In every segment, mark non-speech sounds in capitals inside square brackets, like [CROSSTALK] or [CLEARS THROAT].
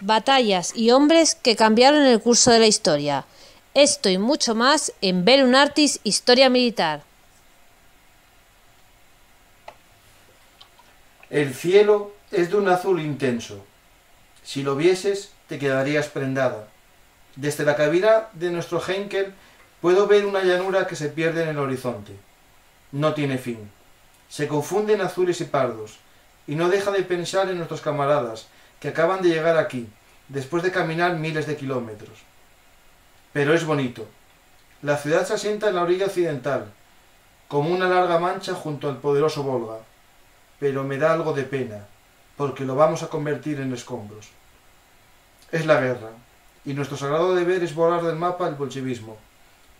batallas y hombres que cambiaron el curso de la historia. Esto y mucho más en Belun Artis Historia Militar. El cielo es de un azul intenso. Si lo vieses, te quedarías prendada. Desde la cabina de nuestro Henkel puedo ver una llanura que se pierde en el horizonte. No tiene fin. Se confunden azules y pardos, y no deja de pensar en nuestros camaradas, que acaban de llegar aquí, después de caminar miles de kilómetros. Pero es bonito. La ciudad se asienta en la orilla occidental, como una larga mancha junto al poderoso Volga, pero me da algo de pena, porque lo vamos a convertir en escombros. Es la guerra, y nuestro sagrado deber es borrar del mapa el bolchevismo,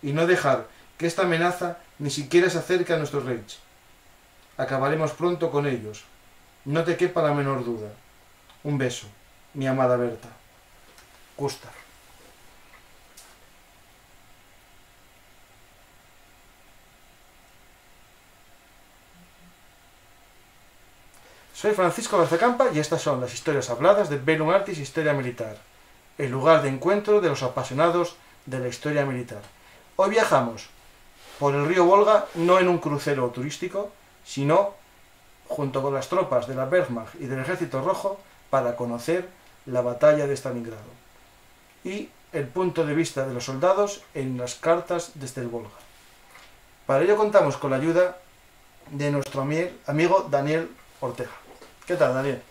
y no dejar que esta amenaza ni siquiera se acerque a nuestro Reich. Acabaremos pronto con ellos, no te quepa la menor duda. Un beso, mi amada Berta. Gustav. Soy Francisco Campa y estas son las historias habladas de Belum Artis Historia Militar, el lugar de encuentro de los apasionados de la historia militar. Hoy viajamos por el río Volga no en un crucero turístico, sino junto con las tropas de la Wehrmacht y del Ejército Rojo para conocer la batalla de Stalingrado y el punto de vista de los soldados en las cartas desde el Volga. Para ello contamos con la ayuda de nuestro amigo Daniel Ortega. ¿Qué tal, Daniel?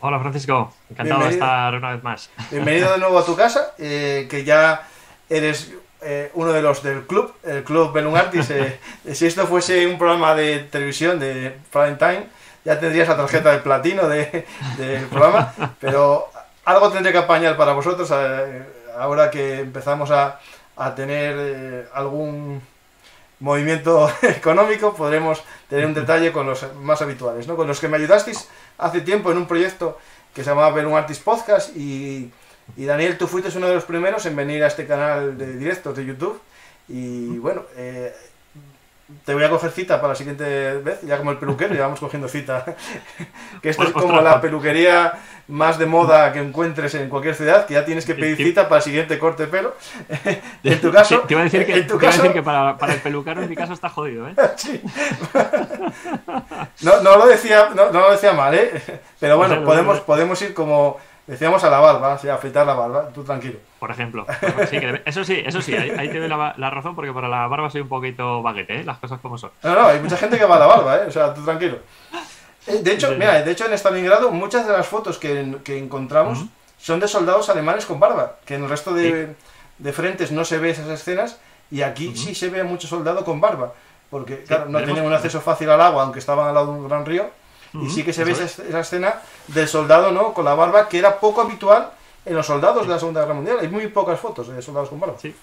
Hola, Francisco. Encantado de estar una vez más. Bienvenido de nuevo a tu casa, eh, que ya eres eh, uno de los del club, el club Belungartis. Eh, [LAUGHS] si esto fuese un programa de televisión de prime time, ya tendrías la tarjeta de platino del programa, pero algo tendré que apañar para vosotros eh, ahora que empezamos a, a tener algún movimiento [LAUGHS] económico, podremos tener un detalle con los más habituales, ¿no? con los que me ayudasteis hace tiempo en un proyecto que se llamaba Belungartis Podcast y y Daniel, tú fuiste uno de los primeros en venir a este canal de directos de YouTube. Y bueno, eh, te voy a coger cita para la siguiente vez, ya como el peluquero, ya vamos cogiendo cita. [LAUGHS] que esto es como la peluquería más de moda que encuentres en cualquier ciudad, que ya tienes que pedir cita para el siguiente corte de pelo. [LAUGHS] en tu caso... Te iba a decir que, en tu caso... decir que para, para, el peluquero en mi caso está jodido, ¿eh? [LAUGHS] sí. no, no, lo decía, no, no, lo decía mal, ¿eh? Pero bueno, podemos, podemos ir como Decíamos a la barba, sí, a afeitar la barba, tú tranquilo. Por ejemplo. eso sí, eso sí, ahí, te doy la, razón porque para la barba soy un poquito baguete, ¿eh? las cosas como son. No, no, hay mucha gente que va a la barba, ¿eh? o sea, tú tranquilo. Eh, de hecho, mira, de hecho en Stalingrado muchas de las fotos que, que encontramos son de soldados alemanes con barba, que en el resto de, de frentes no se ve esas escenas y aquí sí se ve a muchos soldados con barba, porque claro, no tienen un acceso fácil al agua, aunque estaban al lado de un gran río y sí que se ve esa, escena del soldado ¿no? con la barba, que era poco habitual en los soldados de la Segunda Guerra Mundial. Hay muy pocas fotos de soldados con barba. Sí.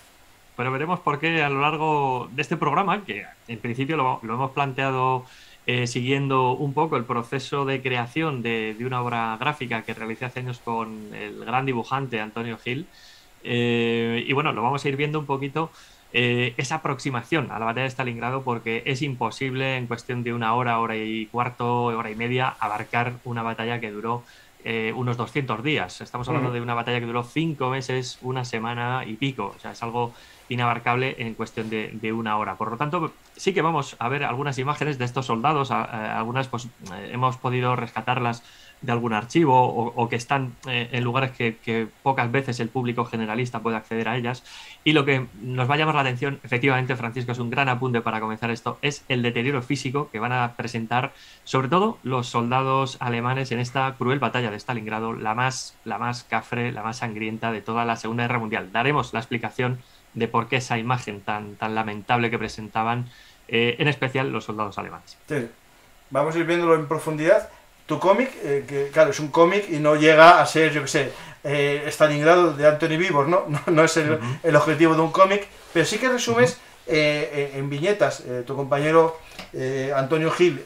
Pero veremos por qué a lo largo de este programa, que en principio lo, hemos planteado eh, siguiendo un poco el proceso de creación de, una obra gráfica que realicé hace años con el gran dibujante Antonio Gil. Eh, y bueno, lo vamos a ir viendo un poquito eh, esa aproximación a la batalla de Stalingrado porque es imposible en cuestión de una hora, hora y cuarto, hora y media abarcar una batalla que duró eh, unos 200 días. Estamos hablando de una batalla que duró cinco meses, una semana y pico. O sea, es algo inabarcable en cuestión de, una hora. Por lo tanto, sí que vamos a ver algunas imágenes de estos soldados. algunas pues, eh, hemos podido rescatarlas de algún archivo o, que están eh, en lugares que, pocas veces el público generalista puede acceder a ellas. Y lo que nos va a llamar la atención, efectivamente, Francisco, es un gran apunte para comenzar esto, es el deterioro físico que van a presentar, sobre todo los soldados alemanes en esta cruel batalla de Stalingrado, la más, la más cafre, la más sangrienta de toda la Segunda Guerra Mundial. Daremos la explicación de por qué esa imagen tan, tan lamentable que presentaban, eh, en especial los soldados alemanes. Sí. Vamos a ir viéndolo en profundidad tu cómic, eh, que claro, es un cómic y no llega a ser, yo qué sé, eh, Stalingrado de Anthony Vivor, [LAUGHS] ¿no? No, es el, objetivo de un cómic, pero sí que resumes eh, en viñetas, tu compañero Antonio Gil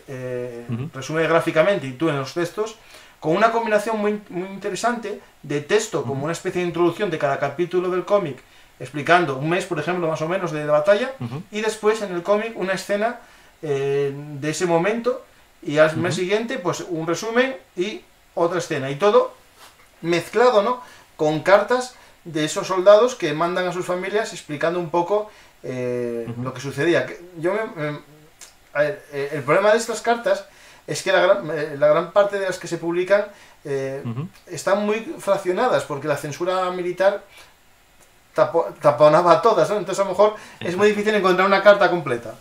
resume gráficamente y tú en los textos, con una combinación muy, muy interesante de texto como una especie de introducción de cada capítulo del cómic, explicando un mes, por ejemplo, más o menos de la batalla, y después en el cómic una escena de ese momento y al mes siguiente, pues un resumen y otra escena. Y todo mezclado, ¿no? Con cartas de esos soldados que mandan a sus familias explicando un poco eh, lo que sucedía. Yo eh, el problema de estas cartas es que la gran, eh, la gran parte de las que se publican están muy fraccionadas porque la censura militar taponaba todas, Entonces a lo mejor es muy difícil encontrar una carta completa.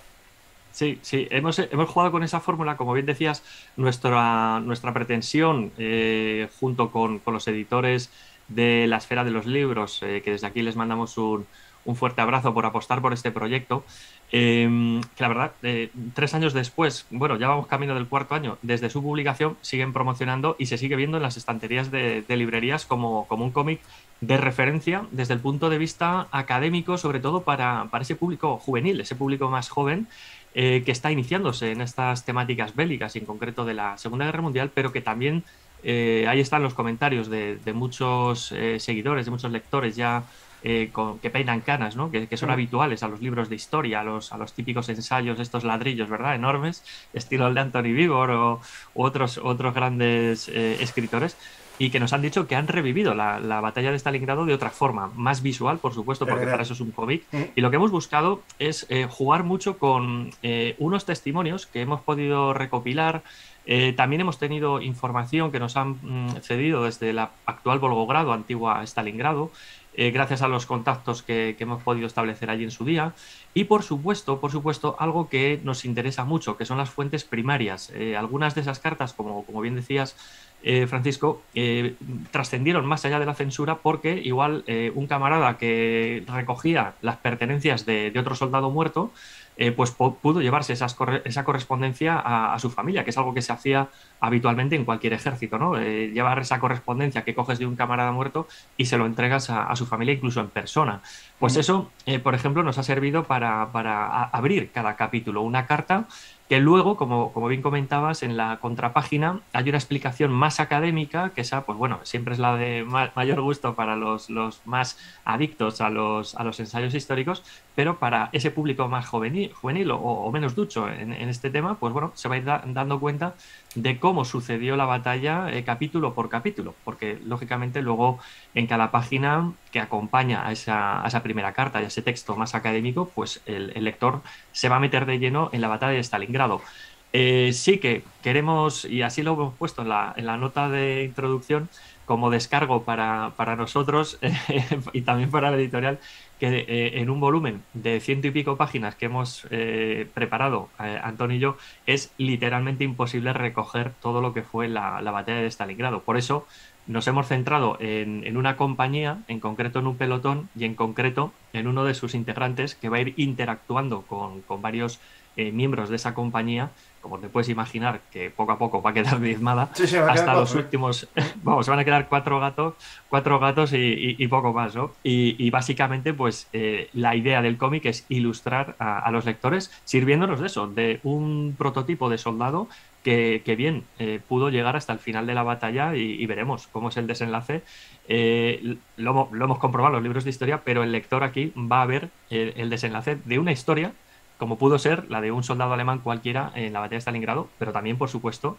Sí, sí, hemos, hemos jugado con esa fórmula, como bien decías, nuestra, nuestra pretensión junto con, con, los editores de la esfera de los libros, eh, que desde aquí les mandamos un, un, fuerte abrazo por apostar por este proyecto. Em, que la verdad, eh, tres años después, bueno, ya vamos camino del cuarto año, desde su publicación siguen promocionando y se sigue viendo en las estanterías de, librerías como, como un cómic de referencia desde el punto de vista académico, sobre todo para, para ese público juvenil, ese público más joven. Eh, que está iniciándose en estas temáticas bélicas y en concreto de la Segunda Guerra Mundial, pero que también eh, ahí están los comentarios de, muchos eh, seguidores, de muchos lectores ya eh, que peinan canas, ¿no? que, son habituales a los libros de historia, a los, a los típicos ensayos, estos ladrillos, ¿verdad? Enormes, estilo el de Anthony Vivor o otros, otros grandes escritores y que nos han dicho que han revivido la, batalla de Stalingrado de otra forma, más visual, por supuesto, porque para eso es un cómic. Y lo que hemos buscado es jugar mucho con unos testimonios que hemos podido recopilar eh, también hemos tenido información que nos han mm, cedido desde la actual Volgogrado, antigua Stalingrado, eh, gracias a los contactos que, hemos podido establecer allí en su día. Y por supuesto, por supuesto, algo que nos interesa mucho, que son las fuentes primarias. Eh, algunas de esas cartas, como, como bien decías, Francisco, trascendieron más allá de la censura porque igual un camarada que recogía las pertenencias de otro soldado muerto, eh, pues pudo llevarse esa correspondencia a, su familia, que es algo que se hacía habitualmente en cualquier ejército, ¿no? Eh, llevar esa correspondencia que coges de un camarada muerto y se lo entregas a, su familia incluso en persona. Pues eso, eh, por ejemplo, nos ha servido para, para abrir cada capítulo una carta que luego, como, como, bien comentabas, en la contrapágina hay una explicación más académica, que esa, pues bueno, siempre es la de mayor gusto para los, los más adictos a los, a los, ensayos históricos, pero para ese público más juvenil, juvenil o, menos ducho en, este tema, pues bueno, se va a ir dando cuenta de cómo sucedió la batalla eh, capítulo por capítulo, porque lógicamente luego en cada página que acompaña a esa, a esa primera carta y a ese texto más académico, pues el, lector se va a meter de lleno en la batalla de Stalingrado grado. Eh, sí que queremos, y así lo hemos puesto en la, en la nota de introducción, como descargo para, nosotros [LAUGHS] y también para la editorial, que eh, en un volumen de ciento y pico páginas que hemos eh, preparado, Antonio y yo, es literalmente imposible recoger todo lo que fue la, batalla de Stalingrado. Por eso nos hemos centrado en, una compañía, en concreto en un pelotón y en concreto en uno de sus integrantes que va a ir interactuando con, con varios eh, miembros de esa compañía, como te puedes imaginar, que poco a poco va a quedar [LAUGHS] diezmada, hasta los ¿eh? últimos, [LAUGHS] vamos, se van a quedar cuatro gatos, cuatro gatos y, poco más, ¿no? Y, básicamente, pues eh, la idea del cómic es ilustrar a, los lectores, sirviéndonos de eso, de un prototipo de soldado que, bien pudo llegar hasta el final de la batalla y, veremos cómo es el desenlace. lo, hemos comprobado en los libros de historia, pero el lector aquí va a ver el desenlace de una historia como pudo ser la de un soldado alemán cualquiera en la batalla de Stalingrado, pero también, por supuesto,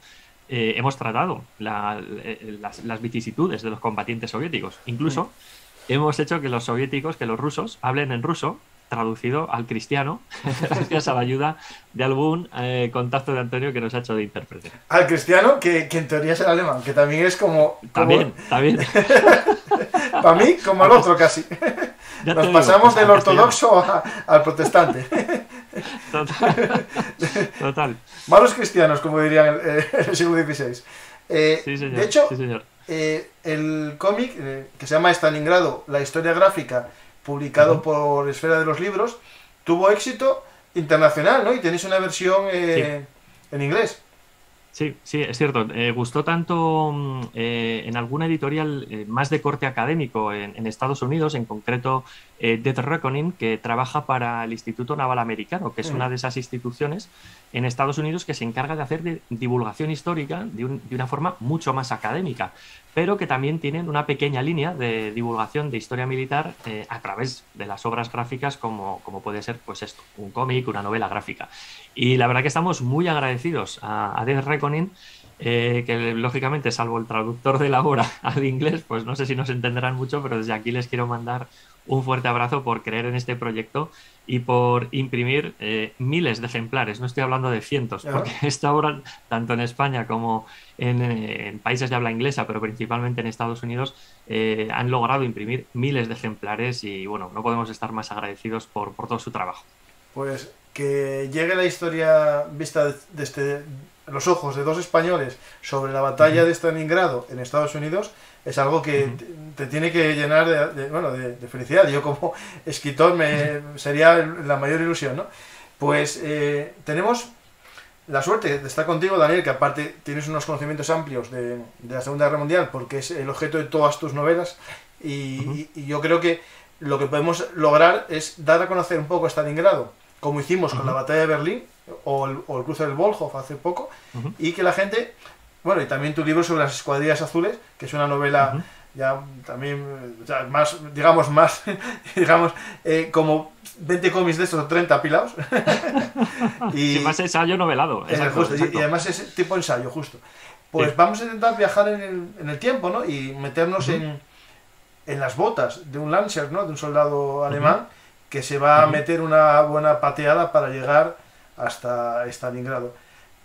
eh, hemos tratado eh, las, vicisitudes de los combatientes soviéticos. Incluso hemos hecho que los soviéticos, que los rusos, hablen en ruso, traducido al cristiano, [LAUGHS] gracias a la ayuda de algún eh, contacto de Antonio que nos ha hecho de intérprete. Al cristiano, que, en teoría es el alemán, que también es como... También, también. [LAUGHS] Para mí, como el otro casi. Nos pasamos del ortodoxo al protestante. [LAUGHS] Total. Malos cristianos, como dirían en [LAUGHS] el, siglo XVI. Eh, de hecho, eh, el cómic eh, que se llama Stalingrado, la historia gráfica, publicado por Esfera de los Libros, tuvo éxito internacional, ¿no? Y tenéis una versión en inglés. Sí, sí, es cierto. Eh, gustó tanto mm, eh, en alguna editorial eh, más de corte académico en, Estados Unidos, en concreto Death Reckoning, que trabaja para el Instituto Naval Americano, que es una de esas instituciones en Estados Unidos que se encarga de hacer divulgación histórica de, de, una forma mucho más académica, pero que también tienen una pequeña línea de divulgación de historia militar a través de las obras gráficas, como, como puede ser pues esto, un cómic, una novela gráfica. Y la verdad que estamos muy agradecidos a, a Death Reckoning eh, que lógicamente, salvo el traductor de la obra [LAUGHS] al inglés, pues no sé si nos entenderán mucho, pero desde aquí les quiero mandar un fuerte abrazo por creer en este proyecto y por imprimir eh, miles de ejemplares. No estoy hablando de cientos, porque [LAUGHS] esta obra, tanto en España como en, países de habla inglesa, pero principalmente en Estados Unidos, eh, han logrado imprimir miles de ejemplares y bueno, no podemos estar más agradecidos por, por todo su trabajo. Pues que llegue la historia vista desde los ojos de dos españoles sobre la batalla de Stalingrado en Estados Unidos es algo que te, tiene que llenar de, bueno, de, felicidad. Yo como [LAUGHS] escritor me sería la mayor ilusión, ¿no? Pues eh, tenemos la suerte de estar contigo, Daniel, que aparte tienes unos conocimientos amplios de, la Segunda Guerra Mundial, porque es el objeto de todas tus novelas, y, yo creo que lo que podemos lograr es dar a conocer un poco Stalingrado, como hicimos con la batalla de Berlín, o el, o el cruce del Volhov hace poco, y que la gente bueno, y también tu libro sobre las escuadrillas azules, que es una novela ya también, más, digamos, más, [LAUGHS] digamos, eh, como 20 cómics de estos, 30 pilados. [LAUGHS] y más ensayo novelado. y, además es tipo ensayo, justo. Pues vamos a intentar viajar en el, en el tiempo, ¿no? Y meternos en, en, las botas de un Lancer, ¿no? De un soldado alemán que se va a meter una buena pateada para llegar hasta Stalingrado.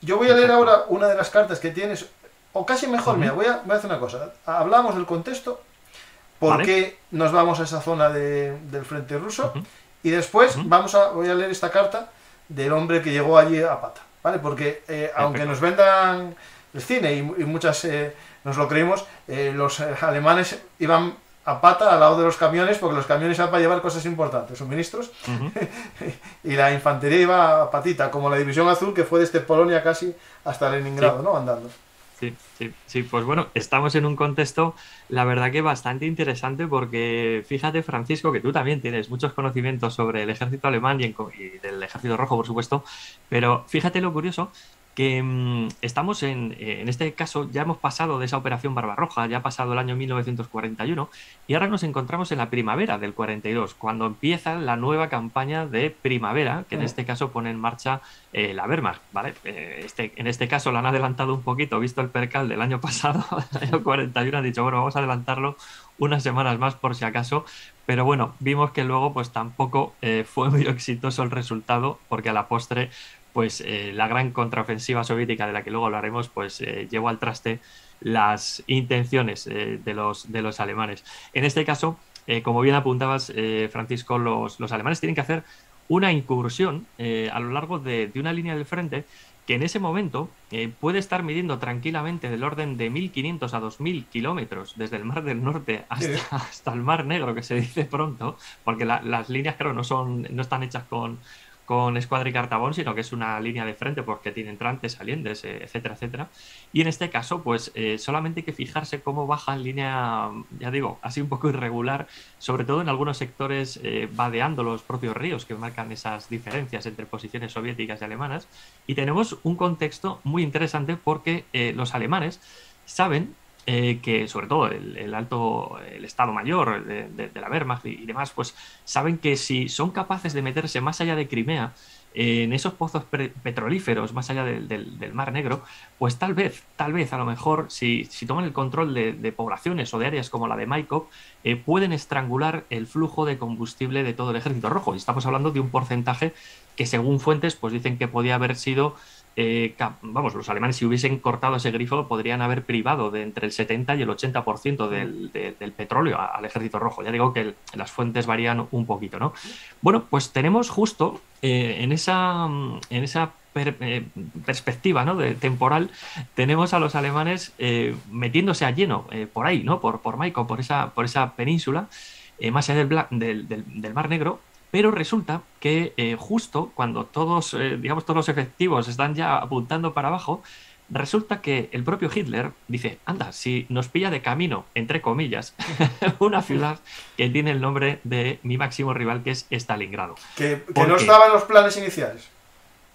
Yo voy a leer ahora una de las cartas que tienes, o casi mejor, mira, voy a, voy a, hacer una cosa. Hablamos del contexto, por qué nos vamos a esa zona del frente ruso, y después vamos a, voy a leer esta carta del hombre que llegó allí a pata, ¿vale? Porque eh, aunque nos vendan el cine y, muchas eh, nos lo creímos, eh, los alemanes iban a pata al lado de los camiones, porque los camiones iban para llevar cosas importantes, suministros, [LAUGHS] y la infantería iba a patita, como la División Azul, que fue desde Polonia casi hasta Leningrado, ¿no? Andando. Sí, sí, sí, pues bueno, estamos en un contexto, la verdad que bastante interesante, porque fíjate, Francisco, que tú también tienes muchos conocimientos sobre el ejército alemán y, y del ejército rojo, por supuesto, pero fíjate lo curioso que mm, estamos en, en este caso, ya hemos pasado de esa operación Barbarroja, ya ha pasado el año 1941 y ahora nos encontramos en la primavera del 42, cuando empieza la nueva campaña de primavera, que en este caso pone en marcha eh, la Wehrmacht, ¿vale? Eh, este, en este caso lo han adelantado un poquito, visto el percal del año [LAUGHS] pasado, el año 41, han dicho, bueno, vamos a adelantarlo unas semanas más por si acaso, pero bueno, vimos que luego pues tampoco eh, fue muy [LAUGHS] exitoso el resultado, porque a la postre pues eh, la gran contraofensiva soviética de la que luego hablaremos, pues eh, llevó al traste las intenciones eh, de, los, de los alemanes. En este caso, como bien apuntabas, Francisco, los, los, alemanes tienen que hacer una incursión a lo largo de, una línea del frente que en ese momento puede estar midiendo tranquilamente del orden de 1.500 a 2.000 kilómetros desde el Mar del Norte hasta, hasta, el Mar Negro, que se dice pronto, porque las líneas, claro, no, son, no están hechas con, con Escuadra y Cartabón, sino que es una línea de frente porque tiene entrantes, salientes, eh, etcétera, etcétera. Y en este caso, pues eh, solamente hay que fijarse cómo baja en línea, ya digo, así un poco irregular, sobre todo en algunos sectores eh, vadeando los propios ríos que marcan esas diferencias entre posiciones soviéticas y alemanas. Y tenemos un contexto muy interesante porque los alemanes saben eh, que sobre todo el, alto, el Estado Mayor de, la Wehrmacht y, demás, pues saben que si son capaces de meterse más allá de Crimea, en esos pozos petrolíferos más allá del, Mar Negro, pues tal vez, tal vez, a lo mejor, si, toman el control de, poblaciones o de áreas como la de Maikop, eh, pueden estrangular el flujo de combustible de todo el ejército rojo. Y estamos hablando de un porcentaje que según fuentes pues dicen que podía haber sido eh, vamos, los alemanes si hubiesen cortado ese grifo podrían haber privado de entre el 70 y el 80% del, del petróleo al ejército rojo. Ya digo que las fuentes varían un poquito, ¿no? Bueno, pues tenemos justo eh, en esa, en esa eh, perspectiva ¿no? de, temporal, tenemos a los alemanes metiéndose a lleno por ahí, ¿no? Por, por Maico, por esa, por esa península, más allá del, del Mar Negro, pero resulta que eh, justo cuando todos, eh, digamos, todos los efectivos están ya apuntando para abajo, resulta que el propio Hitler dice, anda, si nos pilla de camino, entre comillas, [LAUGHS] una ciudad que tiene el nombre de mi máximo rival, que es Stalingrado. Que, no estaba en los planes iniciales.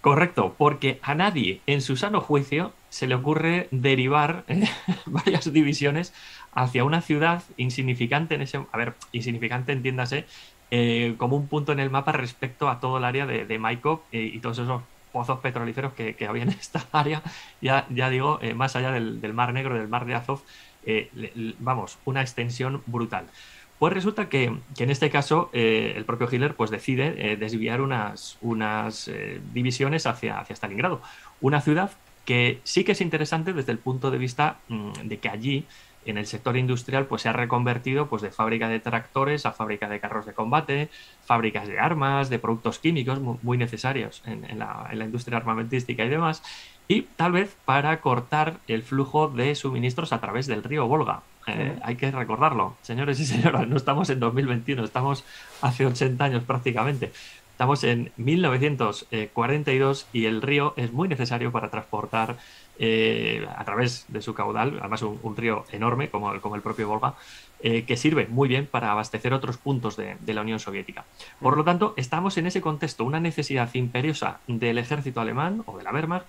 Correcto, porque a nadie en su sano juicio se le ocurre derivar [LAUGHS] varias divisiones hacia una ciudad insignificante en ese... A ver, insignificante, entiéndase, eh, como un punto en el mapa respecto a todo el área de, de Maikop eh, y todos esos pozos petrolíferos que, había en [LAUGHS] esta área, ya, ya digo, eh, más allá del, Mar Negro, del Mar de Azov, vamos, una extensión brutal. Pues resulta que, en este caso el propio Hitler pues, decide desviar unas, unas divisiones hacia, hacia Stalingrado, una ciudad que sí que es interesante desde el punto de vista mm, de que allí en el sector industrial pues se ha reconvertido pues de fábrica de tractores a fábrica de carros de combate, fábricas de armas, de productos químicos muy, necesarios en, la, industria armamentística y demás, y tal vez para cortar el flujo de suministros a través del río Volga. Eh, hay que recordarlo, señores y señoras, no estamos en 2021, estamos hace 80 años prácticamente. Estamos en 1942 y el río es muy necesario para transportar eh, a través de su caudal, además un, río enorme como el, como el propio Volga, eh, que sirve muy bien para abastecer otros puntos de, la Unión Soviética. Por lo tanto, estamos en ese contexto, una necesidad imperiosa del ejército alemán o de la Wehrmacht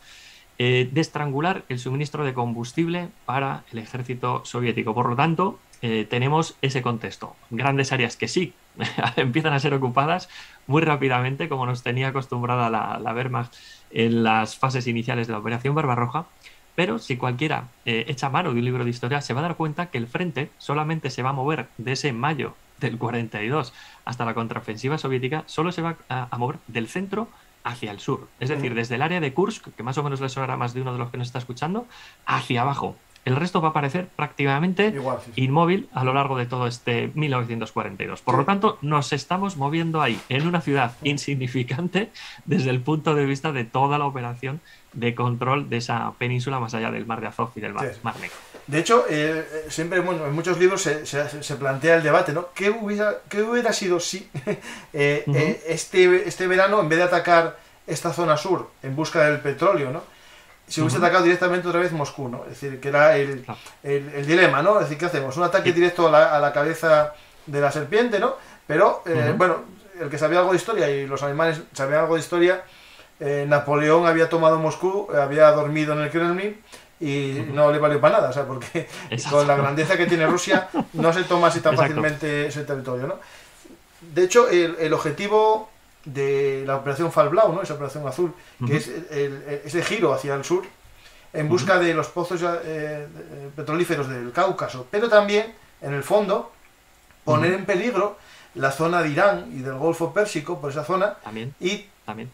eh, de estrangular el suministro de combustible para el ejército soviético. Por lo tanto, tenemos ese contexto. Grandes áreas que sí [LAUGHS] empiezan a ser ocupadas muy rápidamente, como nos tenía acostumbrada la, la Wehrmacht en las fases iniciales de la Operación Barbarroja, pero si cualquiera eh, echa mano de un libro de historia, se va a dar cuenta que el frente solamente se va a mover de ese mayo del 42 hasta la contraofensiva soviética, solo se va a, mover del centro hacia el sur. Es decir, desde el área de Kursk, que más o menos le sonará más de uno de los que nos está escuchando, hacia abajo. El resto va a parecer prácticamente inmóvil a lo largo de todo este 1942. Por lo tanto, nos estamos moviendo ahí, en una ciudad insignificante desde el punto de vista de toda la operación de control de esa península más allá del mar de Azov y del mar, Negro. De hecho, eh, eh, siempre bueno, en muchos libros se, plantea el debate, ¿no? ¿Qué hubiera, qué hubiera sido si [LAUGHS] eh, este, este verano, en vez de atacar esta zona sur en busca del petróleo, ¿no? Se hubiese atacado directamente otra vez Moscú, ¿no? Es decir, que era el, el, dilema, ¿no? Es decir, ¿qué hacemos? Un ataque directo a la, a la, cabeza de la serpiente, ¿no? Pero, eh, bueno, el que sabía algo de historia y los alemanes sabían algo de historia, eh, Napoleón había tomado Moscú, había dormido en el Kremlin y no le valió para nada, o sea, porque [LAUGHS] con la grandeza que tiene Rusia no se toma así tan [LAUGHS] fácilmente ese territorio, ¿no? De hecho, el, el objetivo de la operación Falblau, ¿no? esa operación azul, que es ese giro hacia el sur en busca de los pozos eh, petrolíferos del Cáucaso, pero también, en el fondo, poner en peligro la zona de Irán y del Golfo Pérsico, por esa zona, y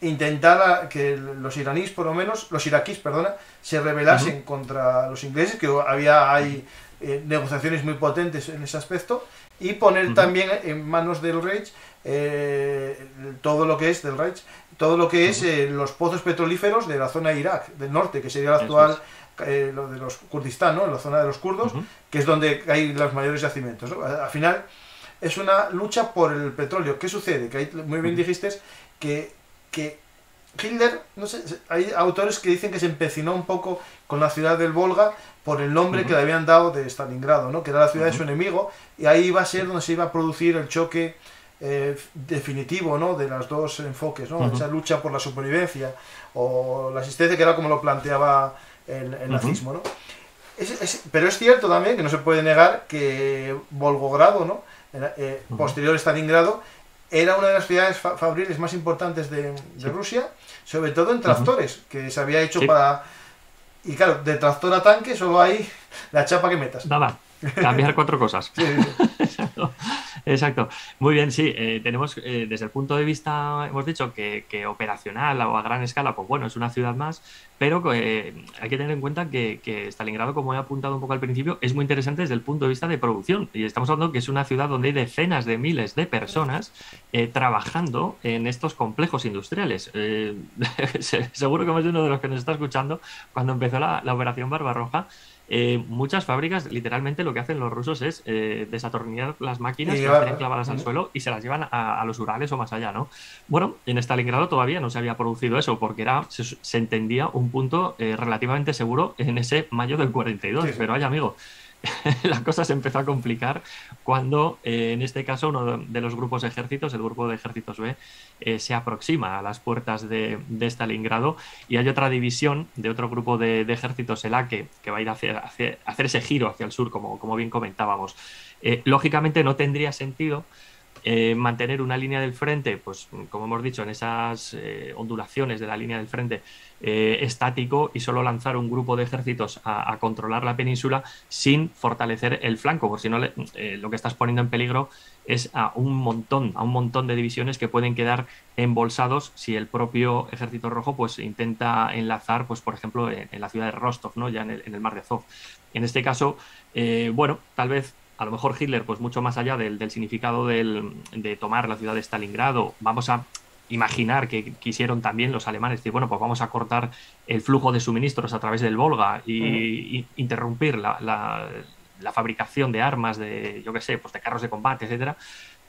intentar que los iraníes, por lo menos, los iraquíes, perdona, se rebelasen contra los ingleses, que había hay eh, negociaciones muy potentes en ese aspecto, y poner también en manos del Reich eh, todo lo que es del Reich, todo lo que es eh, los pozos petrolíferos de la zona de Irak, del norte, que sería la actual, eh, lo de los Kurdistán, ¿no? la zona de los kurdos, que es donde hay los mayores yacimientos. Al final es una lucha por el petróleo. ¿Qué sucede? Que hay, muy bien dijiste que, que Hitler, no sé, hay autores que dicen que se empecinó un poco con la ciudad del Volga por el nombre que le habían dado de Stalingrado, ¿no? que era la ciudad de su enemigo, y ahí iba a ser donde se iba a producir el choque eh, definitivo ¿no? de los dos enfoques, ¿no? esa lucha por la supervivencia o la existencia que era como lo planteaba el, nazismo. ¿no? pero es cierto también que no se puede negar que Volgogrado, ¿no? Eh, posterior a Stalingrado, era una de las ciudades fabriles más importantes de, Rusia, sobre todo en tractores, que se había hecho para... Y claro, de tractor a tanque solo hay la chapa que metas. Nada, cambiar cuatro cosas. [LAUGHS] Exacto. Muy bien, sí. Eh, tenemos eh, desde el punto de vista, hemos dicho que, operacional o a gran escala, pues bueno, es una ciudad más, pero eh, hay que tener en cuenta que, que, Stalingrado, como he apuntado un poco al principio, es muy interesante desde el punto de vista de producción. Y estamos hablando que es una ciudad donde hay decenas de miles de personas trabajando en estos complejos industriales. [LAUGHS] seguro que más de uno de los que nos está escuchando, cuando empezó la, la operación Barbarroja, eh, muchas fábricas, literalmente, lo que hacen los rusos es eh, desatornillar las máquinas que tienen clavadas al suelo y se las llevan a, los Urales o más allá, ¿no? Bueno, en Stalingrado todavía no se había producido eso, porque era se, entendía un punto eh, relativamente seguro en ese mayo del 42, pero hay amigo, [LAUGHS] la cosa se empezó a complicar cuando, eh, en este caso, uno de los grupos de ejércitos, el grupo de ejércitos B, eh, se aproxima a las puertas de, Stalingrado y hay otra división de otro grupo de, ejércitos, el A, que, va a ir a hacer, hacer, ese giro hacia el sur, como, como bien comentábamos. Eh, lógicamente no tendría sentido eh, mantener una línea del frente, pues como hemos dicho, en esas eh, ondulaciones de la línea del frente eh, estático y solo lanzar un grupo de ejércitos a, controlar la península sin fortalecer el flanco, porque si no lo que estás poniendo en peligro es a un montón, a un montón de divisiones que pueden quedar embolsados si el propio ejército rojo pues intenta enlazar, pues por ejemplo, en, la ciudad de Rostov, ¿no? ya en el, mar de Azov. En este caso, bueno, tal vez a lo mejor Hitler, pues mucho más allá del, significado de tomar la ciudad de Stalingrado, vamos a imaginar que quisieron también los alemanes decir, bueno, pues vamos a cortar el flujo de suministros a través del Volga y, interrumpir la, la, fabricación de armas, de, yo qué sé, pues de carros de combate, etcétera.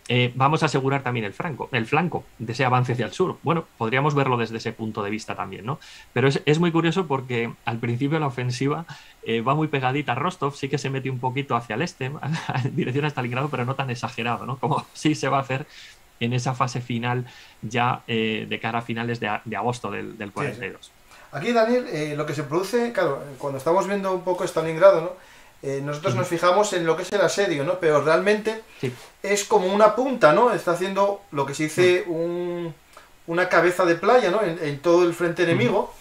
Eh, vamos a asegurar también el, franco, el flanco de ese avance hacia el sur. Bueno, podríamos verlo desde ese punto de vista también, ¿no? Pero es, muy curioso porque al principio la ofensiva eh, va muy pegadita a Rostov, sí que se mete un poquito hacia el este, [LAUGHS] en dirección a Stalingrado, pero no tan exagerado, ¿no? Como [LAUGHS] sí se va a hacer en esa fase final ya eh, de cara a finales de, agosto del, 42. Aquí, Daniel, lo que se produce, claro, cuando estamos viendo un poco Stalingrado, ¿no? Eh, nosotros nos fijamos en lo que es el asedio, ¿no? Pero realmente es como una punta, ¿no? Está haciendo lo que se dice una cabeza de playa, ¿no? En, todo el frente enemigo.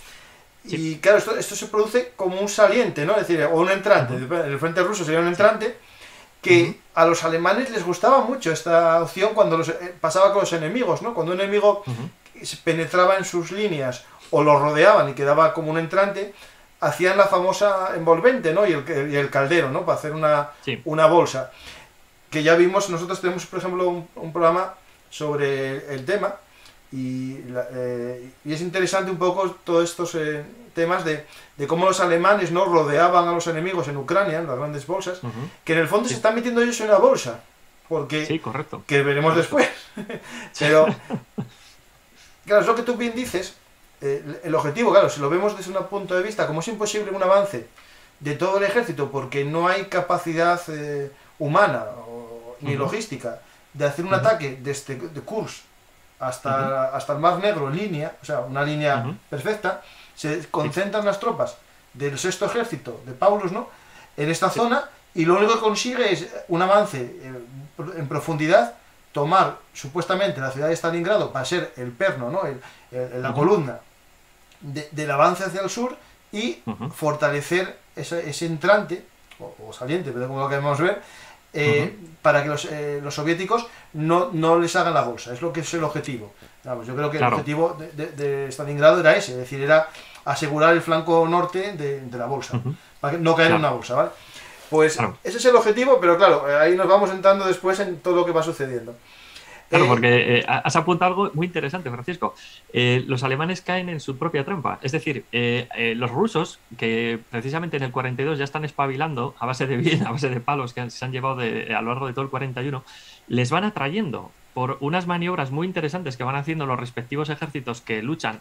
Y claro, esto, se produce como un saliente, ¿no? Es decir, o un entrante. El frente ruso sería un entrante que a los alemanes les gustaba mucho esta opción cuando los, eh, pasaba con los enemigos, ¿no? Cuando un enemigo penetraba en sus líneas o lo rodeaban y quedaba como un entrante, hacían la famosa envolvente, ¿no? Y el, y el caldero, ¿no? Para hacer una, una bolsa. Que ya vimos, nosotros tenemos, por ejemplo, un, programa sobre el tema y, eh, y, es interesante un poco todos estos eh, temas de, de, cómo los alemanes no rodeaban a los enemigos en Ucrania, en las grandes bolsas, que en el fondo se están metiendo ellos en la bolsa. Porque, sí, correcto. Que veremos después. [LAUGHS] Pero, [LAUGHS] claro, es lo que tú bien dices, eh, el objetivo, claro, si lo vemos desde un punto de vista, como es imposible un avance de todo el ejército porque no hay capacidad eh, humana ni logística de hacer un ataque desde de Kurs hasta, hasta el Mar Negro en línea, o sea, una línea perfecta, se concentran las tropas del sexto ejército de Paulus, ¿no? En esta zona y lo único que consigue es un avance eh, en profundidad, tomar supuestamente la ciudad de Stalingrado para ser el perno, ¿no? la columna del avance hacia el sur y fortalecer ese, ese entrante, o, saliente, pero como lo queremos ver, eh, para que los, eh, los, soviéticos no, no les hagan la bolsa. Es lo que es el objetivo. yo creo que el objetivo de, de, Stalingrado era ese, es decir, era asegurar el flanco norte de, de la bolsa, para que no caer en una bolsa, ¿vale? Pues ese es el objetivo, pero claro, ahí nos vamos entrando después en todo lo que va sucediendo. Claro, porque eh, has apuntado algo muy interesante, Francisco. Eh, los alemanes caen en su propia trampa. Es decir, eh, los rusos, que precisamente en el 42 ya están espabilando a base de bien, [LAUGHS] a base de palos que se han llevado a lo largo de todo el 41, les van atrayendo por unas maniobras muy interesantes que van haciendo los respectivos ejércitos que luchan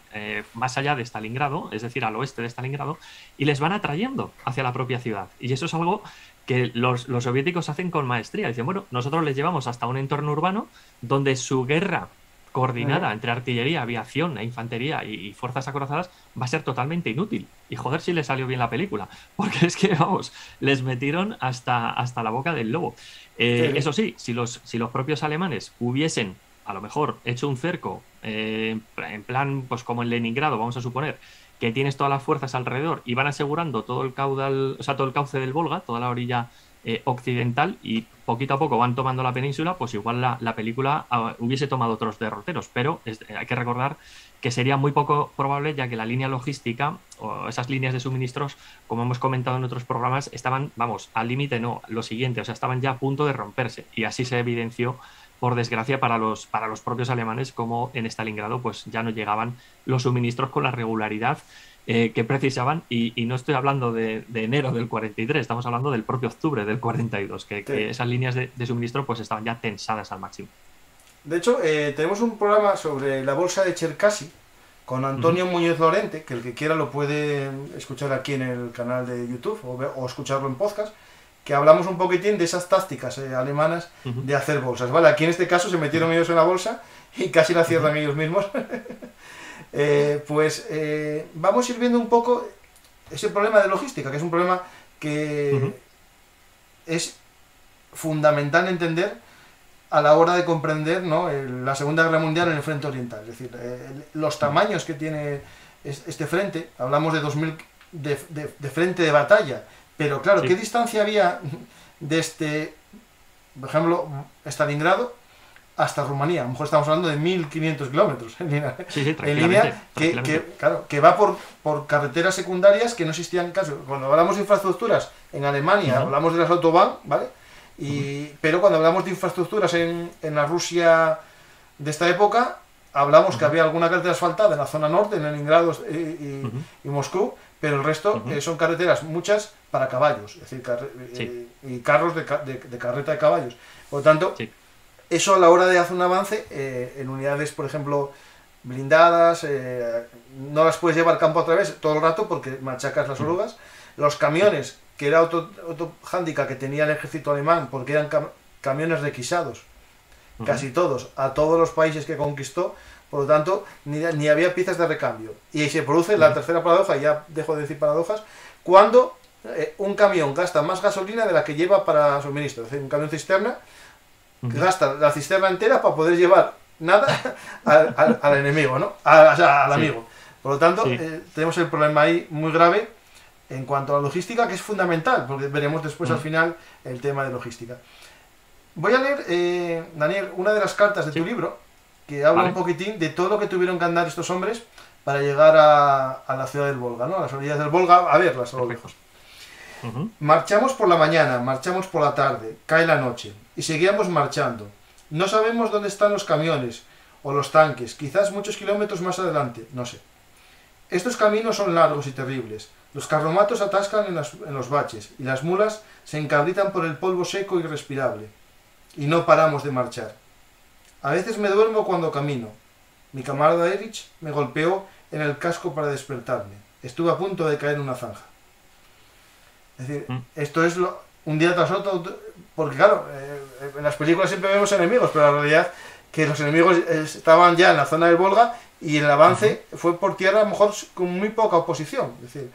más allá de Stalingrado, es decir, al oeste de Stalingrado, y les van atrayendo hacia la propia ciudad. Y eso es algo que los, soviéticos hacen con maestría. Dicen, bueno, nosotros les llevamos hasta un entorno urbano donde su guerra coordinada entre artillería, aviación e infantería y, fuerzas acorazadas va a ser totalmente inútil. Y joder si les salió bien la película, [LAUGHS] porque es que, vamos, les metieron hasta, hasta la boca del lobo. Eh, eso sí, si los, si los propios alemanes hubiesen, a lo mejor, hecho un cerco, eh, en plan, pues como en Leningrado, vamos a suponer, que tienes todas las fuerzas alrededor y van asegurando todo el caudal, o sea, todo el cauce del Volga, toda la orilla eh, occidental y poquito a poco van tomando la península, pues igual la, película ah, hubiese tomado otros derroteros, pero hay que recordar que sería muy poco probable ya que la línea logística o esas líneas de suministros, como hemos comentado en otros programas, estaban, vamos, al límite no, lo siguiente, o sea, estaban ya a punto de romperse. Y así se evidenció por desgracia para los, para los propios alemanes, como en Stalingrado pues ya no llegaban los suministros con la regularidad eh, que precisaban, y, no estoy hablando de, enero del 43, estamos hablando del propio octubre del 42, que, que esas líneas de, suministro pues estaban ya tensadas al máximo. De hecho, eh, tenemos un programa sobre la bolsa de Cherkasy con Antonio Muñoz Lorente, que el que quiera lo puede escuchar aquí en el canal de YouTube o, o escucharlo en podcast que hablamos un poquitín de esas tácticas eh, alemanas de hacer bolsas, ¿vale? Aquí en este caso se metieron ellos en la bolsa [LAUGHS] y casi la cierran ellos mismos. [LAUGHS] Eh, pues eh, vamos a ir viendo un poco ese problema de logística, que es un problema que es fundamental entender a la hora de comprender ¿no? la Segunda Guerra Mundial en el frente oriental. Es decir, eh, los tamaños que tiene este frente, hablamos de 2000 de, de, frente de batalla, pero claro, ¿qué distancia había de este, por ejemplo, Stalingrado hasta Rumanía? A lo mejor estamos hablando de 1500 kilómetros en línea, en línea que, claro, que va por, por carreteras secundarias que no existían caso. Cuando hablamos de infraestructuras en Alemania, hablamos de las autobahn, ¿vale? Y, Pero cuando hablamos de infraestructuras en, en la Rusia de esta época, hablamos que había alguna carretera asfaltada en la zona norte, en Leningrado y, y, Moscú, pero el resto eh, son carreteras, muchas para caballos, es decir, eh, y carros de, de, carreta de caballos. Por lo tanto, eso a la hora de hacer un avance, eh, en unidades, por ejemplo, blindadas, no las puedes llevar campo a través todo el rato porque machacas las orugas. Los camiones, que era otro, otro hándicap que tenía el ejército alemán, porque eran camiones requisados, casi todos, a todos los países que conquistó, por lo tanto, ni, había piezas de recambio. Y ahí se produce la tercera paradoja, ya dejo de decir paradojas, cuando eh, un camión gasta más gasolina de la que lleva para suministro. Es decir, un camión cisterna gasta la cisterna entera para poder llevar nada [LAUGHS] al, enemigo, ¿no? o sea, al amigo. Por lo tanto, eh, tenemos el problema ahí muy grave en cuanto a la logística, que es fundamental, porque veremos después al final el tema de logística. Voy a leer, eh, Daniel, una de las cartas de tu libro, que habla un poquitín de todo lo que tuvieron que andar estos hombres para llegar a, la ciudad del Volga, ¿no? A las orillas del Volga, a verlas a Marchamos por la mañana, marchamos por la tarde, cae la noche, y seguíamos marchando. No sabemos dónde están los camiones o los tanques, quizás muchos kilómetros más adelante, no sé. Estos caminos son largos y terribles. Los carromatos atascan en, en los baches y las mulas se encabritan por el polvo seco y respirable y no paramos de marchar. A veces me duermo cuando camino. Mi camarada Erich me golpeó en el casco para despertarme. Estuve a punto de caer en una zanja. Es decir, mm. esto es lo, un día tras otro, porque claro, eh, en las películas siempre vemos enemigos, pero la realidad que los enemigos estaban ya en la zona del Volga y el avance fue por tierra a lo mejor con muy poca oposición. Es decir,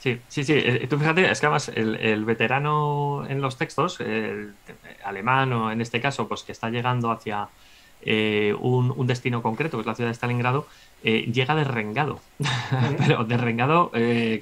Sí, sí, sí. Eh, tú fíjate, es que además el, veterano en los textos, el, alemán o en este caso, pues que está llegando hacia eh, un, destino concreto, que es la ciudad de Stalingrado, eh, llega derrengado. [LAUGHS] Pero derrengado,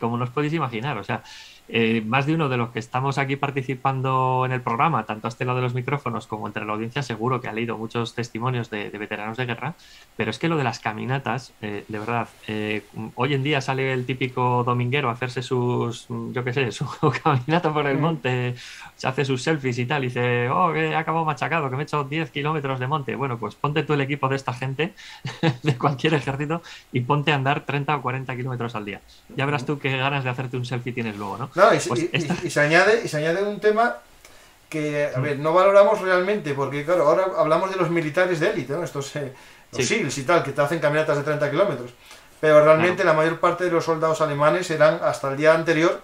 como nos podéis imaginar. O sea, eh, más de uno de los que estamos aquí participando en el programa, tanto a este lado de los micrófonos como entre la audiencia, seguro que ha leído muchos testimonios de, veteranos de guerra, pero es que lo de las caminatas, eh, de verdad, eh, hoy en día sale el típico dominguero a hacerse sus, yo qué sé, [LAUGHS] su caminata por el monte, se hace sus selfies y tal, y dice, oh, que he acabado machacado, que me he hecho 10 kilómetros de monte. Bueno, pues ponte tú el equipo de esta gente, [LAUGHS] de cualquier ejército, y ponte a andar 30 o 40 kilómetros al día. Ya verás tú qué ganas de hacerte un selfie tienes luego, ¿no? Pues y, se añade, y se añade un tema que, a ver, no valoramos realmente, porque claro, ahora hablamos de los militares de élite, ¿no? Estos, eh, los SEALs y tal, que te hacen caminatas de 30 kilómetros. Pero realmente la mayor parte de los soldados alemanes eran, hasta el día anterior,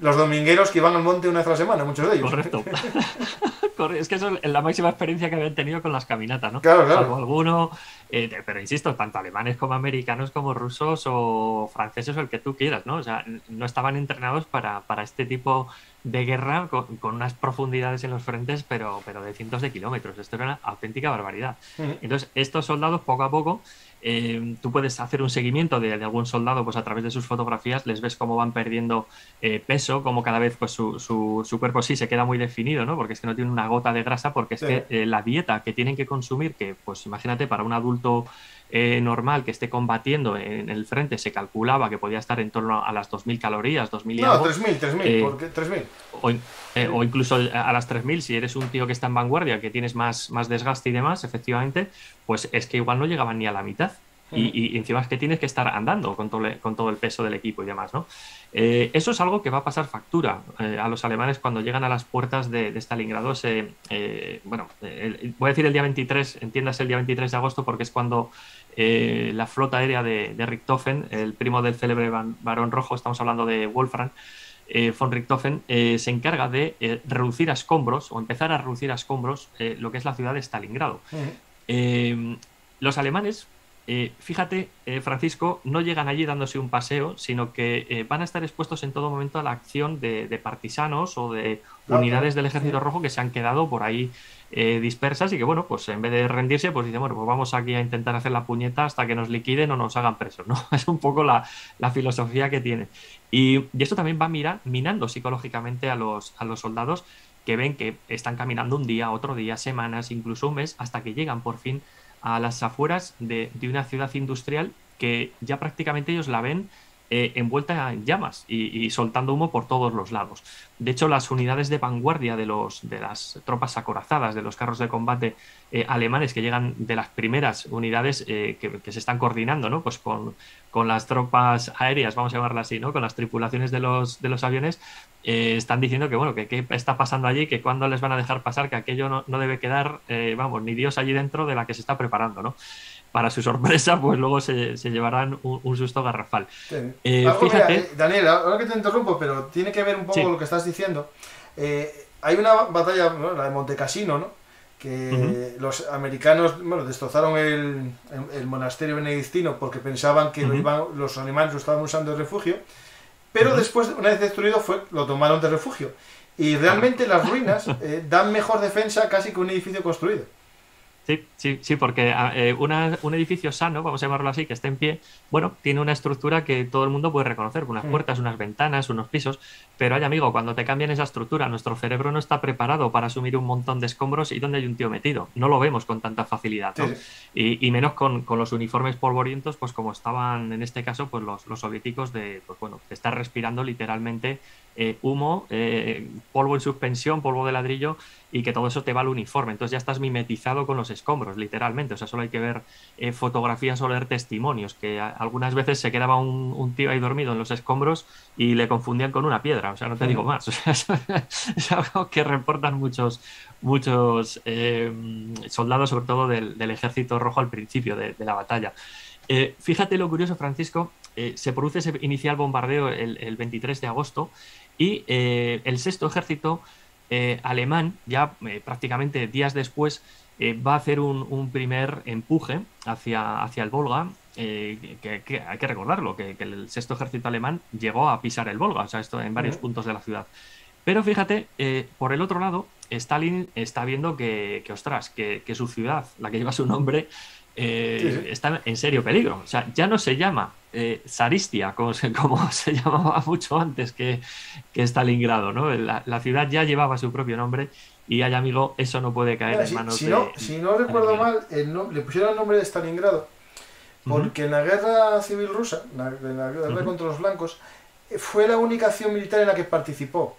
los domingueros que iban al monte una vez a la semana, muchos de ellos. Correcto. [LAUGHS] es que eso es la máxima experiencia que habían tenido con las caminatas, ¿no? Claro, claro. alguno, eh, pero insisto, tanto alemanes como americanos, como rusos o franceses o el que tú quieras, ¿no? O sea, no estaban entrenados para, para este tipo de guerra con, unas profundidades en los frentes, pero, pero de cientos de kilómetros. Esto era una auténtica barbaridad. Entonces, estos soldados, poco a poco, eh, tú puedes hacer un seguimiento de, algún soldado pues a través de sus fotografías, les ves cómo van perdiendo eh, peso, cómo cada vez pues su, su, cuerpo sí se queda muy definido, ¿no? Porque es que no tiene una gota de grasa, porque es que eh, la dieta que tienen que consumir, que pues imagínate para un adulto eh, normal que esté combatiendo en el frente se calculaba que podía estar en torno a las 2.000 calorías, 2.000 y No, 3.000, 3.000, eh, ¿por qué 3.000? O, eh, o, incluso a las 3.000, si eres un tío que está en vanguardia, que tienes más, más desgaste y demás, efectivamente, pues es que igual no llegaban ni a la mitad. Y, encima es que tienes que estar andando con todo, con todo el peso del equipo y demás, ¿no? Eh, eso es algo que va a pasar factura eh, a los alemanes cuando llegan a las puertas de, Stalingrado. Eh, bueno, voy a decir el día 23, entiendas el día 23 de agosto, porque es cuando la flota aérea de, Richthofen, el primo del célebre varón rojo, estamos hablando de Wolfram, von Richthofen, se encarga de reducir a escombros o empezar a reducir a escombros lo que es la ciudad de Stalingrado. los alemanes eh, fíjate, eh, Francisco, no llegan allí dándose un paseo, sino que eh, van a estar expuestos en todo momento a la acción de, partisanos o de unidades del Ejército Rojo que se han quedado por ahí dispersas y que, bueno, pues en vez de rendirse, pues dicen, bueno, pues vamos aquí a intentar hacer la puñeta hasta que nos liquiden o nos hagan presos, ¿no? [LAUGHS] Es un poco la, filosofía que tiene. Y, esto también va mira, minando psicológicamente a los, a los soldados que ven que están caminando un día, otro día, semanas, incluso un mes, hasta que llegan por fin a las afueras de, de una ciudad industrial que ya prácticamente ellos la ven eh, envuelta en llamas y, soltando humo por todos los lados. De hecho, las unidades de vanguardia de, los, de las tropas acorazadas, de los carros de combate eh, alemanes que llegan de las primeras unidades eh, que, se están coordinando ¿no? pues con, con, las tropas aéreas, vamos a llamarlas así, ¿no? con las tripulaciones de los, de los aviones, están diciendo que bueno, que qué está pasando allí, que cuándo les van a dejar pasar, que aquello no, no debe quedar, vamos, ni Dios allí dentro de la que se está preparando, ¿no? Para su sorpresa, pues luego se, llevarán un, susto garrafal. Eh, fíjate... Eh, Daniel, ahora que te interrumpo, pero tiene que ver un poco con lo que estás diciendo. Eh, hay una batalla, la de Montecassino, ¿no? que los americanos bueno, destrozaron el, monasterio benedictino porque pensaban que los alemanes lo estaban usando de refugio, pero después, una vez destruido, fue, lo tomaron de refugio. Y realmente las ruinas dan mejor defensa casi que un edificio construido. Sí, sí, sí, porque ah, eh, un edificio sano, vamos a llamarlo así, que esté en pie, bueno, tiene una estructura que todo el mundo puede reconocer, unas mm. puertas, unas ventanas, unos pisos, pero hay amigo, cuando te cambian esa estructura, nuestro cerebro no está preparado para asumir un montón de escombros y donde hay un tío metido, no lo vemos con tanta facilidad, ¿no? Y, y, menos con, con, los uniformes polvorientos, pues como estaban en este caso, pues los, los soviéticos de, pues bueno, de estar respirando literalmente eh, humo, eh, polvo en suspensión, polvo de ladrillo y que todo eso te va al uniforme. Entonces ya estás mimetizado con los escombros, literalmente. O sea, solo hay que ver eh, fotografías o leer testimonios, que algunas veces se quedaba un, tío ahí dormido en los escombros y le confundían con una piedra. O sea, no te digo más. [LAUGHS] es algo que reportan muchos, muchos soldados, sobre todo del, ejército rojo al principio de, la batalla. fíjate lo curioso, Francisco, se produce ese inicial bombardeo el, el, 23 de agosto y eh, el sexto ejército eh, alemán, ya eh, prácticamente días después, va a hacer un, primer empuje hacia, hacia el Volga. Que, hay que recordarlo, que, el sexto ejército alemán llegó a pisar el Volga, o sea, esto en varios puntos de la ciudad. Pero fíjate, por el otro lado, Stalin está viendo que, ostras, que, su ciudad, la que lleva su nombre, está en serio peligro. O sea, ya no se llama eh, Saristia, como se, [LAUGHS] como se, llamaba mucho antes que, que Stalingrado, ¿no? La, ciudad ya llevaba su propio nombre y hay amigo, eso no puede caer en manos si de. No, si no recuerdo mal, le pusieron el nombre de Stalingrado porque en la guerra civil rusa, en la, guerra contra los blancos, eh, fue la única acción militar en la que participó.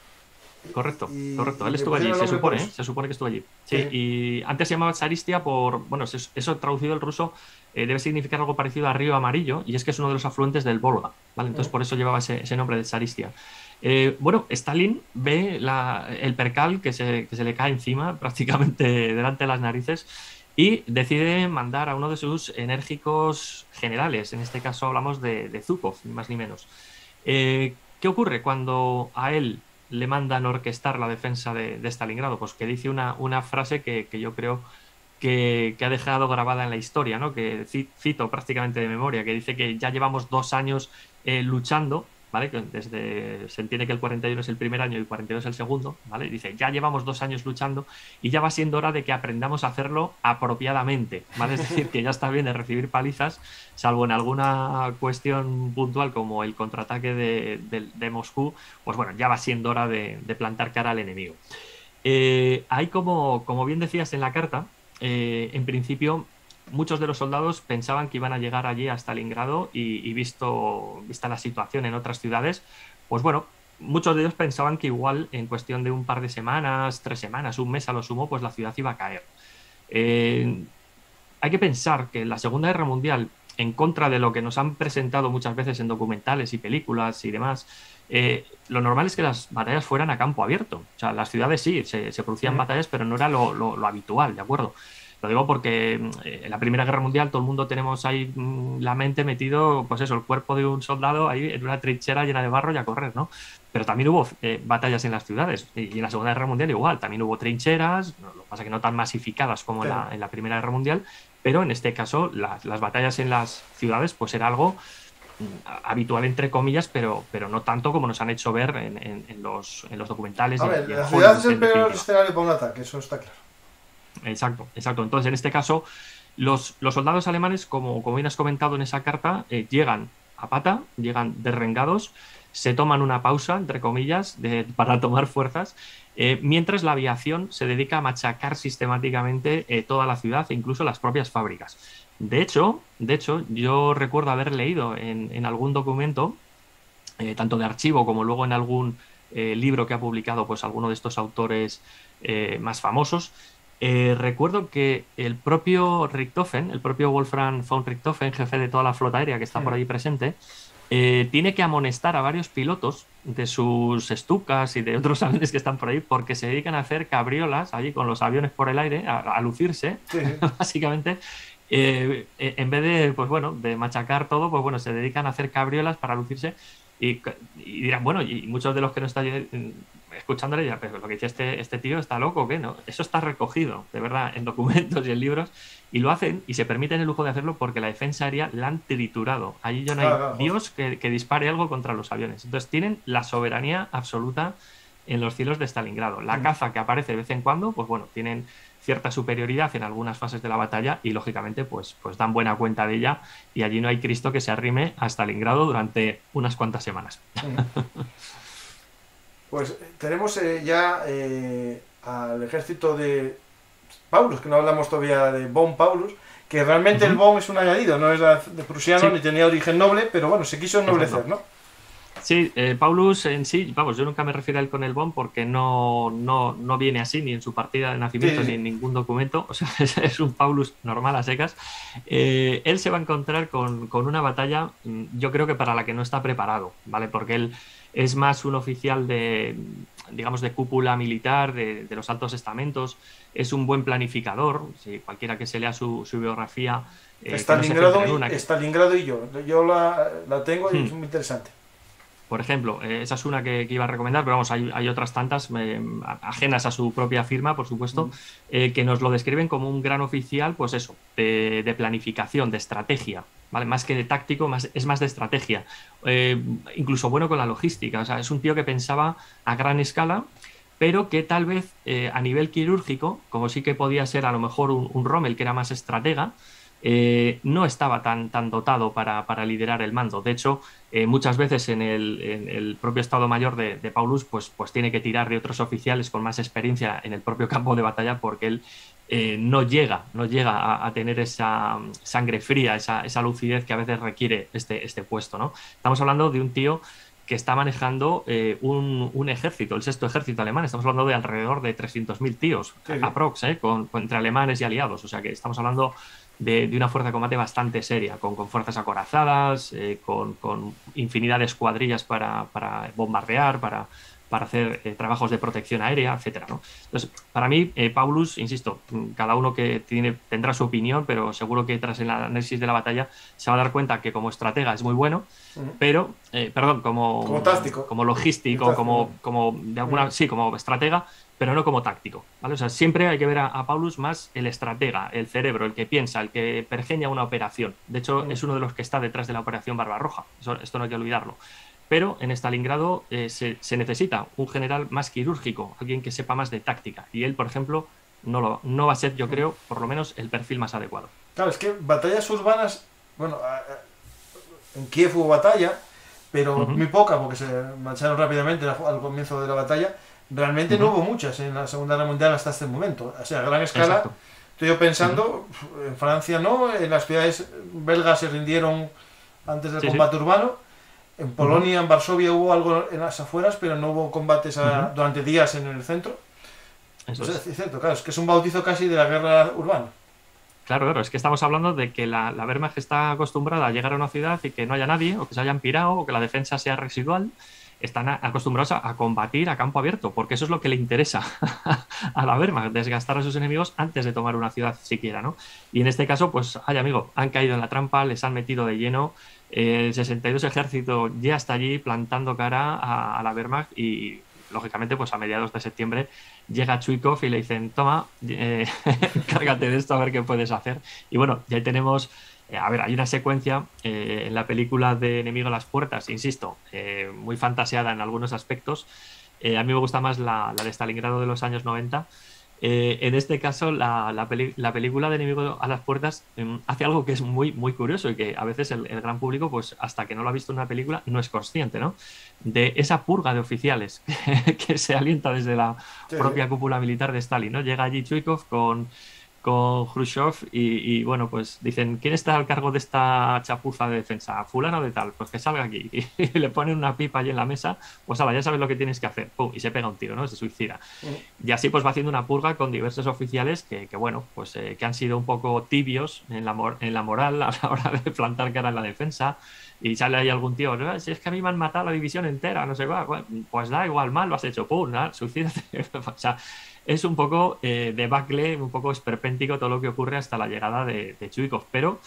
Correcto, correcto. Él estuvo allí, se supone, ¿eh? se supone que estuvo allí. Sí, y antes se llamaba Saristia por, bueno, eso traducido al ruso eh, debe significar algo parecido a Río Amarillo, y es que es uno de los afluentes del Volga, ¿vale? Entonces por eso llevaba ese, nombre de Saristia. Eh, bueno, Stalin ve el percal que se, le cae encima, [LAUGHS] prácticamente delante de las narices, y decide mandar a uno de sus enérgicos generales, en este caso hablamos de, Zukov, ni más ni menos. Eh, ¿Qué ocurre cuando a él le mandan orquestar la defensa de, Stalingrado? Pues que dice una, una frase que, que yo creo que, ha dejado grabada en la historia, ¿no? que cito prácticamente de memoria, que dice que ya llevamos dos años eh, luchando, ¿vale? desde, se entiende que el 41 es el primer año y el 42 es el segundo, ¿vale? dice, ya llevamos dos años luchando y ya va siendo hora de que aprendamos a hacerlo apropiadamente. Es [LAUGHS] decir, que ya está bien de recibir palizas, salvo en alguna cuestión puntual como el contraataque de, Moscú, pues bueno, ya va siendo hora de, plantar cara al enemigo. Eh, hay como, como bien decías en la carta, eh, en principio muchos de los soldados pensaban que iban a llegar allí a Stalingrado y, visto vista la situación en otras ciudades, pues bueno, muchos de ellos pensaban que igual en cuestión de un par de semanas, tres semanas, un mes a lo sumo, pues la ciudad iba a caer. Eh, hay que pensar que la Segunda Guerra Mundial, en contra de lo que nos han presentado muchas veces en documentales y películas y demás, eh, lo normal es que las batallas fueran a campo abierto. O sea, las ciudades sí, se, producían batallas, pero no era lo, habitual, ¿de acuerdo? Lo digo porque eh, en la Primera Guerra Mundial todo el mundo tenemos ahí mm, la mente metido, pues eso, el cuerpo de un soldado ahí en una trinchera llena de barro y a correr, ¿no? Pero también hubo eh, batallas en las ciudades y en la Segunda Guerra Mundial igual, también hubo trincheras, lo que pasa es que no tan masificadas como en, la, Primera Guerra Mundial, pero en este caso las batallas en las ciudades pues era algo habitual entre comillas, pero, pero no tanto como nos han hecho ver en, los, en los, documentales. A ver, la ciudad es el peor escenario para un ataque, eso está claro. Exacto, exacto. Entonces, en este caso, los, soldados alemanes, como, bien has comentado en esa carta, eh, llegan a pata, llegan derrengados, se toman una pausa, entre comillas, para tomar fuerzas, eh, mientras la aviación se dedica a machacar sistemáticamente eh, toda la ciudad e incluso las propias fábricas. De hecho, de hecho, yo recuerdo haber leído en, algún documento, tanto de archivo como luego en algún libro que ha publicado pues alguno de estos autores más famosos, eh, recuerdo que el propio Richthofen, el propio Wolfram von Richthofen, jefe de toda la flota aérea que está por ahí presente, eh, tiene que amonestar a varios pilotos de sus Stukas y de otros [LAUGHS] aviones que están por ahí porque se dedican a hacer cabriolas allí con los aviones por el aire, a, lucirse, [LAUGHS] básicamente. Eh, en vez de, pues bueno, de machacar todo, pues bueno, se dedican a hacer cabriolas para lucirse y, dirán, bueno, y muchos de los que no están escuchándole ya, pero lo que dice este, este tío está loco, ¿qué? No? Eso está recogido, de verdad, en documentos y en libros, y lo hacen y se permiten el lujo de hacerlo porque la defensa aérea la han triturado. Allí ya no hay Dios que, dispare algo contra los aviones. Entonces tienen la soberanía absoluta en los cielos de Stalingrado. La mm. caza que aparece de vez en cuando, pues bueno, tienen cierta superioridad en algunas fases de la batalla y lógicamente pues, pues dan buena cuenta de ella y allí no hay Cristo que se arrime a Stalingrado durante unas cuantas semanas. Mm. Pues tenemos eh, ya eh, al ejército de Paulus, que no hablamos todavía de Bon Paulus, que realmente el Bon es un añadido, no es de prusiano ni tenía origen noble, pero bueno, se quiso ennoblecer, ¿no? Sí, eh, Paulus en sí, vamos, yo nunca me refiero a él con el Bon porque no, no, no viene así, ni en su partida de nacimiento, ni en ningún documento, o sea, [LAUGHS] es, un Paulus normal a secas. él se va a encontrar con, con, una batalla, mm, yo creo que para la que no está preparado, ¿vale? Porque él es más un oficial de, digamos, de cúpula militar, de, los altos estamentos, es un buen planificador, si cualquiera que se lea su, biografía. Eh, Stalingrado, y, yo, yo la, tengo y es hmm. muy interesante. Por ejemplo, eh, esa es una que, iba a recomendar, pero vamos, hay, otras tantas eh, ajenas a su propia firma, por supuesto, hmm. eh, que nos lo describen como un gran oficial, pues eso, de planificación, de estrategia. Más que de táctico, es más de estrategia. Eh, incluso bueno con la logística. O sea, es un tío que pensaba a gran escala, pero que tal vez eh, a nivel quirúrgico, como sí que podía ser a lo mejor un, Rommel que era más estratega, eh, no estaba tan, tan dotado para, liderar el mando. De hecho, muchas veces en el, propio Estado Mayor de, de, Paulus, pues, pues tiene que tirar de otros oficiales con más experiencia en el propio [LAUGHS] campo de batalla porque él eh, no llega, no llega a, tener esa sangre fría, esa, lucidez que a veces requiere este, este puesto. ¿no? Estamos hablando de un tío que está manejando eh, un, ejército, el sexto ejército alemán. Estamos hablando de alrededor de 300.000 tíos, aprox, ¿eh? con, entre alemanes y aliados. O sea que estamos hablando de, una fuerza de combate bastante seria, con, fuerzas acorazadas, con, infinidad de escuadrillas para bombardear, para, para hacer eh, trabajos de protección aérea, etcétera. ¿no? Entonces, para mí, eh, Paulus, insisto, cada uno que tiene, tendrá su opinión, pero seguro que tras el análisis de la batalla se va a dar cuenta que como estratega es muy bueno, pero, eh, perdón, como, como táctico, como logístico, como, como de alguna, sí, como estratega, pero no como táctico. ¿vale? O sea, siempre hay que ver a, Paulus más el estratega, el cerebro, el que piensa, el que pergeña una operación. De hecho, es uno de los que está detrás de la operación Barbarroja. esto no hay que olvidarlo. Pero en Stalingrado eh, se, necesita un general más quirúrgico, alguien que sepa más de táctica. Y él, por ejemplo, no, lo, no va a ser, yo creo, por lo menos el perfil más adecuado. Claro, es que batallas urbanas, bueno, en Kiev hubo batalla, pero muy poca, porque se marcharon rápidamente al comienzo de la batalla. Realmente no hubo muchas en la Segunda Guerra Mundial hasta este momento. O sea, a gran escala, estoy yo pensando, en Francia no, en las ciudades belgas se rindieron antes del combate urbano en Polonia, en Varsovia hubo algo en las afueras, pero no hubo combates durante días en el centro. Eso es. cierto, claro, es que es un bautizo casi de la guerra urbana. Claro, claro, es que estamos hablando de que la, la Wehrmacht está acostumbrada a llegar a una ciudad y que no haya nadie, o que se hayan pirado, o que la defensa sea residual. Están acostumbrados a, combatir a campo abierto, porque eso es lo que le interesa [LAUGHS] a la Wehrmacht, desgastar a sus enemigos antes de tomar una ciudad siquiera, ¿no? Y en este caso, pues, ay amigo, han caído en la trampa, les han metido de lleno, el 62 ejército ya está allí plantando cara a, la Wehrmacht y lógicamente pues a mediados de septiembre llega Chuikov y le dicen toma eh, [LAUGHS] cárgate de esto a ver qué puedes hacer y bueno ya tenemos eh, a ver hay una secuencia eh, en la película de Enemigo a las puertas insisto muy fantaseada en algunos aspectos. A mí me gusta más la, la de Stalingrado de los años 90 Eh, en este caso, la, la, película de Enemigo a las Puertas em, hace algo que es muy, muy curioso y que a veces el, gran público, pues hasta que no lo ha visto en una película, no es consciente, ¿no? De esa purga de oficiales [LAUGHS] que, se alienta desde la propia cúpula militar de Stalin, ¿no? Llega allí Chuikov con con Khrushchev y, bueno, pues dicen, ¿quién está al cargo de esta chapuza de defensa? ¿Fulano de tal? Pues que salga aquí. [LAUGHS] Y, le ponen una pipa allí en la mesa, pues ala, ya sabes lo que tienes que hacer. Pum, y se pega un tiro, ¿no? Se suicida. Y así pues va haciendo una purga con diversos oficiales que, bueno, pues eh, que han sido un poco tibios en la, en la moral a la hora de plantar cara en la defensa. Y sale ahí algún tío, si es que a mí me han matado la división entera, no sé pues da igual, mal lo has hecho, pum, ¿no? suicídate. [LAUGHS] o sea, es un poco eh, debacle, un poco esperpéntico todo lo que ocurre hasta la llegada de, de Chuikov. Pero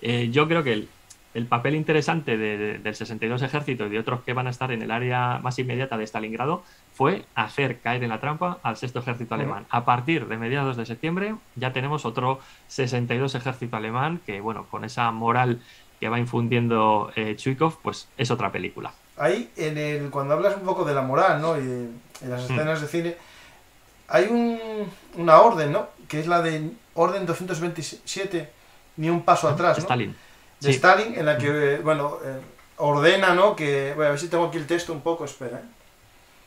eh, yo creo que el, papel interesante del 62 ejército y de otros que van a estar en el área más inmediata de Stalingrado fue hacer caer en la trampa al sexto ejército alemán. A partir de mediados de septiembre ya tenemos otro 62 ejército alemán que, bueno, con esa moral que va infundiendo eh, Chuikov, pues es otra película. Ahí, en el, cuando hablas un poco de la moral, ¿no? Y en las mm. escenas de cine, hay un, una orden, ¿no? Que es la de Orden 227, ni un paso atrás, ¿no? Stalin. De Stalin, en la que, bueno, eh, ordena, ¿no? Que, bueno, a ver si tengo aquí el texto un poco, espera, ¿eh?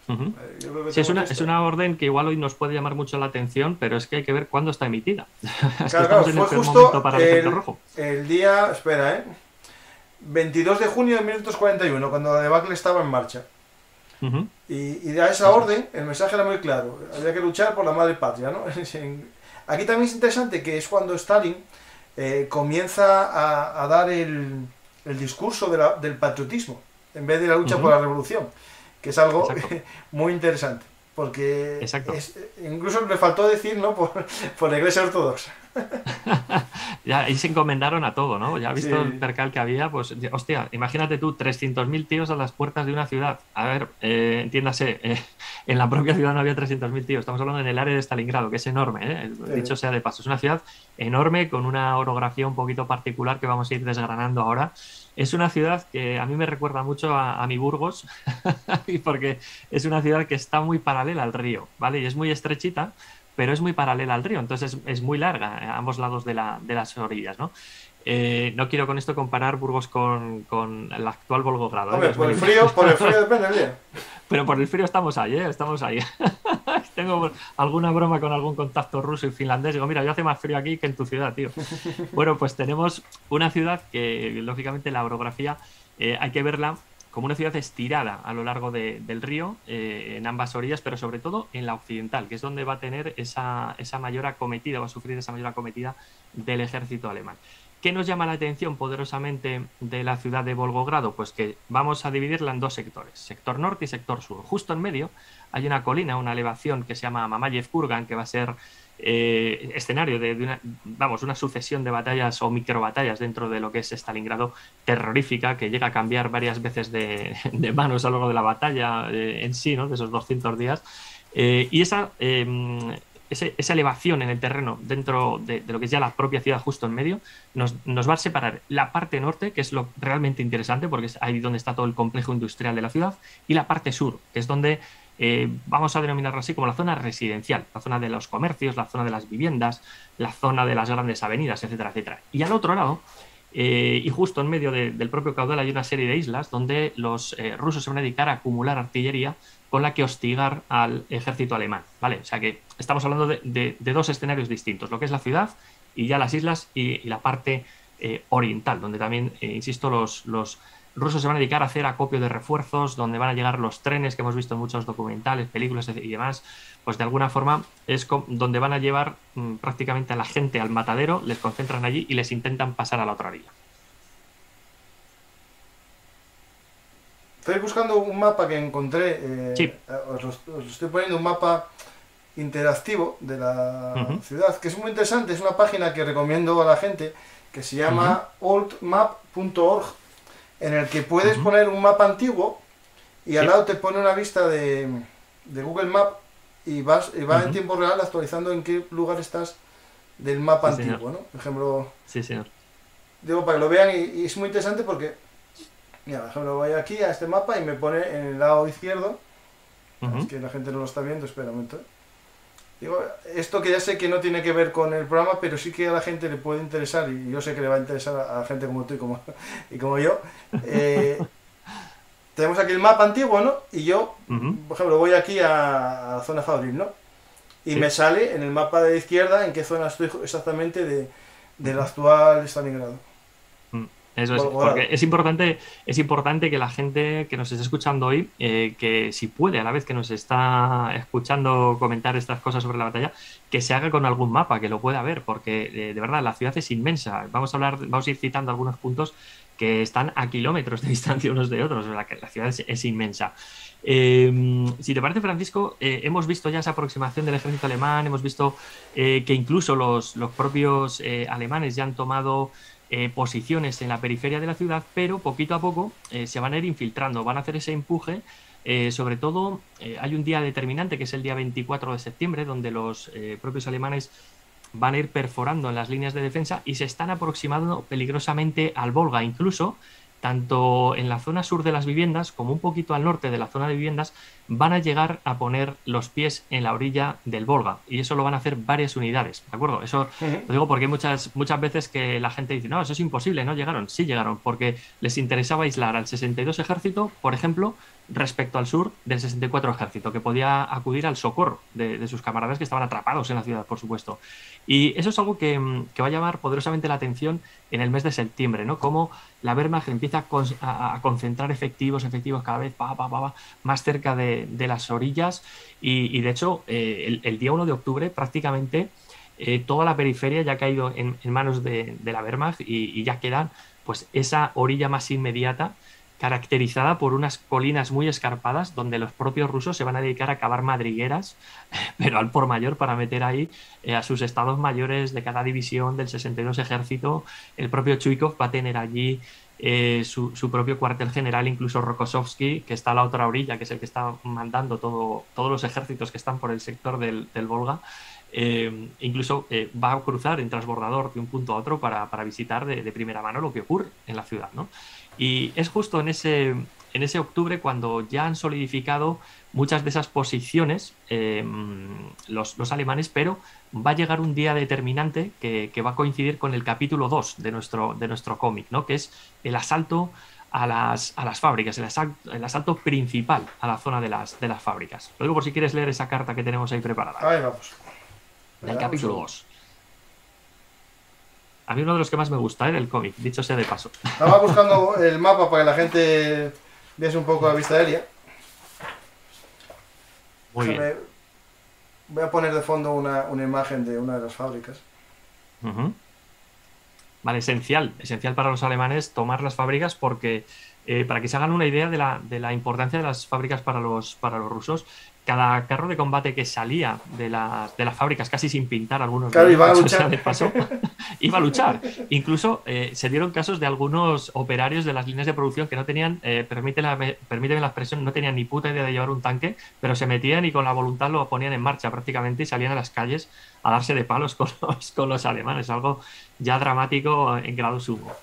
eh sí, es una, es una, orden que igual hoy nos puede llamar mucho la atención, pero es que hay que ver cuándo está emitida. [LAUGHS] claro, claro, fue justo para el, rojo. el día, espera, ¿eh? 22 de junio de 1941, cuando la debacle estaba en marcha y, y, a esa orden el mensaje era muy claro, había que luchar por la madre patria. ¿no? [LAUGHS] Aquí también es interesante que es cuando Stalin eh, comienza a, dar el, el discurso del patriotismo, en vez de la lucha por la revolución, que es algo [LAUGHS] muy interesante. Porque incluso me faltó decir, ¿no? [LAUGHS] Por, por la iglesia ortodoxa. [LAUGHS] ya, ahí se encomendaron a todo, ¿no? Ya ha visto el percal que había, pues, hostia, imagínate tú, 300.000 tíos a las puertas de una ciudad. A ver, eh, entiéndase, eh, [LAUGHS] en la propia ciudad no había 300.000 tíos, estamos hablando en el área de Stalingrado, que es enorme, ¿eh? dicho sea de paso, es una ciudad enorme con una orografía un poquito particular que vamos a ir desgranando ahora. Es una ciudad que a mí me recuerda mucho a, mi Burgos, [LAUGHS] porque es una ciudad que está muy paralela al río, ¿vale? Y es muy estrechita, pero es muy paralela al río, entonces es, muy larga a ambos lados de, la, de las orillas, ¿no? Eh, no quiero con esto comparar Burgos con, con el actual Volgogrado. ¿eh? Hombre, por el frío, por el frío depende bien. [LAUGHS] Pero por el frío estamos ahí, ¿eh? Estamos ahí. [LAUGHS] Tengo alguna broma con algún contacto ruso y finlandés. Digo, mira, yo hace más frío aquí que en tu ciudad, tío. [LAUGHS] Bueno, pues tenemos una ciudad que, lógicamente, la orografía eh, hay que verla como una ciudad estirada a lo largo del río, eh, en ambas orillas, pero sobre todo en la occidental, que es donde va a tener esa, esa mayor acometida, va a sufrir esa mayor acometida del ejército alemán. ¿Qué nos llama la atención poderosamente de la ciudad de Volgogrado? Pues que vamos a dividirla en dos sectores, sector norte y sector sur. Justo en medio hay una colina, una elevación que se llama Mamayev Kurgan, que va a ser eh, escenario de, una, vamos, una sucesión de batallas o microbatallas dentro de lo que es Stalingrado terrorífica, que llega a cambiar varias veces de, [LAUGHS] manos a lo largo de la batalla eh, en sí, ¿no? de esos 200 días. Eh, y esa em, esa elevación en el terreno dentro de, lo que es ya la propia ciudad justo en medio, nos, va a separar la parte norte, que es lo realmente interesante, porque es ahí donde está todo el complejo industrial de la ciudad, y la parte sur, que es donde eh, vamos a denominarlo así como la zona residencial, la zona de los comercios, la zona de las viviendas, la zona de las grandes avenidas, etcétera, etcétera. Y al otro lado, eh, y justo en medio del propio caudal hay una serie de islas donde los eh, rusos se van a dedicar a acumular artillería con la que hostigar al ejército alemán. ¿vale? O sea que estamos hablando de, dos escenarios distintos, lo que es la ciudad y ya las islas y, la parte oriental, donde también, insisto, los, los, rusos se van a dedicar a hacer acopio de refuerzos, donde van a llegar los trenes que hemos visto en muchos documentales, películas y demás, pues de alguna forma es donde van a llevar mm, prácticamente a la gente al matadero, les concentran allí y les intentan pasar a la otra orilla. Estoy buscando un mapa que encontré. Eh, os, estoy poniendo un mapa interactivo de la ciudad, que es muy interesante. Es una página que recomiendo a la gente que se llama oldmap.org, en el que puedes poner un mapa antiguo y al lado te pone una vista de, Google Map y vas y va en tiempo real actualizando en qué lugar estás del mapa antiguo, ¿no? Por ejemplo. Sí, señor. Digo, para que lo vean y es muy interesante porque Mira, por ejemplo, voy aquí a este mapa y me pone en el lado izquierdo. Es que la gente no lo está viendo, espera un momento. Digo, esto que ya sé que no tiene que ver con el programa, pero sí que a la gente le puede interesar, y yo sé que le va a interesar a, la gente como tú y como, [LAUGHS] y como yo. Eh, tenemos aquí el mapa antiguo, ¿no? Y yo, por ejemplo, voy aquí a, zona Fabril, ¿no? Y me sale en el mapa de izquierda en qué zona estoy exactamente de, del actual Stalingrado. Eso es, porque es importante, es importante que la gente que nos esté escuchando hoy, eh, que si puede, a la vez que nos está escuchando comentar estas cosas sobre la batalla, que se haga con algún mapa, que lo pueda ver, porque eh, de verdad la ciudad es inmensa. Vamos a hablar, vamos a ir citando algunos puntos que están a kilómetros de [LAUGHS] distancia unos de otros, la, la ciudad es, inmensa. Em, si te parece, Francisco, eh, hemos visto ya esa aproximación del ejército alemán, hemos visto que incluso los, los propios alemanes ya han tomado eh, posiciones en la periferia de la ciudad, pero poquito a poco eh, se van a ir infiltrando, van a hacer ese empuje. Eh, sobre todo, hay un día determinante que es el día 24 de septiembre, donde los propios alemanes van a ir perforando en las líneas de defensa y se están aproximando peligrosamente al Volga. Incluso tanto en la zona sur de las viviendas como un poquito al norte de la zona de viviendas, van a llegar a poner los pies en la orilla del Volga. Y eso lo van a hacer varias unidades, ¿de acuerdo? Eso lo digo porque muchas, muchas veces que la gente dice, no, eso es imposible, no llegaron. Sí llegaron, porque les interesaba aislar al 62 ejército, por ejemplo, respecto al sur del 64 ejército, que podía acudir al socorro de, sus camaradas que estaban atrapados en la ciudad, por supuesto. Y eso es algo que, va a llamar poderosamente la atención en el mes de septiembre, ¿no? Cómo la Wehrmacht empieza a, concentrar efectivos, efectivos cada vez más cerca de, las orillas. Y, de hecho eh, el, día 1 de octubre prácticamente eh, toda la periferia ya ha caído en, manos de, la Wehrmacht y, y ya queda pues esa orilla más inmediata caracterizada por unas colinas muy escarpadas donde los propios rusos se van a dedicar a cavar madrigueras, [LAUGHS] pero al por mayor para meter ahí eh, a sus estados mayores de cada división del 62 ejército. El propio Chuikov va a tener allí eh, su, propio cuartel general, incluso Rokossovsky, que está a la otra orilla, que es el que está mandando todo, todos los ejércitos que están por el sector del, Volga. Eh, incluso va a cruzar en transbordador de un punto a otro para, visitar de, de, primera mano lo que ocurre en la ciudad. ¿no? Y es justo en ese, en ese octubre cuando ya han solidificado muchas de esas posiciones em, los, alemanes, pero va a llegar un día determinante que, va a coincidir con el capítulo 2 de nuestro, de nuestro cómic, ¿no? que es el asalto a las, a las fábricas, el asalto, el asalto, principal a la zona de las, de las fábricas. Lo digo por si quieres leer esa carta que tenemos ahí preparada. Ahí vamos. Del capítulo 2. A mí uno de los que más me gusta, ¿eh? del cómic, dicho sea de paso. [LAUGHS] Estaba buscando el mapa para que la gente viese un poco a vista aérea. Muy bien. Voy a poner de fondo una, imagen de una de las fábricas. Vale, esencial, esencial para los alemanes tomar las fábricas porque eh, para que se hagan una idea de la, de la, importancia de las fábricas para los, para los rusos, cada carro de combate que salía de, las fábricas casi sin pintar algunos claro, iba a [LAUGHS] luchar. De paso, [LAUGHS] iba a luchar. Incluso eh, se dieron casos de algunos operarios de las líneas de producción que no tenían, eh, permíteme, la expresión, no tenían ni puta idea de llevar un tanque, pero se metían y con la voluntad lo ponían en marcha prácticamente y salían a las calles a darse de palos con los, con los alemanes, algo ya dramático en grado sumo.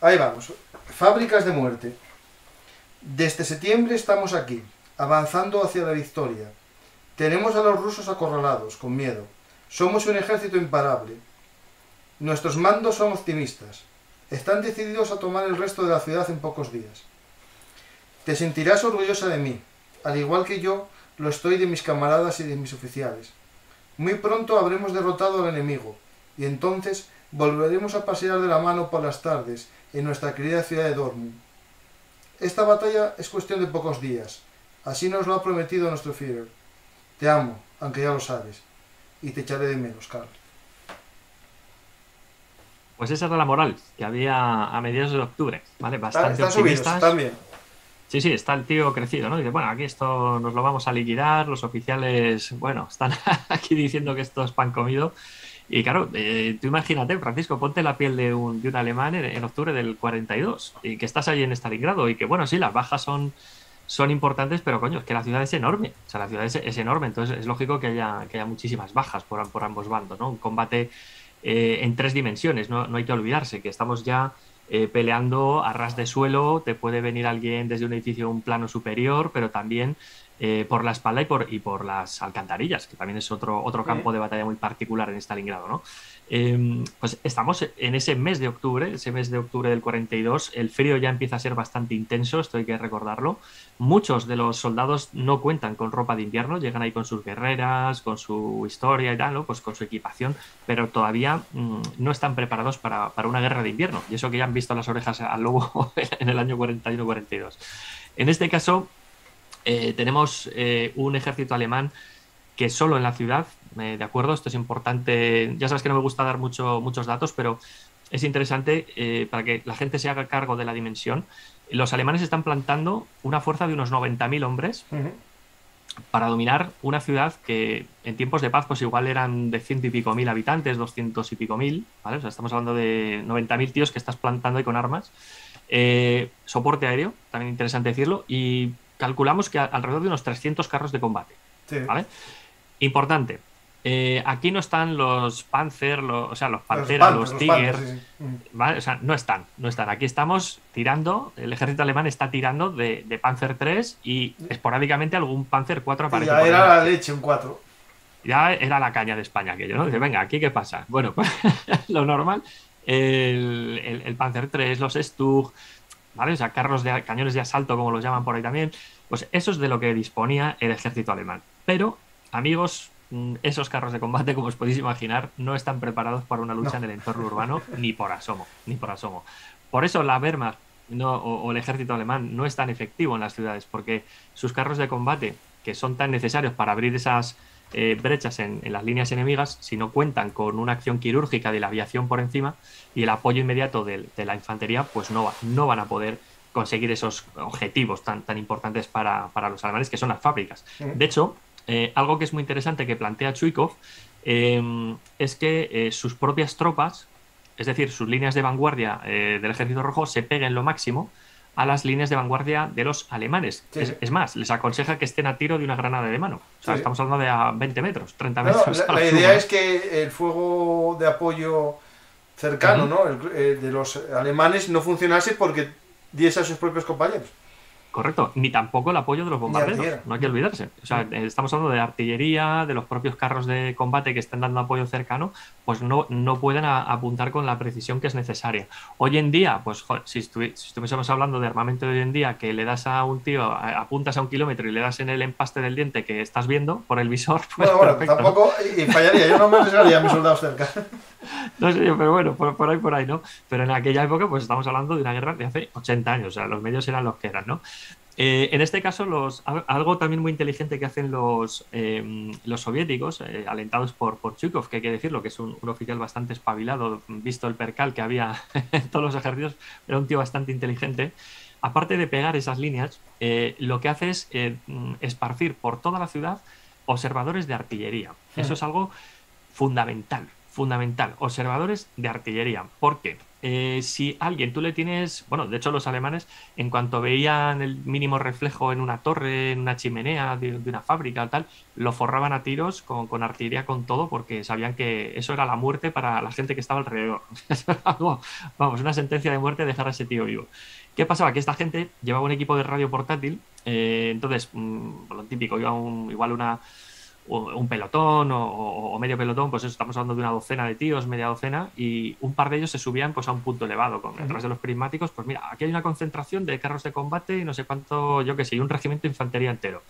Ahí vamos. Fábricas de muerte. Desde septiembre estamos aquí avanzando hacia la victoria. Tenemos a los rusos acorralados, con miedo. Somos un ejército imparable. Nuestros mandos son optimistas. Están decididos a tomar el resto de la ciudad en pocos días. Te sentirás orgullosa de mí, al igual que yo lo estoy de mis camaradas y de mis oficiales. Muy pronto habremos derrotado al enemigo, y entonces volveremos a pasear de la mano por las tardes en nuestra querida ciudad de Dortmund. Esta batalla es cuestión de pocos días, Así nos lo ha prometido nuestro Führer. Te amo, aunque ya lo sabes, y te echaré de menos, Carl. Pues esa era la moral que había a mediados de octubre, ¿vale? Bastante está, optimistas. también. Sí, sí, está el tío crecido, ¿no? Dice, bueno, aquí esto nos lo vamos a liquidar, los oficiales, bueno, están [LAUGHS] aquí diciendo que esto es pan comido. Y claro, eh, tú imagínate, Francisco, ponte la piel de un, de un alemán en, en, octubre del 42 y que estás ahí en Stalingrado y que, bueno, sí, las bajas son son importantes, pero coño, es que la ciudad es enorme. O sea, la ciudad es, enorme, entonces es lógico que haya, que haya muchísimas bajas por, por ambos bandos, ¿no? Un combate eh, en tres dimensiones, ¿no? no hay que olvidarse que estamos ya eh, peleando a ras de suelo, te puede venir alguien desde un edificio un plano superior, pero también eh, por la espalda y por, y por las alcantarillas, que también es otro, otro campo de batalla muy particular en Stalingrado, ¿no? Em, pues estamos en ese mes de octubre, ese mes de octubre del 42, el frío ya empieza a ser bastante intenso, esto hay que recordarlo. Muchos de los soldados no cuentan con ropa de invierno, llegan ahí con sus guerreras, con su historia y tal, pues con su equipación, pero todavía mm, no están preparados para, para, una guerra de invierno. Y eso que ya han visto las orejas al lobo [LAUGHS] en el año 41-42. En este caso, eh, tenemos eh, un ejército alemán que solo en la ciudad, eh, de acuerdo, esto es importante, ya sabes que no me gusta dar mucho, muchos datos, pero es interesante para que la gente se haga cargo de la dimensión. Los alemanes están plantando una fuerza de unos 90.000 hombres para dominar una ciudad que en tiempos de paz pues igual eran de ciento y pico mil habitantes, doscientos y pico mil, ¿vale? O sea, estamos hablando de 90.000 tíos que estás plantando ahí con armas. soporte aéreo, también interesante decirlo, y calculamos que alrededor de unos 300 carros de combate. ¿vale? Importante. Eh, aquí no están los Panzer, o sea, los Pantera, los, Tiger, ¿vale? O sea, no están, no están. Aquí estamos tirando, el ejército alemán está tirando de, Panzer 3 y esporádicamente algún Panzer 4 aparece. ya era la leche, un 4. Ya era la caña de España aquello, ¿no? Dice, venga, ¿aquí qué pasa? Bueno, [LAUGHS] pues lo normal, el, el Panzer 3, los Stug, ¿vale? O sea, carros de cañones de asalto, como los llaman por ahí también. Pues eso es de lo que disponía el ejército alemán. Pero, amigos, mm, esos carros de combate, como os podéis imaginar, no están preparados para una lucha en el [LAUGHS] entorno urbano ni por asomo, ni por asomo. Por eso la Wehrmacht no, o, el ejército alemán no es tan efectivo en las ciudades, porque sus carros de combate, que son tan necesarios para abrir esas eh, brechas en, las líneas enemigas, si no cuentan con una acción quirúrgica de la aviación por encima y el apoyo inmediato de, la infantería, pues no, no van a poder conseguir esos objetivos tan, tan importantes para, los alemanes, que son las fábricas. De hecho, eh, algo que es muy interesante que plantea Chuikov em, es que eh, sus propias tropas, es decir, sus líneas de vanguardia del ejército rojo, se peguen lo máximo a las líneas de vanguardia de los alemanes. Es, más, les aconseja que estén a tiro de una granada de mano. O sea, estamos hablando de a 20 metros, 30 metros. la, idea es que el fuego de apoyo cercano ¿no? Eh, de los alemanes no funcionase porque diese a sus propios compañeros. Correcto, ni tampoco el apoyo de los bombarderos, no hay que olvidarse. O sea, estamos hablando de artillería, de los propios carros de combate que estén dando apoyo cercano, pues no, no pueden apuntar con la precisión que es necesaria. Hoy en día, pues si, estuviésemos hablando de armamento de hoy en día, que le das a un tío, apuntas a un kilómetro y le das en el empaste del diente que estás viendo por el visor, pues bueno, bueno, tampoco, y fallaría, yo no me arriesgaría a mis soldados cerca. [LAUGHS] No sé, pero bueno, por, ahí, por ahí, ¿no? Pero en aquella época, pues estamos hablando de una guerra de hace 80 años, o sea, los medios eran los que eran, ¿no? Eh, en este caso, los, algo también muy inteligente que hacen los, em, los soviéticos, eh, alentados por, por Chukov, que hay que decirlo, que es un, oficial bastante espabilado, visto el percal que había [LAUGHS] en todos los ejércitos, era un tío bastante inteligente. Aparte de pegar esas líneas, eh, lo que hace es esparcir por toda la ciudad observadores de artillería. Eso es algo fundamental, fundamental. Observadores de artillería. ¿Por qué? Eh, si alguien tú le tienes, bueno, de hecho los alemanes, en cuanto veían el mínimo reflejo en una torre, en una chimenea de, una fábrica o tal, lo forraban a tiros con, artillería, con todo, porque sabían que eso era la muerte para la gente que estaba alrededor. [LAUGHS] vamos, una sentencia de muerte dejar a ese tío vivo. ¿Qué pasaba? Que esta gente llevaba un equipo de radio portátil, eh, entonces, mm, lo típico, iba un, igual una un pelotón o, medio pelotón, pues estamos hablando de una docena de tíos, media docena, y un par de ellos se subían pues a un punto elevado, con detrás de los prismáticos, pues mira, aquí hay una concentración de carros de combate y no sé cuánto, yo que sé, y un regimiento de infantería entero.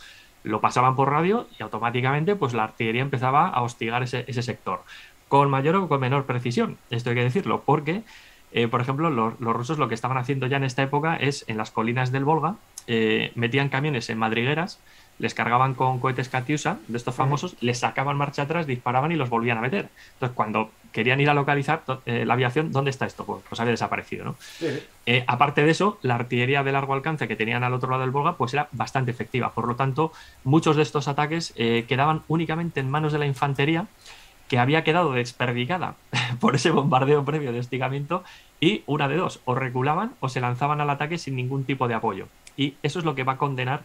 Lo pasaban por radio y automáticamente pues la artillería empezaba a hostigar ese, sector, con mayor o con menor precisión, esto hay que decirlo, porque, eh, por ejemplo, los, rusos lo que estaban haciendo ya en esta época es en las colinas del Volga, eh, metían camiones en madrigueras, les cargaban con cohetes Katyusha, de estos famosos, les sacaban marcha atrás, disparaban y los volvían a meter. Entonces, cuando querían ir a localizar eh, la aviación, ¿dónde está esto? Pues, pues había desaparecido, ¿no? Eh, aparte de eso, la artillería de largo alcance que tenían al otro lado del Volga, pues era bastante efectiva. Por lo tanto, muchos de estos ataques eh, quedaban únicamente en manos de la infantería, que había quedado desperdigada [LAUGHS] por ese bombardeo previo de hostigamiento, y una de dos, o reculaban o se lanzaban al ataque sin ningún tipo de apoyo. Y eso es lo que va a condenar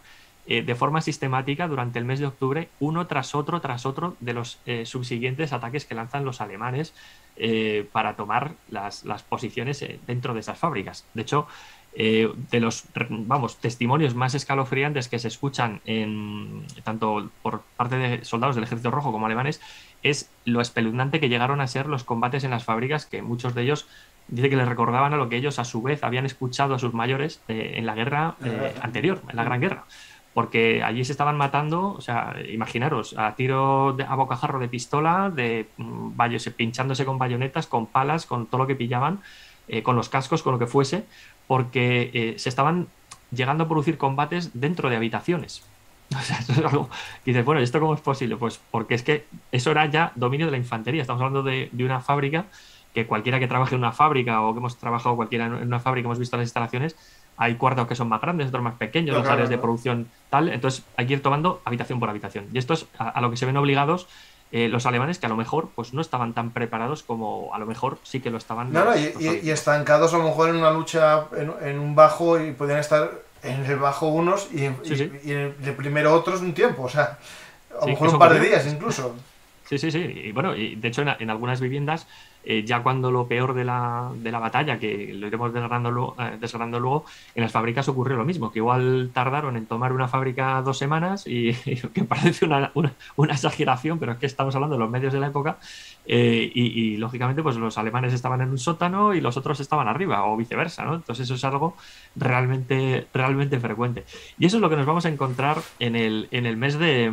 eh, de forma sistemática durante el mes de octubre, uno tras otro, tras otro de los eh, subsiguientes ataques que lanzan los alemanes eh, para tomar las, posiciones dentro de esas fábricas. De hecho, eh, de los vamos testimonios más escalofriantes que se escuchan en, tanto por parte de soldados del Ejército Rojo como alemanes es lo espeluznante que llegaron a ser los combates en las fábricas, que muchos de ellos dice que les recordaban a lo que ellos a su vez habían escuchado a sus mayores eh, en la guerra eh, anterior, en la Gran Guerra. Porque allí se estaban matando, o sea, imaginaros, a tiro de, a bocajarro de pistola, de mm, pinchándose con bayonetas, con palas, con todo lo que pillaban, con los cascos, con lo que fuese, porque eh, se estaban llegando a producir combates dentro de habitaciones. [LAUGHS] O sea, eso es algo que dices, bueno, ¿y esto cómo es posible? Pues porque es que eso era ya dominio de la infantería. Estamos hablando de, una fábrica que cualquiera que trabaje en una fábrica o que hemos trabajado cualquiera en una fábrica, hemos visto las instalaciones, hay cuartos que son más grandes, otros más pequeños, las áreas de producción tal. Entonces hay que ir tomando habitación por habitación. Y esto es a lo que se ven obligados eh, los alemanes que a lo mejor pues no estaban tan preparados como a lo mejor sí que lo estaban. No, y, estancados a lo mejor en una lucha en, un bajo y podían estar en el bajo unos y, en el primero otros un tiempo, o sea, a lo mejor un par de días incluso. Sí, sí, sí. Y bueno, y de hecho en algunas viviendas eh, ya cuando lo peor de la, de la batalla, que lo iremos desgranando luego, eh, luego, en las fábricas ocurrió lo mismo, que igual tardaron en tomar una fábrica dos semanas y, [LAUGHS] que parece una, una, exageración, pero es que estamos hablando de los medios de la época eh, y, lógicamente pues los alemanes estaban en un sótano y los otros estaban arriba o viceversa, ¿no? Entonces eso es algo realmente, realmente frecuente. Y eso es lo que nos vamos a encontrar en el, en el mes de,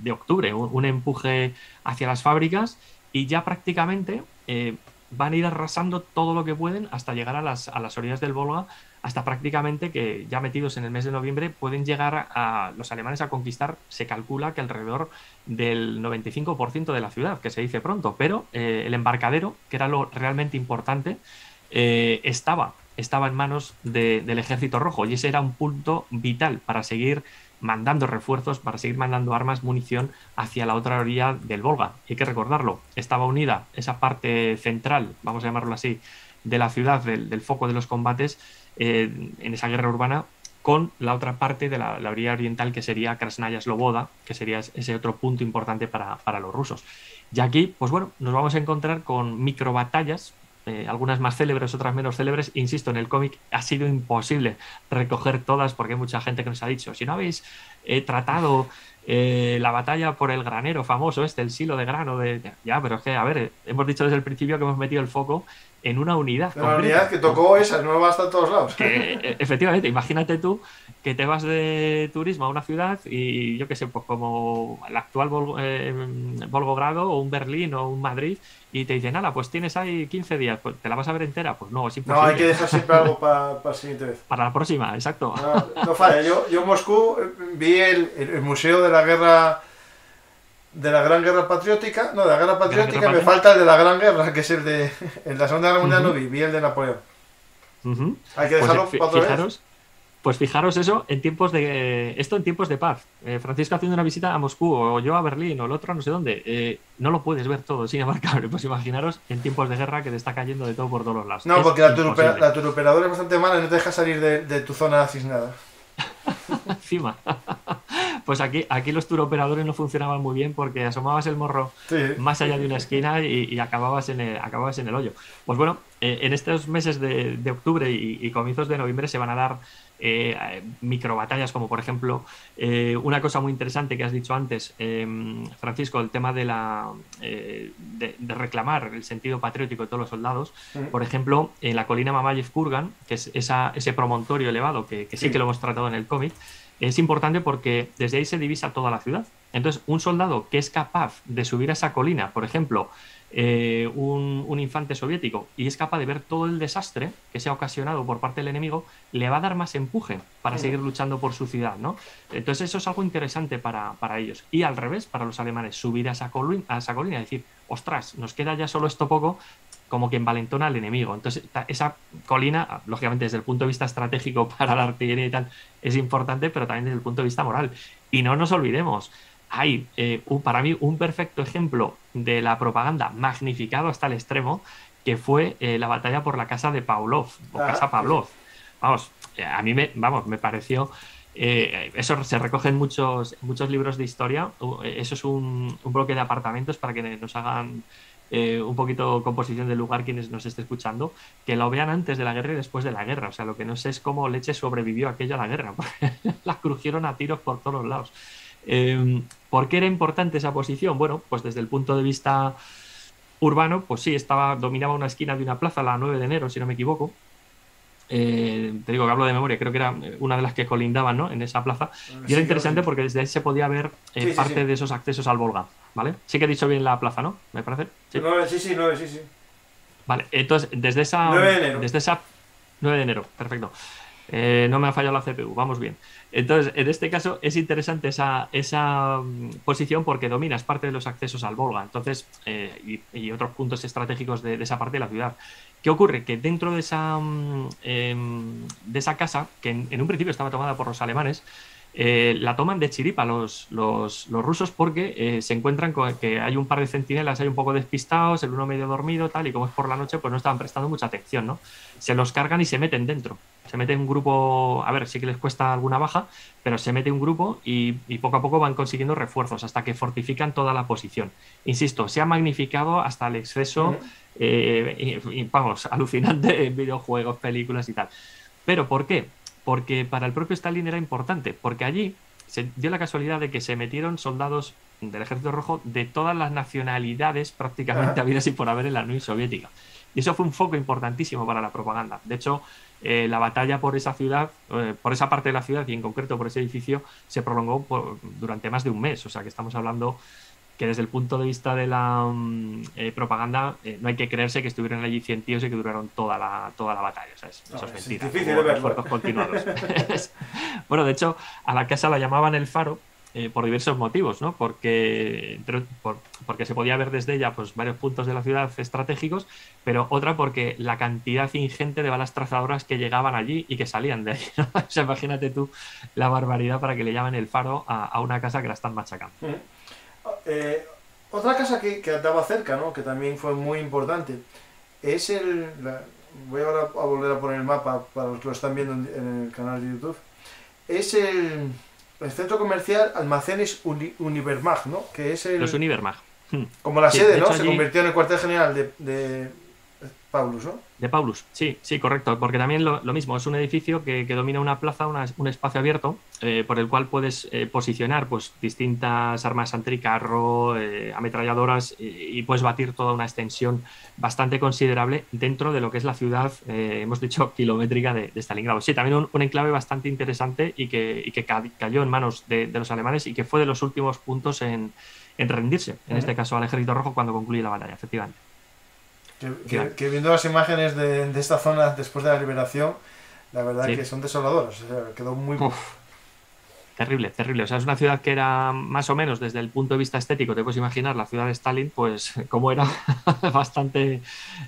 de octubre, un empuje hacia las fábricas y ya prácticamente eh, van a ir arrasando todo lo que pueden hasta llegar a las, a las orillas del Volga, hasta prácticamente que ya metidos en el mes de noviembre pueden llegar a los alemanes a conquistar, se calcula que alrededor del 95% de la ciudad, que se dice pronto, pero eh, el embarcadero, que era lo realmente importante, eh, estaba, estaba en manos del ejército rojo y ese era un punto vital para seguir mandando refuerzos para seguir mandando armas, munición hacia la otra orilla del Volga. hay que recordarlo, estaba unida esa parte central, vamos a llamarlo así, de la ciudad, del, foco de los combates eh, en esa guerra urbana, con la otra parte de la, orilla oriental que sería Krasnaya Sloboda, que sería ese otro punto importante para, para los rusos. Y aquí, pues bueno, nos vamos a encontrar con micro batallas eh, algunas más célebres, otras menos célebres. Insisto, en el cómic ha sido imposible recoger todas porque hay mucha gente que nos ha dicho, si no habéis eh, tratado eh, la batalla por el granero famoso, este, el silo de grano, de, ya, pero es que, a ver, hemos dicho desde el principio que hemos metido el foco en una unidad. Una unidad que tocó esa, no va a estar a todos lados. E, efectivamente, imagínate tú que te vas de turismo a una ciudad y yo qué sé, pues como el actual eh, Volgogrado o un Berlín o un Madrid y te dicen, nada, pues tienes ahí 15 días, pues te la vas a ver entera. Pues no, es imposible. No, hay que dejar siempre algo [LAUGHS] para, la siguiente vez. Para la próxima, exacto. No, falla, yo, yo en Moscú eh, vi el, el Museo de la Guerra de la Gran Guerra Patriótica, no, de la Guerra Patriótica, me falta el de la Gran Guerra, que es el de. En la Segunda Guerra Mundial no vi, vi el de Napoleón. Hay que pues, dejarlo pues, fijaros, Pues fijaros eso en tiempos de. Esto en tiempos de paz. Eh, Francisco haciendo una visita a Moscú, o yo a Berlín, o el otro a no sé dónde. Eh, no lo puedes ver todo, sin abarcable. Pues imaginaros en tiempos de guerra que te está cayendo de todo por todos lados. No, porque la, turoperadora es bastante mala y no te deja salir de, de tu zona asignada. [LAUGHS] Encima. Pues aquí, aquí los turoperadores no funcionaban muy bien porque asomabas el morro más allá de una esquina y, acababas, en el, acababas en el hoyo. Pues bueno, eh, en estos meses de, octubre y, comienzos de noviembre se van a dar eh, micro batallas, como por ejemplo, eh, una cosa muy interesante que has dicho antes, em, Francisco, el tema de, la, de, reclamar el sentido patriótico de todos los soldados. Por ejemplo, en la colina Mamayev Kurgan, que es ese promontorio elevado que, que sí que lo hemos tratado en el cómic, es importante porque desde ahí se divisa toda la ciudad. Entonces, un soldado que es capaz de subir a esa colina, por ejemplo, eh, un, infante soviético, y es capaz de ver todo el desastre que se ha ocasionado por parte del enemigo, le va a dar más empuje para seguir luchando por su ciudad, ¿no? Entonces, eso es algo interesante para, ellos. Y al revés, para los alemanes, subir a esa, colina, a esa colina y decir, ostras, nos queda ya solo esto poco, como que envalentona al enemigo. Entonces, esa colina, lógicamente desde el punto de vista estratégico [LAUGHS] para la artillería y tal, es importante, pero también desde el punto de vista moral. Y no nos olvidemos, hay eh, para mí un perfecto ejemplo de la propaganda magnificado hasta el extremo, que fue eh, la batalla por la casa de Pavlov, o ah, casa Pavlov. Vamos, eh, a mí me, vamos, me pareció... eso se recoge en muchos, muchos libros de historia. Eso es un, un bloque de apartamentos para que nos hagan eh, un poquito composición del lugar quienes nos esté escuchando, que lo vean antes de la guerra y después de la guerra. O sea, lo que no sé es cómo Leche sobrevivió aquello a la guerra, [LAUGHS] porque la crujieron a tiros por todos lados. Eh, ¿Por qué era importante esa posición? Bueno, pues desde el punto de vista urbano, pues sí, estaba, dominaba una esquina de una plaza, la 9 de enero, si no me equivoco. Eh, te digo que hablo de memoria, creo que era una de las que colindaban ¿no? en esa plaza. Y era interesante porque desde ahí se podía ver eh, parte de esos accesos al Volga. ¿Vale? Sí que he dicho bien la plaza, ¿no? ¿Me parece? Sí, sí, sí, 9, sí, sí. Vale, entonces desde esa. 9 de enero. Desde esa. 9 de enero, perfecto. Eh, no me ha fallado la CPU, vamos bien. Entonces, en este caso es interesante esa, esa mm, posición porque dominas parte de los accesos al Volga entonces, y, y, otros puntos estratégicos de, esa parte de la ciudad. ¿Qué ocurre? Que dentro de esa, mm, em, de esa casa, que en, un principio estaba tomada por los alemanes, eh, la toman de chiripa los, los, los rusos porque eh, se encuentran con que hay un par de centinelas hay un poco despistados, el uno medio dormido, tal, y como es por la noche, pues no estaban prestando mucha atención, ¿no? Se los cargan y se meten dentro. Se mete un grupo, a ver, sí que les cuesta alguna baja, pero se mete un grupo y, y poco a poco van consiguiendo refuerzos hasta que fortifican toda la posición. Insisto, se ha magnificado hasta el exceso, eh, y, y, vamos, [LAUGHS] alucinante en videojuegos, películas y tal. ¿Pero por qué? Porque para el propio Stalin era importante, porque allí se dio la casualidad de que se metieron soldados del Ejército Rojo de todas las nacionalidades prácticamente habidas y por haber en la Unión Soviética. Y eso fue un foco importantísimo para la propaganda. De hecho, eh, la batalla por esa ciudad, eh, por esa parte de la ciudad y en concreto por ese edificio, se prolongó por, durante más de un mes. O sea que estamos hablando que desde el punto de vista de la um, eh, propaganda eh, no hay que creerse que estuvieron allí 100 tíos y que duraron toda la, toda la batalla. O sea, es, no, eso es, es mentira. difícil de esfuerzos continuados. [LAUGHS] [LAUGHS] bueno, de hecho, a la casa la llamaban el faro eh, por diversos motivos, ¿no? Porque, entre, por, porque se podía ver desde ella pues, varios puntos de la ciudad estratégicos, pero otra porque la cantidad ingente de balas trazadoras que llegaban allí y que salían de. ¿no? [LAUGHS] O sea, imagínate tú la barbaridad para que le llamen el faro a, a una casa que la están machacando. Mm. Eh, otra casa que, que, andaba cerca, ¿no? que también fue muy importante, es el... La, voy ahora a volver a poner el mapa para los que lo están viendo en, el canal de YouTube. Es el, el centro comercial Almacenes Uni, Univermag, ¿no? Que es el... Los Univermag. Como la sí, sede, ¿no? Se convirtió en el cuartel general de, de Paulus, ¿no? De Paulus, sí, sí, correcto, porque también lo, lo mismo, es un edificio que, que domina una plaza, una, un espacio abierto, eh, por el cual puedes eh, posicionar pues, distintas armas anticarro, eh, ametralladoras, y, y, puedes batir toda una extensión bastante considerable dentro de lo que es la ciudad, eh, hemos dicho, [LAUGHS] kilométrica de, de Stalingrado. Sí, también un, un, enclave bastante interesante y que, y que cayó en manos de, de, los alemanes y que fue de los últimos puntos en, en rendirse, en uh -huh. este caso al ejército rojo, cuando concluye la batalla, efectivamente. Que, que, que, viendo las imágenes de, de, esta zona después de la liberación, la verdad sí. que son desoladoras. O sea, quedó muy. Uf, terrible, terrible. O sea, es una ciudad que era más o menos desde el punto de vista estético, te puedes imaginar la ciudad de Stalin, pues [LAUGHS] como era [LAUGHS] bastante,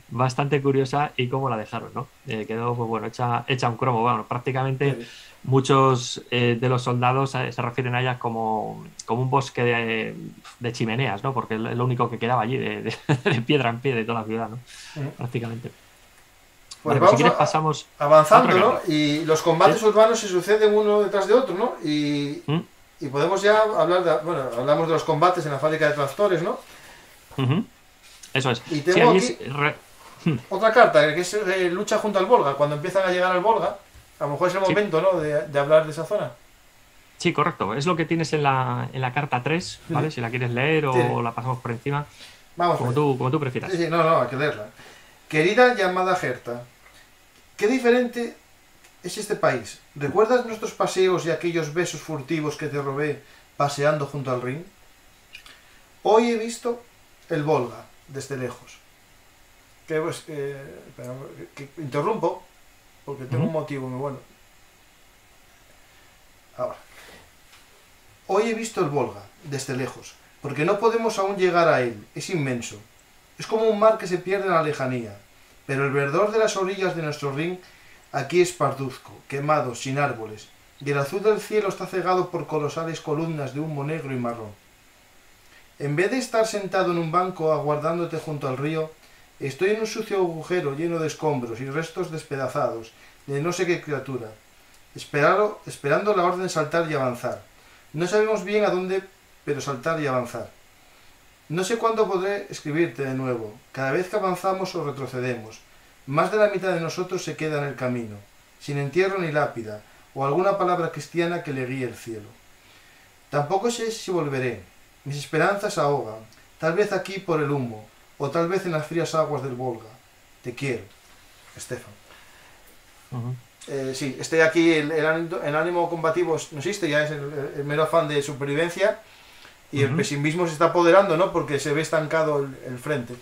bastante curiosa y cómo la dejaron, ¿no? Eh, quedó, pues bueno, hecha, hecha un cromo. Bueno, prácticamente. Sí muchos eh, de los soldados eh, se refieren a ellas como, como un bosque de, de, chimeneas, ¿no? Porque es lo único que quedaba allí, de, de, [LAUGHS] de piedra en pie de toda la ciudad, ¿no? Uh -huh. Prácticamente. Pues vale, pues si quieres pasamos avanzando, ¿no? Y los combates ¿Sí? urbanos se suceden uno detrás de otro, ¿no? Y, ¿Mm? y podemos ya hablar, de, bueno, hablamos de los combates en la fábrica de tractores, ¿no? Uh -huh. Eso es. Y tengo sí, aquí re... [LAUGHS] otra carta que es eh, lucha junto al Volga, cuando empiezan a llegar al Volga a lo mejor es el momento, sí. ¿no? De, de, hablar de esa zona. Sí, correcto. Es lo que tienes en la, en la carta 3, ¿vale? Sí. Si la quieres leer o sí. la pasamos por encima. Vamos como, tú, como tú prefieras. Sí, sí, no, no, hay que leerla. Querida llamada Gerta, qué diferente es este país. ¿Recuerdas nuestros paseos y aquellos besos furtivos que te robé paseando junto al Rin? Hoy he visto el Volga desde lejos. Que pues, eh, que, que interrumpo, porque tengo uh -huh. un motivo muy bueno. Ahora, hoy he visto el Volga desde lejos, porque no podemos aún llegar a él, es inmenso. Es como un mar que se pierde en la lejanía, pero el verdor de las orillas de nuestro ring aquí es parduzco, quemado, sin árboles, y el azul del cielo está cegado por colosales columnas de humo negro y marrón. En vez de estar sentado en un banco aguardándote junto al río, Estoy en un sucio agujero lleno de escombros y restos despedazados de no sé qué criatura, esperando la orden de saltar y avanzar. No sabemos bien a dónde, pero saltar y avanzar. No sé cuándo podré escribirte de nuevo. Cada vez que avanzamos o retrocedemos, más de la mitad de nosotros se queda en el camino, sin entierro ni lápida, o alguna palabra cristiana que le guíe el cielo. Tampoco sé si volveré. Mis esperanzas ahogan, tal vez aquí por el humo, o tal vez en las frías aguas del Volga. Te quiero, Estefan. Eh, sí, este aquí, el, ánimo combativo no existe, ya es el, mero afán de supervivencia y el pesimismo se está apoderando, ¿no? Porque se ve estancado el, frente.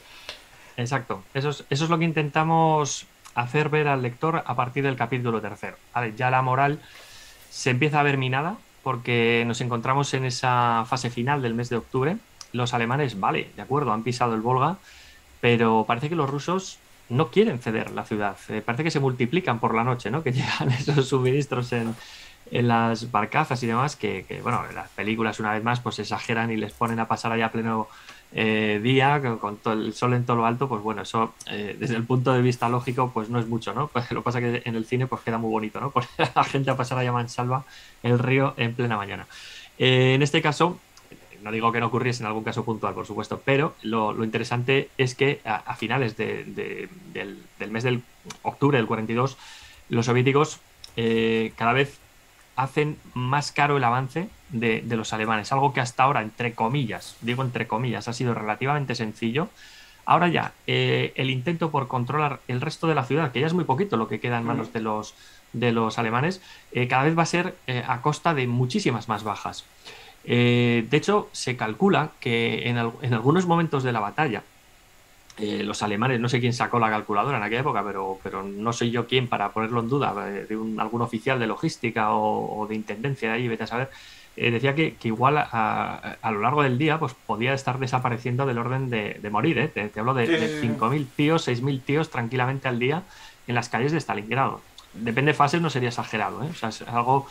Exacto, eso es, eso es lo que intentamos hacer ver al lector a partir del capítulo tercero. ya la moral se empieza a ver minada porque nos encontramos en esa fase final del mes de octubre. Los alemanes, vale, de acuerdo, han pisado el Volga, pero parece que los rusos no quieren ceder la ciudad. Eh, parece que se multiplican por la noche, ¿no? Que [LAUGHS] llegan esos suministros en, las barcazas y demás, que, bueno, las películas una vez más pues exageran y les ponen a pasar allá a pleno eh, día, con todo el sol en todo lo alto, pues bueno, eso eh, desde el punto de vista lógico pues no es mucho, ¿no? [LAUGHS] Pues lo pasa es que en el cine pues queda muy bonito, ¿no? [LAUGHS] Poner a la gente a pasar allá mansalva el río en plena mañana. en este caso, no digo que no ocurriese en algún caso puntual, por supuesto, pero lo, interesante es que a, finales del, mes del octubre del 42, los soviéticos eh, cada vez hacen más caro el avance de, los alemanes, algo que hasta ahora, entre comillas, digo entre comillas, ha sido relativamente sencillo. Ahora ya, eh, el intento por controlar el resto de la ciudad, que ya es muy poquito lo que queda en manos de los, de los alemanes, eh, cada vez va a ser a costa de muchísimas más bajas. Eh, de hecho, se calcula que en, algunos momentos de la batalla, eh, los alemanes, no sé quién sacó la calculadora en aquella época, pero, pero no soy yo quién para ponerlo en duda, eh, de algún oficial de logística o, de intendencia de ahí, vete a saber, decía que, igual a, lo largo del día pues podía estar desapareciendo del orden de, morir. Te, hablo de, de 5.000 tíos, 6.000 tíos tranquilamente al día en las calles de Stalingrado. Depende de fases, no sería exagerado. O sea, es algo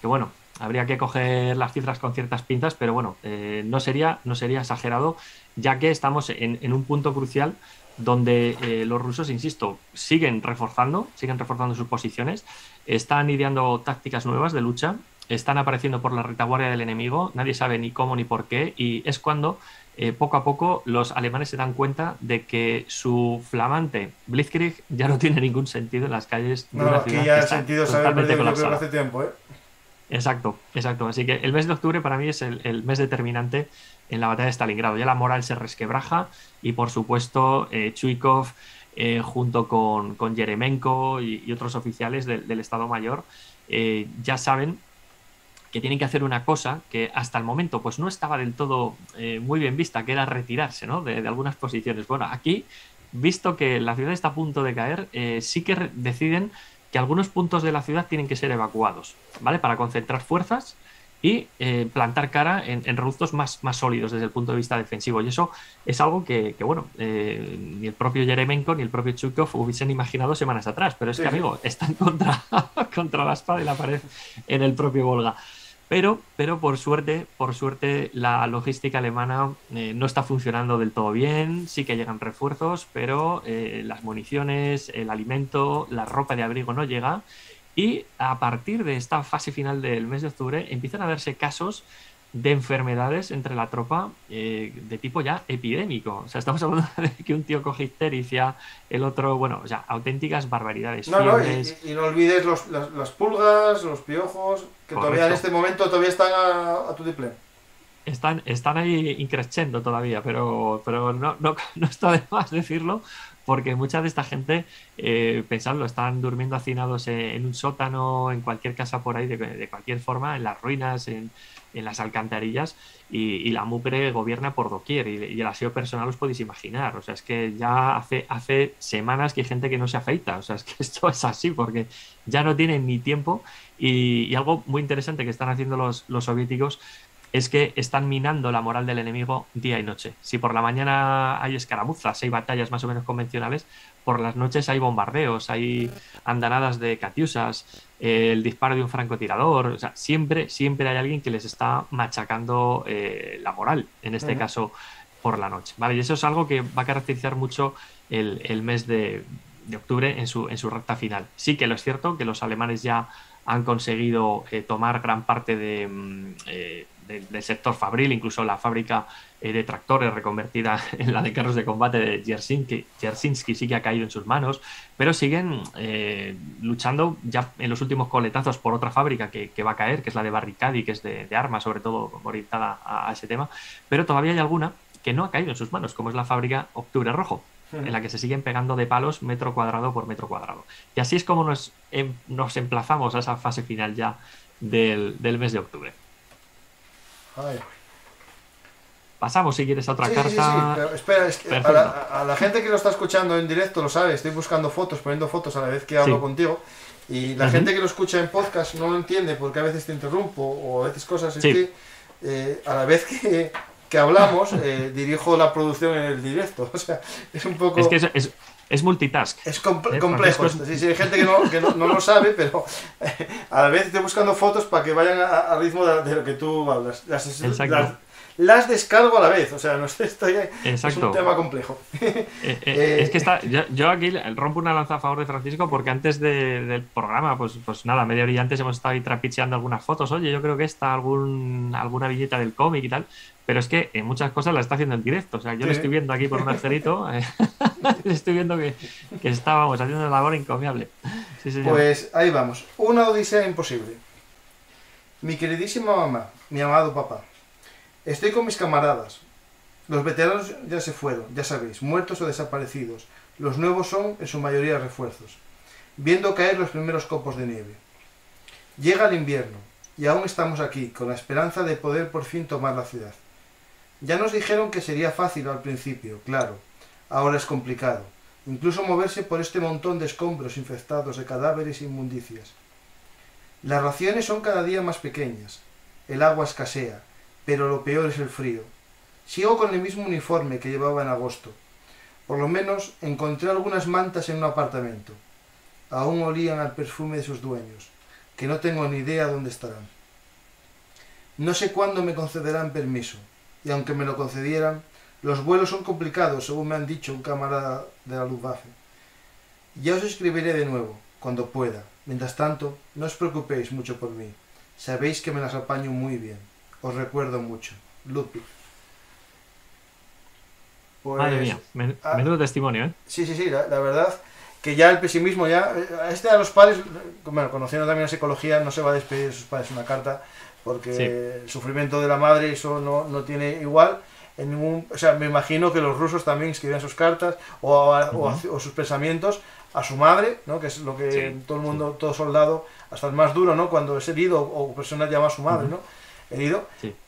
que, bueno, habría que coger las cifras con ciertas pinzas, pero bueno, eh, no, sería, no sería exagerado, ya que estamos en, un punto crucial donde eh, los rusos, insisto, siguen reforzando, siguen reforzando sus posiciones, están ideando tácticas nuevas de lucha, están apareciendo por la retaguardia del enemigo, nadie sabe ni cómo ni por qué, y es cuando eh, poco a poco los alemanes se dan cuenta de que su flamante Blitzkrieg ya no tiene ningún sentido en las calles de una ciudad ya que sentido hace tiempo, ¿eh? Exacto, exacto. Así que el mes de octubre para mí es el, mes determinante en la batalla de Stalingrado. Ya la moral se resquebraja y por supuesto eh, Chuikov eh, junto con, con Yeremenko y, otros oficiales del Estado Mayor eh, ya saben que tienen que hacer una cosa que hasta el momento pues no estaba del todo muy bien vista, que era retirarse ¿no? de, de, algunas posiciones. Bueno, aquí, visto que la ciudad está a punto de caer, sí que deciden que algunos puntos de la ciudad tienen que ser evacuados, ¿vale? Para concentrar fuerzas y eh, plantar cara en, en más, más sólidos desde el punto de vista defensivo. Y eso es algo que, bueno, eh, ni el propio Yeremenko ni el propio Chukov hubiesen imaginado semanas atrás. Pero es que, amigo, están [LAUGHS] contra, contra la espada y la pared en el propio Volga. Pero, pero por suerte, por suerte, la logística alemana eh, no está funcionando del todo bien. Sí que llegan refuerzos, pero eh, las municiones, el alimento, la ropa de abrigo no llega. Y a partir de esta fase final del mes de octubre empiezan a verse casos de enfermedades entre la tropa eh, de tipo ya epidémico. O sea, estamos hablando [LAUGHS] de que un tío coge ictericia, el otro, bueno, o sea, auténticas barbaridades. No, no, y, no olvides los, las, pulgas, los piojos, que todavía en este momento todavía están a, tu diploma. Están, están ahí increciendo todavía, pero, pero no, no, [LAUGHS] no está de más decirlo, porque mucha de esta gente, eh, pensadlo, están durmiendo hacinados en, un sótano, en cualquier casa por ahí, de, de cualquier forma, en las ruinas, en, en las alcantarillas y, la mupre gobierna por doquier y, el aseo personal os podéis imaginar. O sea, es que ya hace, hace semanas que hay gente que no se afeita. O sea, es que [LAUGHS] esto es así porque ya no tienen ni tiempo y, algo muy interesante que están haciendo los, los soviéticos es que están minando la moral del enemigo día y noche. Si por la mañana hay escaramuzas, hay batallas más o menos convencionales, por las noches hay bombardeos, hay andanadas de catiusas, el disparo de un francotirador, o sea, siempre, siempre hay alguien que les está machacando eh, la moral, en este caso por la noche. ¿vale? Y eso es algo que va a caracterizar mucho el, mes de, octubre en su, en su recta final. Sí que lo es cierto que los alemanes ya han conseguido eh, tomar gran parte de, mm, eh, del sector fabril, incluso la fábrica eh, de tractores reconvertida [LAUGHS] en la de carros de combate de Jersinski, sí que ha caído en sus manos, pero siguen luchando ya en los últimos coletazos por otra fábrica que, va a caer, que es la de Barricadi, que es de, armas, sobre todo orientada a, ese tema, pero todavía hay alguna que no ha caído en sus manos, como es la fábrica Octubre Rojo, en la que se siguen pegando de palos metro cuadrado por metro cuadrado. Y así es como nos, em, nos emplazamos a esa fase final ya del, del mes de octubre. Pasamos si quieres a otra carta. Sí, sí, pero espera, a, la, gente que lo está escuchando en directo lo sabe, estoy buscando fotos, poniendo fotos a la vez que hablo contigo. Y la gente que lo escucha en podcast no lo entiende porque a veces te interrumpo o a veces cosas. Es que eh, a la vez que, que hablamos, eh, dirijo la producción en el directo. [LAUGHS] O sea, es un poco. Es que es, es, multitask. Es ¿Eh? complejo. Sí, sí, hay gente que no, que no, no lo sabe, pero a la vez estoy buscando fotos para que vayan al ritmo de, lo que tú hablas. Las, Exacto las descargo a la vez. O sea, no sé, estoy, es un tema complejo. [LAUGHS] Eh, eh, eh, es que está, yo, aquí rompo una lanza a favor de Francisco porque antes del programa, pues, pues nada, media hora antes hemos estado ahí trapicheando algunas fotos. Oye, yo creo que está algún, alguna viñeta del cómic y tal. Pero es que en muchas cosas la está haciendo en directo. O sea, yo lo estoy viendo aquí por un arcerito. [LAUGHS] [LAUGHS] estoy viendo que, que estábamos haciendo una labor encomiable. pues ahí vamos. Una odisea imposible. Mi queridísima mamá, mi amado papá, Estoy con mis camaradas. Los veteranos ya se fueron, ya sabéis, muertos o desaparecidos. Los nuevos son, en su mayoría, refuerzos. Viendo caer los primeros copos de nieve. Llega el invierno, y aún estamos aquí, con la esperanza de poder por fin tomar la ciudad. Ya nos dijeron que sería fácil al principio, claro. Ahora es complicado. Incluso moverse por este montón de escombros infectados de cadáveres e inmundicias. Las raciones son cada día más pequeñas. El agua escasea pero lo peor es el frío. Sigo con el mismo uniforme que llevaba en agosto. Por lo menos encontré algunas mantas en un apartamento. Aún olían al perfume de sus dueños, que no tengo ni idea dónde estarán. No sé cuándo me concederán permiso, y aunque me lo concedieran, los vuelos son complicados, según me han dicho un camarada de la Luftwaffe. Ya os escribiré de nuevo, cuando pueda. Mientras tanto, no os preocupéis mucho por mí. Sabéis que me las apaño muy bien. Os recuerdo mucho. Ludwig. Pues, Madre mía, ah, menudo testimonio, ¿eh? Sí, sí, sí, la, verdad que ya el pesimismo, ya, a este a los padres, bueno, conociendo también la psicología, no se va a despedir de sus padres una carta, porque el sufrimiento de la madre, eso no, no tiene igual. En ningún, o sea, me imagino que los rusos también escribían sus cartas o, o, sus pensamientos a su madre, ¿no? que es lo que todo el mundo, todo soldado, hasta el más duro, ¿no? cuando es herido o persona llama a su madre. ¿no? Herido.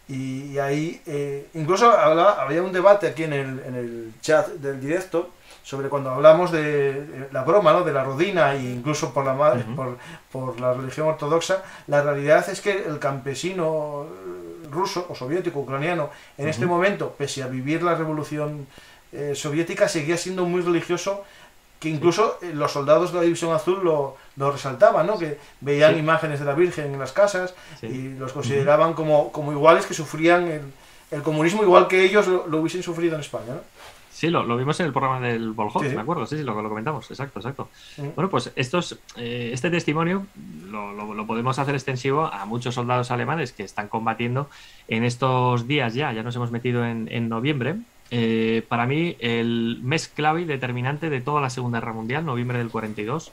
Y, ahí, eh, incluso había un debate aquí en el, en el chat del directo sobre cuando hablamos de la broma, ¿no? de la rodina e incluso por la, madre, por, por, la religión ortodoxa, la realidad es que el campesino ruso o soviético, ucraniano, en este momento, pese a vivir la revolución eh, soviética, seguía siendo muy religioso que incluso eh, los soldados de la División Azul lo, lo resaltaban, ¿no? que veían imágenes de la Virgen en las casas y los consideraban como, como iguales que sufrían el, el comunismo igual que ellos lo, hubiesen sufrido en España. ¿no? Sí, lo, lo, vimos en el programa del Volhov, me acuerdo, sí, sí, lo, lo comentamos, exacto, exacto. Bueno, pues estos, eh, este testimonio lo, lo, podemos hacer extensivo a muchos soldados alemanes que están combatiendo en estos días ya, ya nos hemos metido en, en noviembre, eh, para mí, el mes clave y determinante de toda la Segunda Guerra Mundial, noviembre del 42,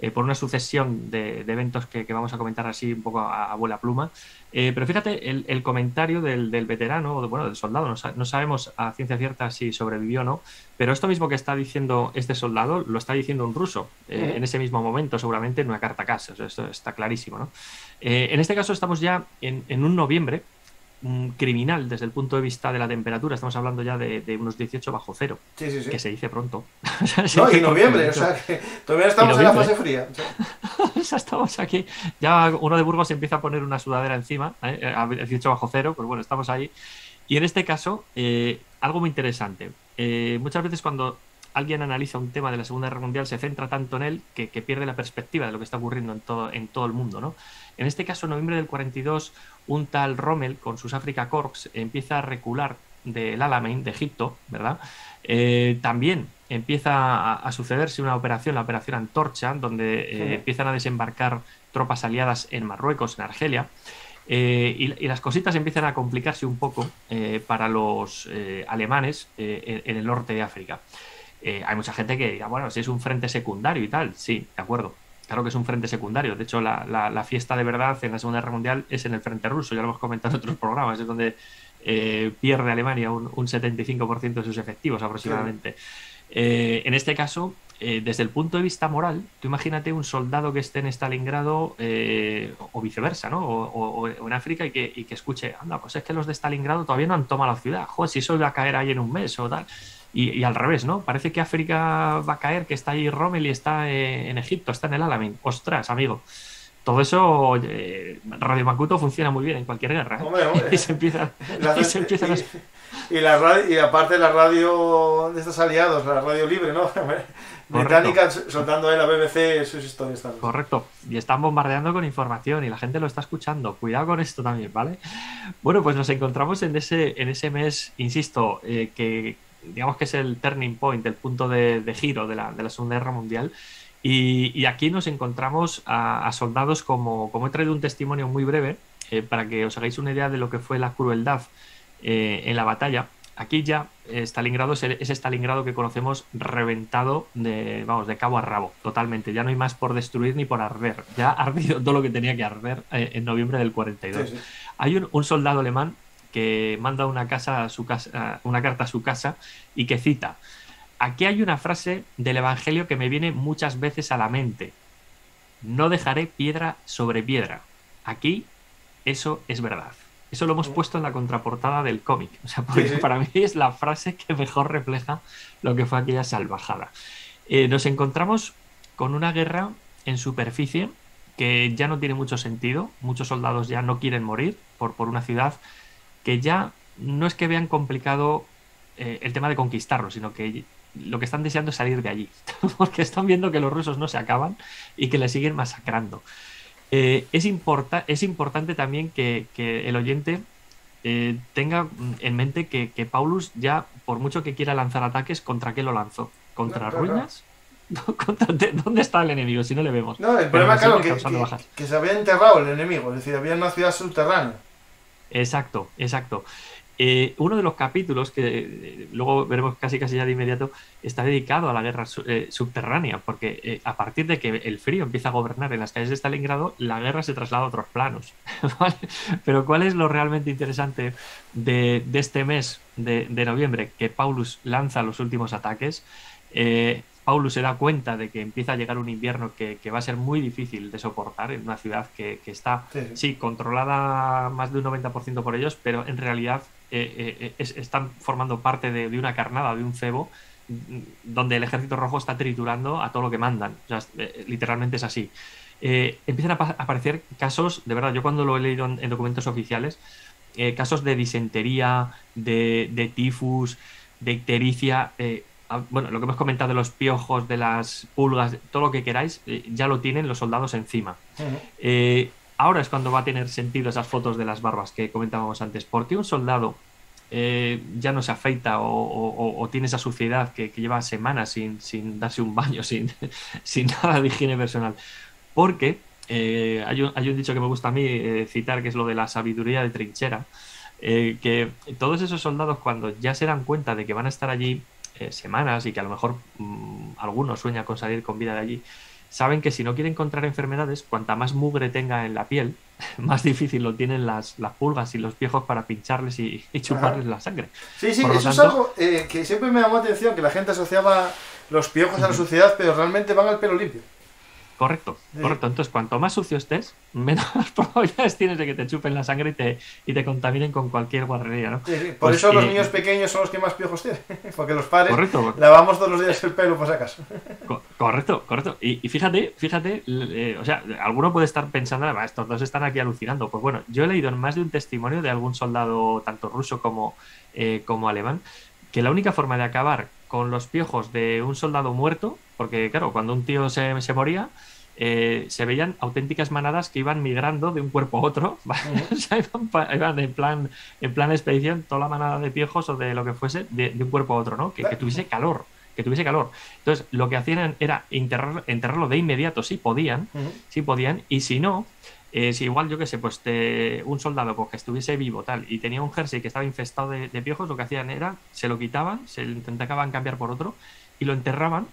eh, por una sucesión de, eventos que, vamos a comentar así un poco a, abuela pluma. Eh, pero fíjate, el, comentario del, veterano, o bueno, del soldado, no, sabemos a ciencia cierta si sobrevivió o no, pero esto mismo que está diciendo este soldado lo está diciendo un ruso en ese mismo momento, seguramente en una carta casa, esto está clarísimo. ¿no? en este caso estamos ya en un noviembre criminal desde el punto de vista de la temperatura. Estamos hablando ya de, unos 18 bajo cero, que se dice pronto. [LAUGHS] no, y noviembre, o sea, que todavía estamos en la fase fría. ya [LAUGHS] estamos aquí. Ya uno de Burgos empieza a poner una sudadera encima, ¿eh? a 18 bajo cero, pues bueno, estamos ahí. Y en este caso, eh, algo muy interesante. Eh, muchas veces cuando alguien analiza un tema de la Segunda Guerra Mundial se centra tanto en él que, pierde la perspectiva de lo que está ocurriendo en todo, en todo el mundo. ¿no? En este caso, en noviembre del 42, un tal Rommel con sus Africa Corps empieza a recular del Alamein de Egipto, ¿verdad? Eh, también empieza a, sucederse una operación, la operación Antorcha, donde eh, empiezan a desembarcar tropas aliadas en Marruecos, en Argelia. Eh, y, las cositas empiezan a complicarse un poco para los alemanes en, el norte de África. hay mucha gente que dirá, bueno, si es un frente secundario y tal, sí, de acuerdo. Claro que es un frente secundario. De hecho, la, fiesta de verdad en la Segunda Guerra Mundial es en el frente ruso, ya lo hemos comentado en otros programas, es donde pierde Alemania un, 75% de sus efectivos aproximadamente. en este caso, eh, desde el punto de vista moral, tú imagínate un soldado que esté en Stalingrado eh, o viceversa, ¿no? O, en África y que, que, escuche, anda, pues es que los de Stalingrado todavía no han tomado la ciudad, joder, si eso va a caer ahí en un mes o tal. Y, al revés, ¿no? Parece que África va a caer, que está ahí Rommel y está eh, en Egipto, está en el Alamein. Ostras, amigo. Todo eso, Radio Makuto funciona muy bien en cualquier guerra. [LAUGHS] y se empieza, [LAUGHS] y se y, la radio, y aparte la radio de estos aliados, la radio libre, ¿no? [LAUGHS] Británica soltando en la BBC sus historias también. Correcto. Y están bombardeando con información y la gente lo está escuchando. Cuidado con esto también, ¿vale? Bueno, pues nos encontramos en ese, en ese mes, insisto, eh, que digamos que es el turning point, el punto de, giro de la, de la, Segunda Guerra Mundial. Y, aquí nos encontramos a, soldados como, como he traído un testimonio muy breve, eh, para que os hagáis una idea de lo que fue la crueldad eh, en la batalla. Aquí ya Stalingrado es ese Stalingrado que conocemos reventado de, vamos, de cabo a rabo, totalmente. Ya no hay más por destruir ni por arder. Ya ha ardido todo lo que tenía que arder eh, en noviembre del 42. Hay un, soldado alemán que manda una, casa a su casa, una carta a su casa y que cita, aquí hay una frase del Evangelio que me viene muchas veces a la mente. No dejaré piedra sobre piedra. Aquí eso es verdad. Eso lo hemos puesto en la contraportada del cómic. O sea, para mí es la frase que mejor refleja lo que fue aquella salvajada. Eh, nos encontramos con una guerra en superficie que ya no tiene mucho sentido. Muchos soldados ya no quieren morir por, por una ciudad que ya no es que vean complicado eh, el tema de conquistarlo, sino que lo que están deseando es salir de allí. [LAUGHS] Porque están viendo que los rusos no se acaban y que le siguen masacrando. Eh, es, es importante también que, el oyente eh, tenga en mente que, Paulus ya, por mucho que quiera lanzar ataques, ¿contra qué lo lanzó? ¿Contra ruinas? [LAUGHS] ¿Dónde está el enemigo si no le vemos? No, el problema, claro, que, que, se había enterrado el enemigo, es decir, había una ciudad subterránea. Exacto, exacto. Eh, uno de los capítulos que eh, luego veremos casi casi ya de inmediato está dedicado a la guerra eh, subterránea, porque a partir de que el frío empieza a gobernar en las calles de Stalingrado, la guerra se traslada a otros planos. [LAUGHS] Pero ¿cuál es lo realmente interesante de, este mes de, noviembre? Que Paulus lanza los últimos ataques. Paulus se da cuenta de que empieza a llegar un invierno que, va a ser muy difícil de soportar en una ciudad que, está, sí. controlada más de un 90% por ellos, pero en realidad eh, eh, están formando parte de, una carnada, de un cebo, donde el ejército rojo está triturando a todo lo que mandan. Eh, literalmente es así. empiezan a, aparecer casos, de verdad, yo cuando lo he leído en, documentos oficiales, casos de disentería, de, tifus, de ictericia. Bueno, lo que hemos comentado de los piojos, de las pulgas, todo lo que queráis, ya lo tienen los soldados encima ahora es cuando va a tener sentido esas fotos de las barbas que comentábamos antes. ¿Por qué un soldado eh, ya no se afeita o, tiene esa suciedad que, lleva semanas sin, darse un baño, [LAUGHS] sin, sin, nada de higiene personal? Porque eh, hay, un, dicho que me gusta a mí eh, citar, que es lo de la sabiduría de trinchera, que todos esos soldados cuando ya se dan cuenta de que van a estar allí semanas y que a lo mejor mm, algunos sueña con salir con vida de allí, saben que si no quieren encontrar enfermedades, cuanta más mugre tenga en la piel, [LAUGHS] más difícil lo tienen las, las pulgas y los viejos para pincharles y, chuparles la sangre. Sí, sí, eso es algo eh, que siempre me llamó atención, que la gente asociaba los piojos a la suciedad, pero realmente van al pelo limpio. Correcto, correcto. Entonces, cuanto más sucio estés, menos [LAUGHS] probabilidades tienes de que te chupen la sangre y te, y te contaminen con cualquier guarrería, ¿no? Sí, Por pues, eso los niños pequeños son los que más piojos tienen, [LAUGHS] porque los padres lavamos todos los días el pelo, por si acaso. [LAUGHS] correcto, correcto. Y, fíjate, fíjate, eh, o sea, alguno puede estar pensando, estos dos están aquí alucinando. Pues bueno, yo he leído en más de un testimonio de algún soldado, tanto ruso como, eh, como alemán, que la única forma de acabar con los piojos de un soldado muerto, porque claro, cuando un tío se, se moría, eh, se veían auténticas manadas que iban migrando de un cuerpo a otro, [LAUGHS] iban, en plan en plan expedición, toda la manada de piojos o de lo que fuese, de, un cuerpo a otro, ¿no? Que, tuviese calor, que tuviese calor. Entonces, lo que hacían era enterrar, enterrarlo de inmediato, si podían, si podían, y si no, eh, si igual, yo qué sé, pues un soldado pues, que estuviese vivo tal y tenía un jersey que estaba infestado de, de, piojos, lo que hacían era, se lo quitaban, se lo intentaban cambiar por otro y lo enterraban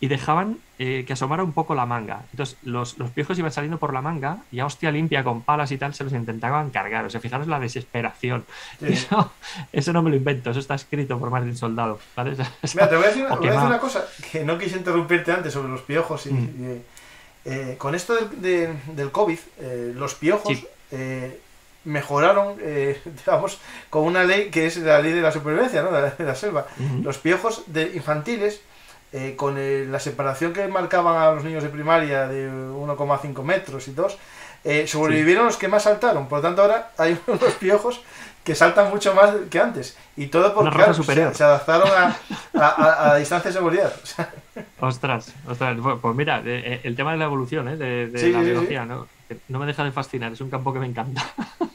y dejaban eh, que asomara un poco la manga. Entonces los, los, piojos iban saliendo por la manga y a hostia limpia con palas y tal se los intentaban cargar. O sea, fijaros la desesperación. [LAUGHS] Eso, eso, no me lo invento, eso está escrito por Martín Soldado. [LAUGHS] Mira, te voy a, decir, una cosa que no quise interrumpirte antes sobre los piojos. Y, mm. Eh, con esto del, del COVID, eh, los piojos mejoraron, [LAUGHS] digamos, con una ley que es la ley de la supervivencia, ¿no? de, la, selva. Los piojos de infantiles eh, con la separación que marcaban a los niños de primaria de 1,5 metros y 2, eh, sobrevivieron los que más saltaron. Por lo tanto, ahora hay [LAUGHS] unos piojos que saltan mucho más que antes. Y todo porque se, adaptaron a, a, a, distancia de seguridad. ostras, ostras, pues mira, eh, el tema de la evolución, de, la biología, ¿no? no me deja de fascinar, es un campo que me encanta. [LAUGHS]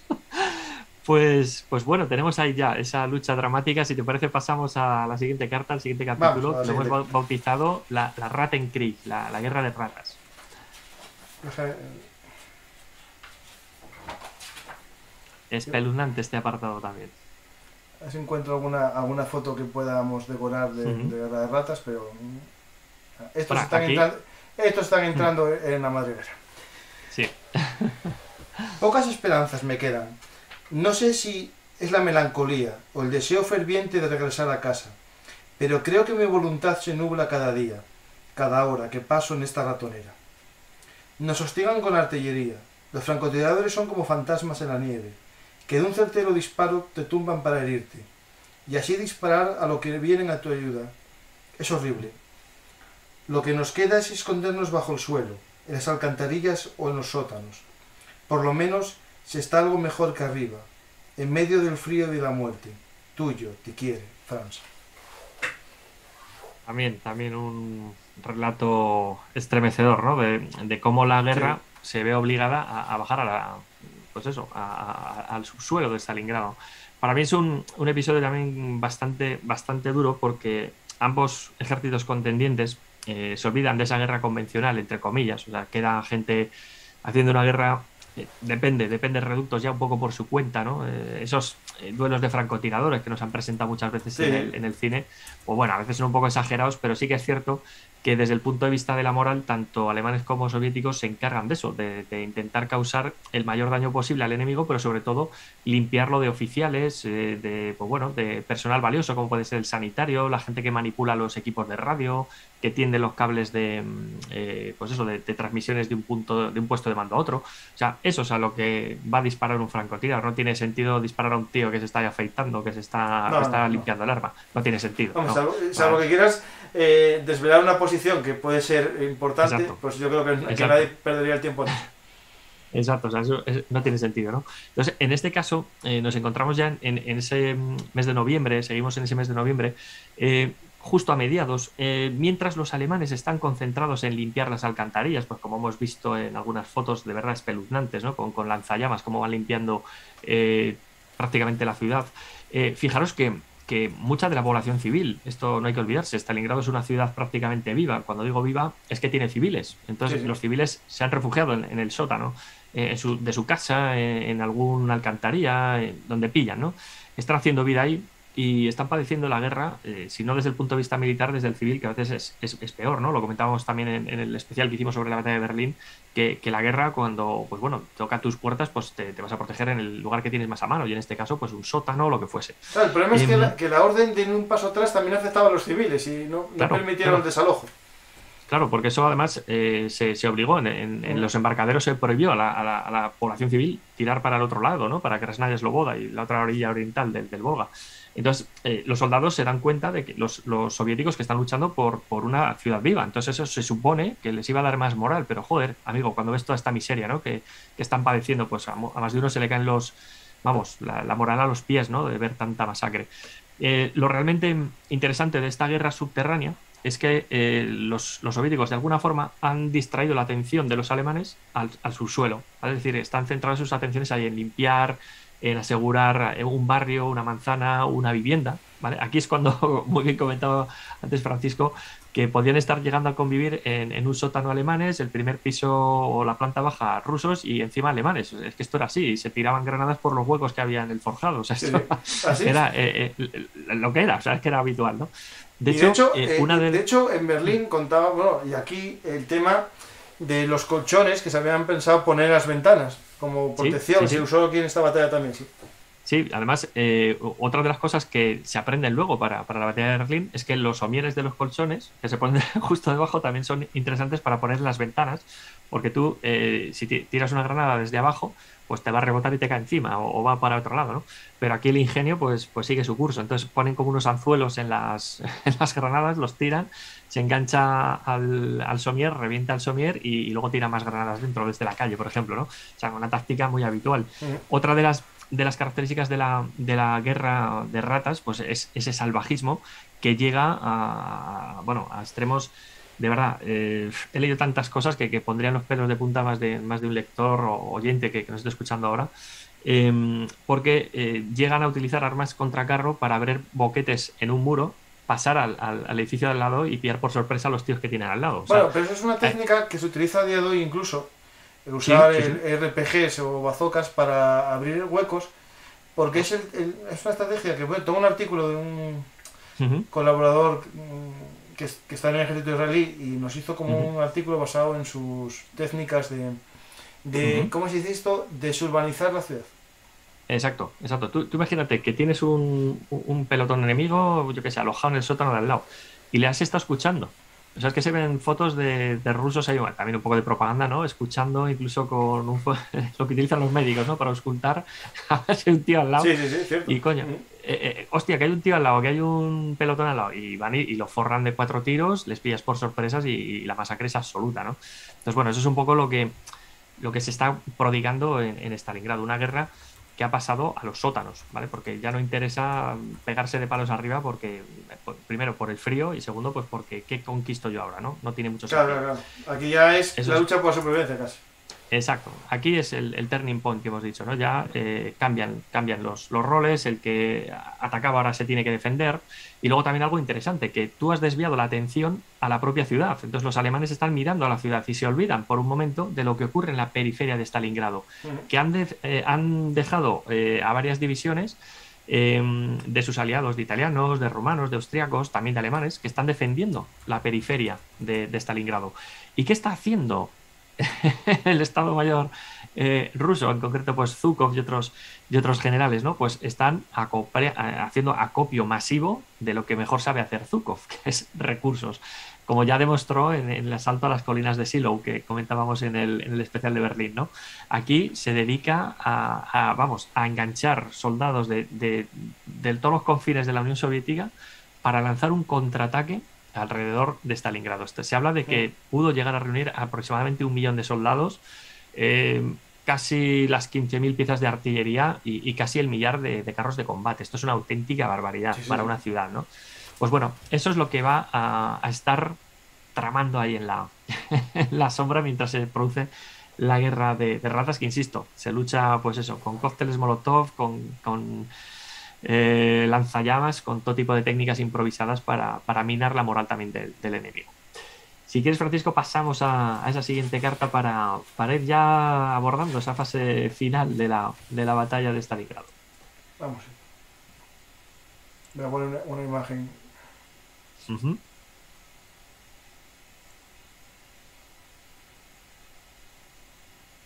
Pues, pues bueno, tenemos ahí ya esa lucha dramática. Si te parece, pasamos a la siguiente carta, al siguiente capítulo. Lo hemos bautizado la, la Rattenkrieg, la, la guerra de ratas. Espeluznante este apartado también. A ver si encuentro alguna, alguna foto que podamos decorar de, guerra de ratas, pero mm, estos, están, entrando, estos están entrando en la madre Sí. [LAUGHS] Pocas esperanzas me quedan. No sé si es la melancolía o el deseo ferviente de regresar a casa, pero creo que mi voluntad se nubla cada día, cada hora que paso en esta ratonera. Nos hostigan con artillería, los francotiradores son como fantasmas en la nieve, que de un certero disparo te tumban para herirte, y así disparar a lo que vienen a tu ayuda. Es horrible. Lo que nos queda es escondernos bajo el suelo, en las alcantarillas o en los sótanos. Por lo menos si está algo mejor que arriba, en medio del frío de la muerte. Tuyo, te quiere, Franz. También, también un relato estremecedor, ¿no? De, cómo la guerra se ve obligada a, bajar a la, pues eso, al subsuelo de Stalingrado. Para mí es un, episodio también bastante, bastante duro porque ambos ejércitos contendientes eh, se olvidan de esa guerra convencional, entre comillas. O sea, queda gente haciendo una guerra eh, depende, depende de reductos ya un poco por su cuenta, ¿no? Eh, esos duelos de francotiradores que nos han presentado muchas veces en, el, en, el, cine, pues bueno, a veces son un poco exagerados, pero sí que es cierto que desde el punto de vista de la moral, tanto alemanes como soviéticos se encargan de eso, de, intentar causar el mayor daño posible al enemigo, pero sobre todo limpiarlo de oficiales, eh, de, pues bueno, de personal valioso, como puede ser el sanitario, la gente que manipula los equipos de radio, que tiende los cables de, mm, eh, pues eso, de, transmisiones de un punto, de un puesto de mando a otro. O sea, eso es a lo que va a disparar un francotirador. No tiene sentido disparar a un tío que se está afeitando, que se está, está limpiando el arma. No tiene sentido. Vamos, salvo, que quieras eh, desvelar una posición que puede ser importante, pues yo creo que, nadie perdería el tiempo. Exacto, o sea, eso, no tiene sentido, ¿no? Entonces, en este caso, eh, nos encontramos ya en, ese mes de noviembre, seguimos en ese mes de noviembre, eh, justo a mediados, mientras los alemanes están concentrados en limpiar las alcantarillas, pues como hemos visto en algunas fotos de verdad espeluznantes, ¿no? Con, con lanzallamas, cómo van limpiando prácticamente la ciudad. fijaros que que mucha de la población civil, esto no hay que olvidarse, Stalingrado es una ciudad prácticamente viva. Cuando digo viva, es que tiene civiles. Entonces, los civiles se han refugiado en, el sótano eh, de su casa, en, en alguna alcantarilla, donde pillan, ¿no? Están haciendo vida ahí y están padeciendo la guerra, eh, si no desde el punto de vista militar, desde el civil, que a veces es, es, peor, ¿no? Lo comentábamos también en, el especial que hicimos sobre la batalla de Berlín, que, que, la guerra, cuando, pues bueno, toca tus puertas, pues te, vas a proteger en el lugar que tienes más a mano, y en este caso, pues un sótano o lo que fuese. el problema es que la, que la, orden de un paso atrás también afectaba a los civiles y no, no permitieron el desalojo. Claro, porque eso además eh, se, se, obligó, en, en, los embarcaderos se prohibió a la, a, la, población civil tirar para el otro lado, ¿no? Para Krasnaya Sloboda y la otra orilla oriental del, del Volga. Entonces, eh, los soldados se dan cuenta de que los, soviéticos que están luchando por, por, una ciudad viva. Entonces, eso se supone que les iba a dar más moral. Pero, joder, amigo, cuando ves toda esta miseria ¿no? que, están padeciendo, pues a, más de uno se le caen los, vamos, la, moral a los pies ¿no? de ver tanta masacre. Eh, lo realmente interesante de esta guerra subterránea es que eh, los, soviéticos de alguna forma han distraído la atención de los alemanes al, al subsuelo. Es decir, están centrando sus atenciones ahí en limpiar, en asegurar un barrio, una manzana, una vivienda, ¿vale? Aquí es cuando, [LAUGHS] muy bien comentaba antes Francisco, que podían estar llegando a convivir en, un sótano alemanes, el primer piso o la planta baja rusos y encima alemanes. Es que esto era así, se tiraban granadas por los huecos que había en el forjado. O sea, esto era eh, eh, lo que era, o sea, es que era habitual, ¿no? De hecho, eh, de... hecho, en Berlín contaba, bueno, y aquí el tema de los colchones que se habían pensado poner en las ventanas como protección, se usó aquí en esta batalla también, sí. Sí, además, eh, otra de las cosas que se aprenden luego para, la batalla de Berlín es que los somieres de los colchones, que se ponen [LAUGHS] justo debajo, también son interesantes para poner las ventanas, porque tú, eh, si tiras una granada desde abajo, pues te va a rebotar y te cae encima o, va para otro lado, ¿no? Pero aquí el ingenio, pues, pues sigue su curso. Entonces ponen como unos anzuelos en las, [LAUGHS] en las granadas, los tiran, se engancha al, al somier, revienta el somier y, luego tira más granadas dentro desde la calle, por ejemplo, ¿no? O sea, una táctica muy habitual. Otra de las de las características de la, de la guerra de ratas, pues es ese salvajismo que llega a, bueno, a extremos de verdad, eh, he leído tantas cosas que, que, pondrían los pelos de punta más de, más de un lector o oyente que, nos esté escuchando ahora, em, porque eh, llegan a utilizar armas contra carro para abrir boquetes en un muro, pasar al, al, edificio de al lado y pillar por sorpresa a los tíos que tienen al lado. bueno, pero eso es una técnica que se utiliza a día de hoy incluso usar RPGs o bazocas para abrir huecos, porque es, el, es una estrategia que, bueno, tengo un artículo de un colaborador que, que, está en el ejército israelí y nos hizo como un artículo basado en sus técnicas de, de ¿cómo se dice esto? Desurbanizar la ciudad. Exacto, exacto. Tú, imagínate que tienes un, un pelotón enemigo, yo que sé, alojado en el sótano de al lado, y le has estado escuchando o sea, es que se ven fotos de, rusos ahí, también un poco de propaganda, ¿no? Escuchando incluso con un, [LAUGHS] lo que utilizan los médicos, ¿no? Para ocultar [LAUGHS] a un tío al lado. Sí, sí, sí, cierto. Y coño, eh, eh, hostia, que hay un tío al lado, que hay un pelotón al lado. Y van y, lo forran de cuatro tiros, les pillas por sorpresas y, la masacre es absoluta, ¿no? Entonces, bueno, eso es un poco lo que, lo que se está prodigando en, en Stalingrado, una guerra que ha pasado a los sótanos, ¿vale? Porque ya no interesa pegarse de palos arriba porque, primero, por el frío y segundo, pues porque ¿qué conquisto yo ahora, no? No tiene mucho sentido. Claro, claro. Aquí ya es la lucha por la supervivencia casi. Exacto. Aquí es el, turning point que hemos dicho, ¿no? Ya eh, cambian, cambian los, los, roles, el que atacaba ahora se tiene que defender. Y luego también algo interesante, que tú has desviado la atención a la propia ciudad. Entonces los alemanes están mirando a la ciudad y se olvidan por un momento de lo que ocurre en la periferia de Stalingrado, que han, eh, han dejado eh, a varias divisiones em, de sus aliados, de italianos, de romanos, de austriacos, también de alemanes, que están defendiendo la periferia de, de Stalingrado. ¿Y qué está haciendo [LAUGHS] el Estado Mayor eh, ruso, en concreto pues Zukov y otros, y otros generales, ¿no? Pues están haciendo acopio masivo de lo que mejor sabe hacer Zukov, [LAUGHS] que es recursos. Como ya demostró en, el asalto a las colinas de Silo, que comentábamos en el, especial de Berlín, ¿no? Aquí se dedica a, vamos, a enganchar soldados de, de, de todos los confines de la Unión Soviética para lanzar un contraataque alrededor de Stalingrado. Se habla de que pudo llegar a reunir aproximadamente un millón de soldados, eh, casi las 15.000 piezas de artillería y, casi el millar de, carros de combate. Esto es una auténtica barbaridad para una ciudad, ¿no? Pues bueno, eso es lo que va a, estar tramando ahí en la, [LAUGHS] la, sombra mientras se produce la guerra de, ratas, que insisto, se lucha, pues eso, con cócteles Molotov, con eh, lanzallamas, con todo tipo de técnicas improvisadas para, minar la moral también del, enemigo. Si quieres, Francisco, pasamos a, esa siguiente carta para, para, ir ya abordando esa fase final de la, de la batalla de Stalingrado. Vamos. Voy a poner una, imagen.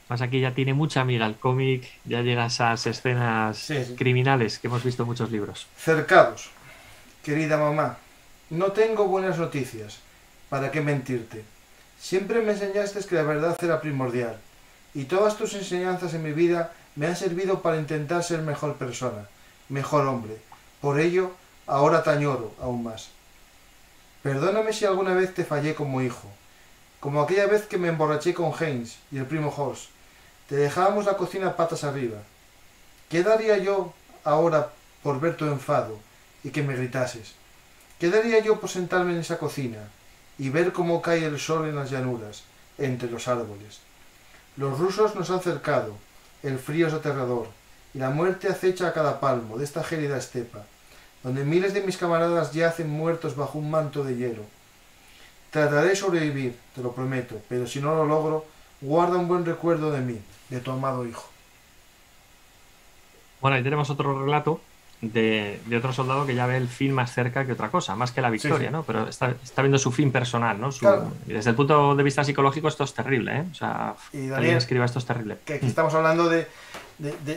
Más aquí ya tiene mucha amiga el cómic, ya llega a esas escenas criminales que hemos visto en muchos libros. Cercados. Querida mamá, no tengo buenas noticias. ¿Para qué mentirte? Siempre me enseñaste que la verdad era primordial, y todas tus enseñanzas en mi vida me han servido para intentar ser mejor persona, mejor hombre. Por ello, ahora te añoro aún más. Perdóname si alguna vez te fallé como hijo, como aquella vez que me emborraché con Heinz y el primo Horst, te dejábamos la cocina patas arriba. ¿Qué daría yo ahora por ver tu enfado y que me gritases? ¿Qué daría yo por sentarme en esa cocina y ver cómo cae el sol en las llanuras, entre los árboles? Los rusos nos han cercado, el frío es aterrador, y la muerte acecha a cada palmo de esta gélida estepa. Donde miles de mis camaradas yacen muertos bajo un manto de hielo. Trataré de sobrevivir, te lo prometo, pero si no lo logro, guarda un buen recuerdo de mí, de tu amado hijo. Bueno, ahí tenemos otro relato de, otro soldado que ya ve el fin más cerca que otra cosa, más que la victoria, ¿no? Pero está, viendo su fin personal, ¿no? Y desde el punto de vista psicológico esto es terrible, ¿eh? O sea, alguien escriba esto es terrible. Que aquí estamos hablando de,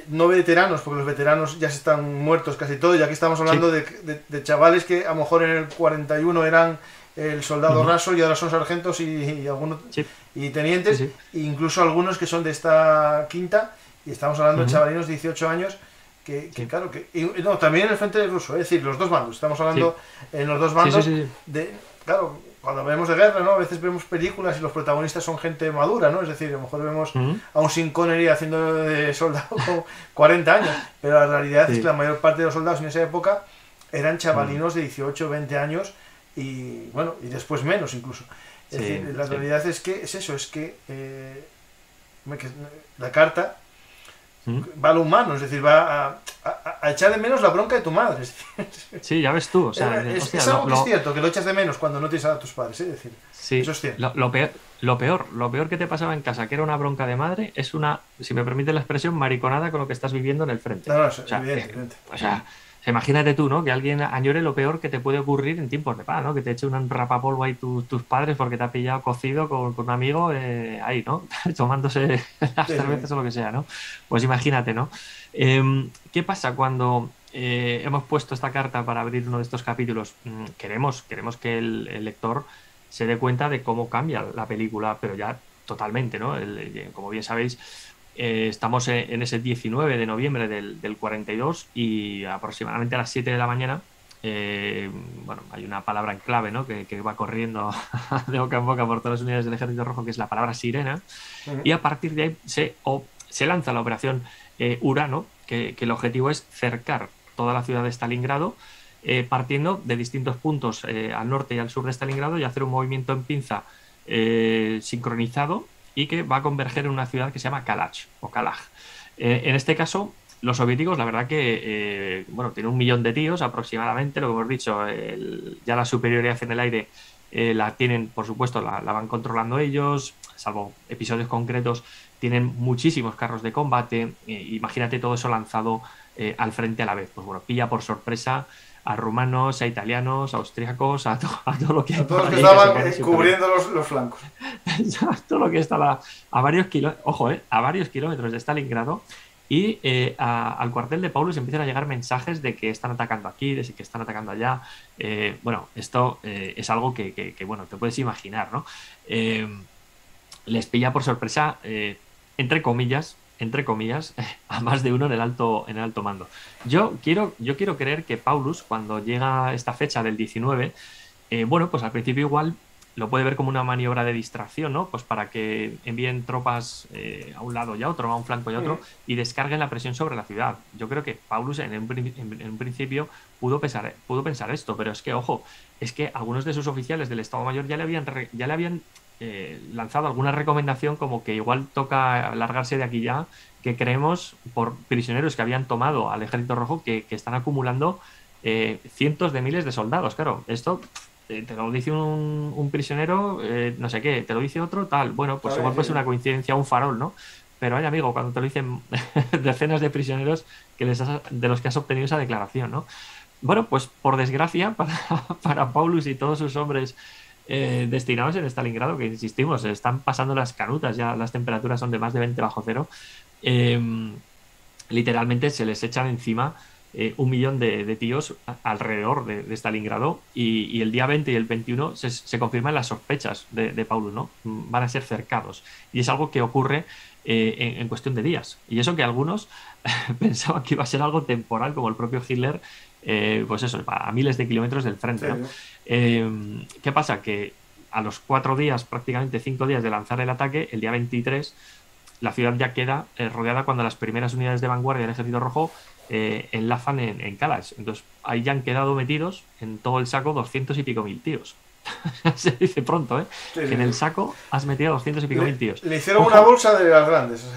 no veteranos, porque los veteranos ya se están muertos casi todos, y aquí estamos hablando de, chavales que a lo mejor en el 41 eran el soldado raso y ahora son sargentos y, algunos y tenientes, e incluso algunos que son de esta quinta, y estamos hablando de chavalinos de 18 años que, claro, que no, también en el frente ruso, es decir, los dos bandos, estamos hablando en los dos bandos de, claro, cuando vemos de guerra, ¿no? A veces vemos películas y los protagonistas son gente madura, ¿no? Es decir, a lo mejor vemos a un Sin Connery haciendo de soldado con [LAUGHS] 40 años, pero la realidad es que la mayor parte de los soldados en esa época eran chavalinos de 18, 20 años y, bueno, y después menos incluso. Es decir, la realidad es que es eso, es que eh, la carta va a lo humano, es decir, va a, a, echar de menos la bronca de tu madre. [LAUGHS] Sí, ya ves tú. O sea, es, algo que es cierto, que lo echas de menos cuando no tienes a tus padres, ¿eh? decir, sí, eso es cierto. Lo, peor, lo, peor, lo peor que te pasaba en casa, que era una bronca de madre, es una, si me permite la expresión, mariconada con lo que estás viviendo en el frente. No, o sea, evidentemente. o sea, imagínate tú, ¿no? Que alguien añore lo peor que te puede ocurrir en tiempos de paz, ¿no? Que te eche un rapapolvo ahí tus padres porque te ha pillado cocido con, un amigo eh, ahí, ¿no? [LAUGHS] Tomándose [LAUGHS] las cervezas o lo que sea, ¿no? Pues imagínate, ¿no? Em, ¿Qué pasa cuando eh, hemos puesto esta carta para abrir uno de estos capítulos? Mm, queremos, queremos que el, lector se dé cuenta de cómo cambia la película, pero ya totalmente, ¿no? como bien sabéis, eh, estamos en ese 19 de noviembre del, del 42 y aproximadamente a las 7 de la mañana eh, bueno, hay una palabra en clave ¿no? que, va corriendo [LAUGHS] de boca en boca por todas las unidades del Ejército Rojo, que es la palabra sirena, y a partir de ahí se, se lanza la operación eh, Urano, que, el objetivo es cercar toda la ciudad de Stalingrado, partiendo de distintos puntos al norte y al sur de Stalingrado y hacer un movimiento en pinza sincronizado y que va a converger en una ciudad que se llama Kalach o Kalaj. Eh, en este caso, los soviéticos, la verdad que, eh, bueno, tienen un millón de tíos aproximadamente, lo que hemos dicho, ya la superioridad en el aire eh, la tienen, por supuesto, la, van controlando ellos, salvo episodios concretos, tienen muchísimos carros de combate, imagínate todo eso lanzado al frente a la vez. Pues bueno, pilla por sorpresa a rumanos, a italianos, a austríacos, a, todo lo que... A todos los que estaban cubriendo los, flancos. [LAUGHS] todo lo que estaba a varios kilómetros, ojo, eh, a varios kilómetros de Stalingrado y eh, al cuartel de Paulus empiezan a llegar mensajes de que están atacando aquí, de que están atacando allá. Eh, bueno, esto es algo que, bueno, te puedes imaginar, ¿no? les pilla por sorpresa, entre comillas, entre comillas, [LAUGHS] a más de uno en el alto, en el alto mando. Yo quiero, yo quiero creer que Paulus, cuando llega esta fecha del 19, eh, bueno, pues al principio igual lo puede ver como una maniobra de distracción, ¿no? Pues para que envíen tropas eh, a un lado y a otro, a un flanco y a otro, y descarguen la presión sobre la ciudad. Yo creo que Paulus en un, principio pudo pensar, pudo pensar esto, pero es que, ojo, es que algunos de sus oficiales del Estado Mayor ya le habían, ya le habían eh, lanzado alguna recomendación como que igual toca largarse de aquí ya, que creemos por prisioneros que habían tomado al ejército rojo que, están acumulando eh, cientos de miles de soldados. Claro, esto eh, te lo dice un, prisionero, no sé qué, te lo dice otro, tal. Bueno, pues igual puede ser una coincidencia, un farol, ¿no? Pero hay amigo, cuando te lo dicen [LAUGHS] decenas de prisioneros que les de los que has obtenido esa declaración, ¿no? Bueno, pues por desgracia [LAUGHS] para, para Paulus y todos sus hombres eh, destinados en Stalingrado, que insistimos, están pasando las canutas, ya las temperaturas son de más de 20 bajo cero. Em, literalmente se les echan encima eh, un millón de, tíos alrededor de, Stalingrado y, el día 20 y el 21 se, confirman las sospechas de, Paulus, ¿no? Van a ser cercados. Y es algo que ocurre eh, en, cuestión de días. Y eso que algunos [LAUGHS] pensaban que iba a ser algo temporal, como el propio Hitler eh, pues eso, a miles de kilómetros del frente. Eh, ¿Qué pasa? Que a los cuatro días, prácticamente cinco días de lanzar el ataque, el día 23, la ciudad ya queda eh, rodeada cuando las primeras unidades de vanguardia del Ejército Rojo enlazan en, en Entonces, ahí ya han quedado metidos en todo el saco doscientos y pico mil tíos. [LAUGHS] Se dice pronto, ¿eh? en el saco has metido doscientos y pico mil tíos. Le hicieron una bolsa de las grandes.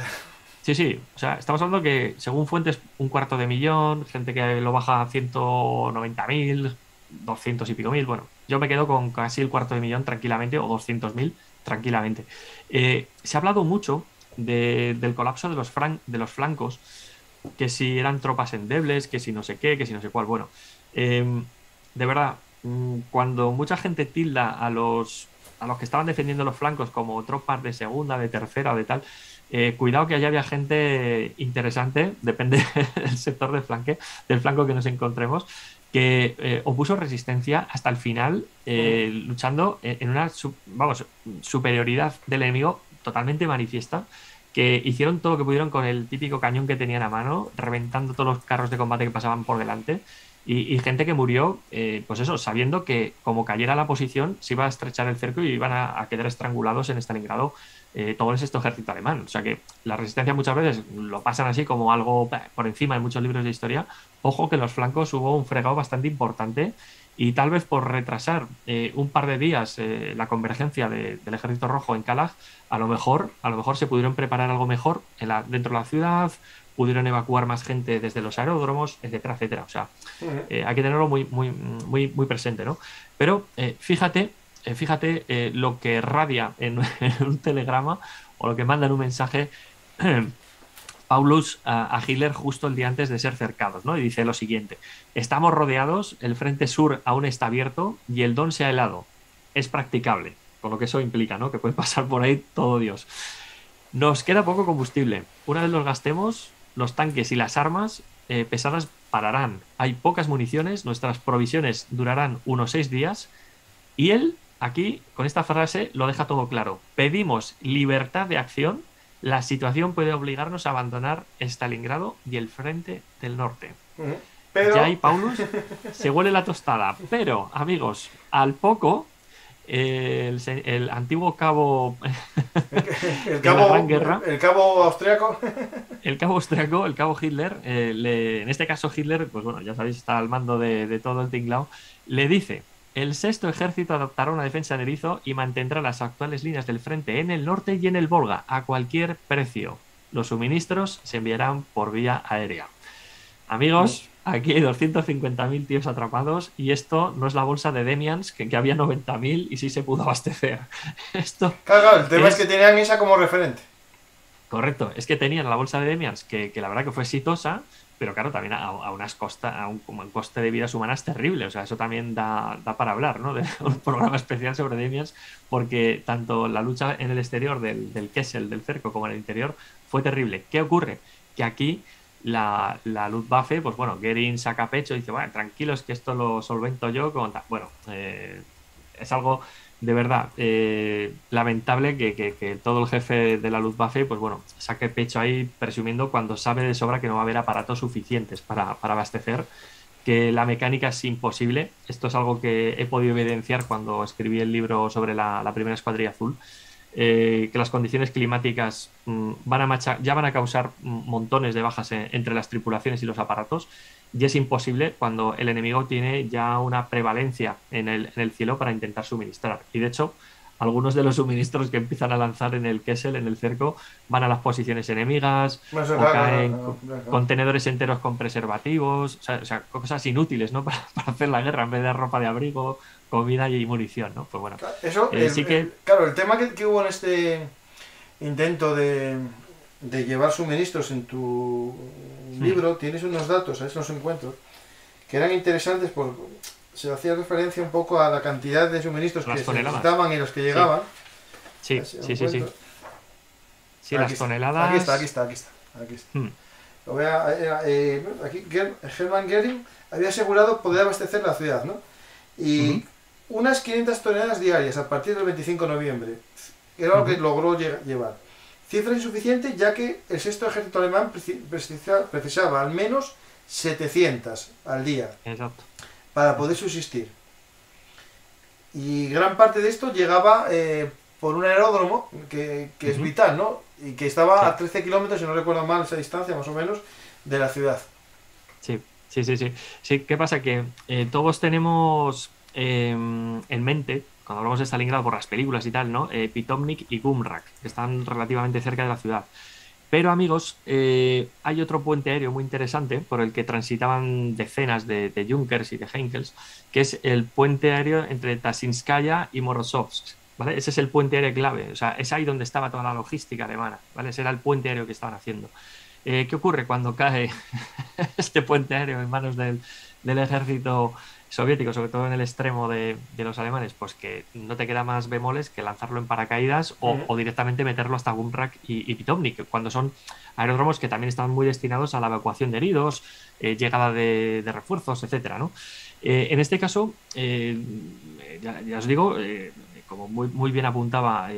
Sí, sí. O sea, estamos hablando que, según fuentes, un cuarto de millón, gente que lo baja a 190.000, 200 y pico mil. Bueno, yo me quedo con casi el cuarto de millón tranquilamente, o 200.000 tranquilamente. Eh, se ha hablado mucho del colapso de los, de los flancos, que si eran tropas endebles, que si no sé qué, que si no sé cuál. Bueno, em, de verdad, mm, cuando mucha gente tilda a los, a los que estaban defendiendo los flancos como tropas de segunda, de tercera, de tal, eh, cuidado que allá había gente interesante, depende [LAUGHS] del sector del, flanque, del flanco que nos encontremos, que eh, opuso resistencia hasta el final, eh, luchando en una vamos, superioridad del enemigo totalmente manifiesta, que hicieron todo lo que pudieron con el típico cañón que tenían a mano, reventando todos los carros de combate que pasaban por delante, y, gente que murió, pues eso, sabiendo que como cayera la posición, se iba a estrechar el cerco y iban a, quedar estrangulados en Stalingrado eh, todo es este ejército alemán. O sea que la resistencia muchas veces lo pasan así como algo por encima en muchos libros de historia. Ojo que en los flancos hubo un fregado bastante importante y tal vez por retrasar eh, un par de días eh, la convergencia del ejército rojo en Kalag, a lo mejor, a lo mejor se pudieron preparar algo mejor dentro de la ciudad, pudieron evacuar más gente desde los aeródromos, etcétera, etcétera. O sea, hay que tenerlo muy, muy, muy, muy presente, ¿no? Pero fíjate eh, fíjate eh, lo que radia [LAUGHS] en, un telegrama o lo que manda en un mensaje [CLEARS THROAT] Paulus a, Hitler justo el día antes de ser cercados, ¿no? Y dice lo siguiente: Estamos rodeados, el frente sur aún está abierto y el Don se ha helado. Es practicable, con lo que eso implica, ¿no? Que puede [LAUGHS] pasar por ahí todo Dios. Nos queda poco combustible. Una vez los gastemos, los tanques y las armas eh, pesadas pararán. Hay pocas municiones, nuestras provisiones durarán unos seis días y él Aquí, con esta frase, lo deja todo claro. Pedimos libertad de acción. La situación puede obligarnos a abandonar Stalingrado y el frente del norte. Pero... Ya ahí, Paulus, [LAUGHS] se huele la tostada. Pero, amigos, al poco, el, antiguo cabo. [LAUGHS] el, [LAUGHS] cabo el cabo austriaco. el cabo austriaco, el cabo Hitler, eh, en este caso Hitler, pues bueno, ya sabéis, está al mando de, de todo el tinglao, le dice el sexto ejército adoptará una defensa en erizo y mantendrá las actuales líneas del frente en el norte y en el Volga a cualquier precio. Los suministros se enviarán por vía aérea. Amigos, aquí hay 250.000 tíos atrapados y esto no es la bolsa de Demians, que, que había 90.000 y sí se pudo abastecer. [LAUGHS] Esto claro, el tema es... que tenían esa como referente. Correcto, es que tenían la bolsa de Demians, que, que la verdad que fue exitosa, pero claro, también a, unas costas, a un, coste de vidas humanas terrible. O sea, eso también da, para hablar, ¿no? [LAUGHS] De un programa especial sobre Demians, porque tanto la lucha en el exterior del, del Kessel, del cerco, como en el interior, fue terrible. ¿Qué ocurre? Que aquí la, la Luftwaffe, pues bueno, Gering saca pecho y dice, bueno, tranquilos que esto lo solvento yo. Bueno, eh, es algo de verdad, eh, lamentable que, todo el jefe de la Luftwaffe, pues bueno, saque pecho ahí presumiendo cuando sabe de sobra que no va a haber aparatos suficientes para, abastecer, que la mecánica es imposible. Esto es algo que he podido evidenciar cuando escribí el libro sobre la, primera escuadrilla azul. Eh, que las condiciones climáticas mm, van a ya van a causar montones de bajas entre las tripulaciones y los aparatos y es imposible cuando el enemigo tiene ya una prevalencia en el, en el, cielo para intentar suministrar. Y de hecho, algunos de los suministros que empiezan a lanzar en el Kessel, en el cerco, van a las posiciones enemigas, o caen contenedores enteros con preservativos, o sea, cosas inútiles ¿no? [LAUGHS] Para, hacer la guerra en vez de ropa de abrigo, comida y munición. ¿no? Pues bueno, Eso, eh, sí que... claro, el tema que, que hubo en este intento de, de llevar suministros en tu libro tienes unos datos, a esos encuentros, que eran interesantes porque se hacía referencia un poco a la cantidad de suministros que se necesitaban y los que llegaban. Sí, sí, sí, sí, sí. las toneladas. Aquí está, aquí está, aquí está. Aquí está. Hmm. Lo voy a, eh, eh, aquí Hermann Goering había asegurado poder abastecer la ciudad, ¿no? Y unas 500 toneladas diarias a partir del 25 de noviembre. Era lo que logró llevar. Cifra insuficiente ya que el sexto ejército alemán precisaba al menos 700 al día para poder subsistir. Y gran parte de esto llegaba eh, por un aeródromo que, es vital, ¿no? Y que estaba a 13 kilómetros, si no recuerdo mal esa distancia más o menos, de la ciudad. Sí, sí, sí, sí. sí ¿Qué pasa? Que eh, todos tenemos em, en mente cuando hablamos de Stalingrado por las películas y tal, ¿no? Eh, Pitomnik y Gumrak, que están relativamente cerca de la ciudad. Pero amigos, eh, hay otro puente aéreo muy interesante por el que transitaban decenas de, Junkers y de Henkels, que es el puente aéreo entre Tasinskaya y Morozovsk. Ese es el puente aéreo clave, o sea, es ahí donde estaba toda la logística alemana, ¿vale? Ese era el puente aéreo que estaban haciendo. Eh, ¿Qué ocurre cuando cae [LAUGHS] este puente aéreo en manos del, del ejército soviético, sobre todo en el extremo de, los alemanes, pues que no te queda más bemoles que lanzarlo en paracaídas o, directamente meterlo hasta Gumrak y, y, Pitovnik, cuando son aeródromos que también están muy destinados a la evacuación de heridos, eh, llegada de, refuerzos, etcétera, ¿no? Eh, en este caso, eh, ya, os digo, como muy, muy, bien apuntaba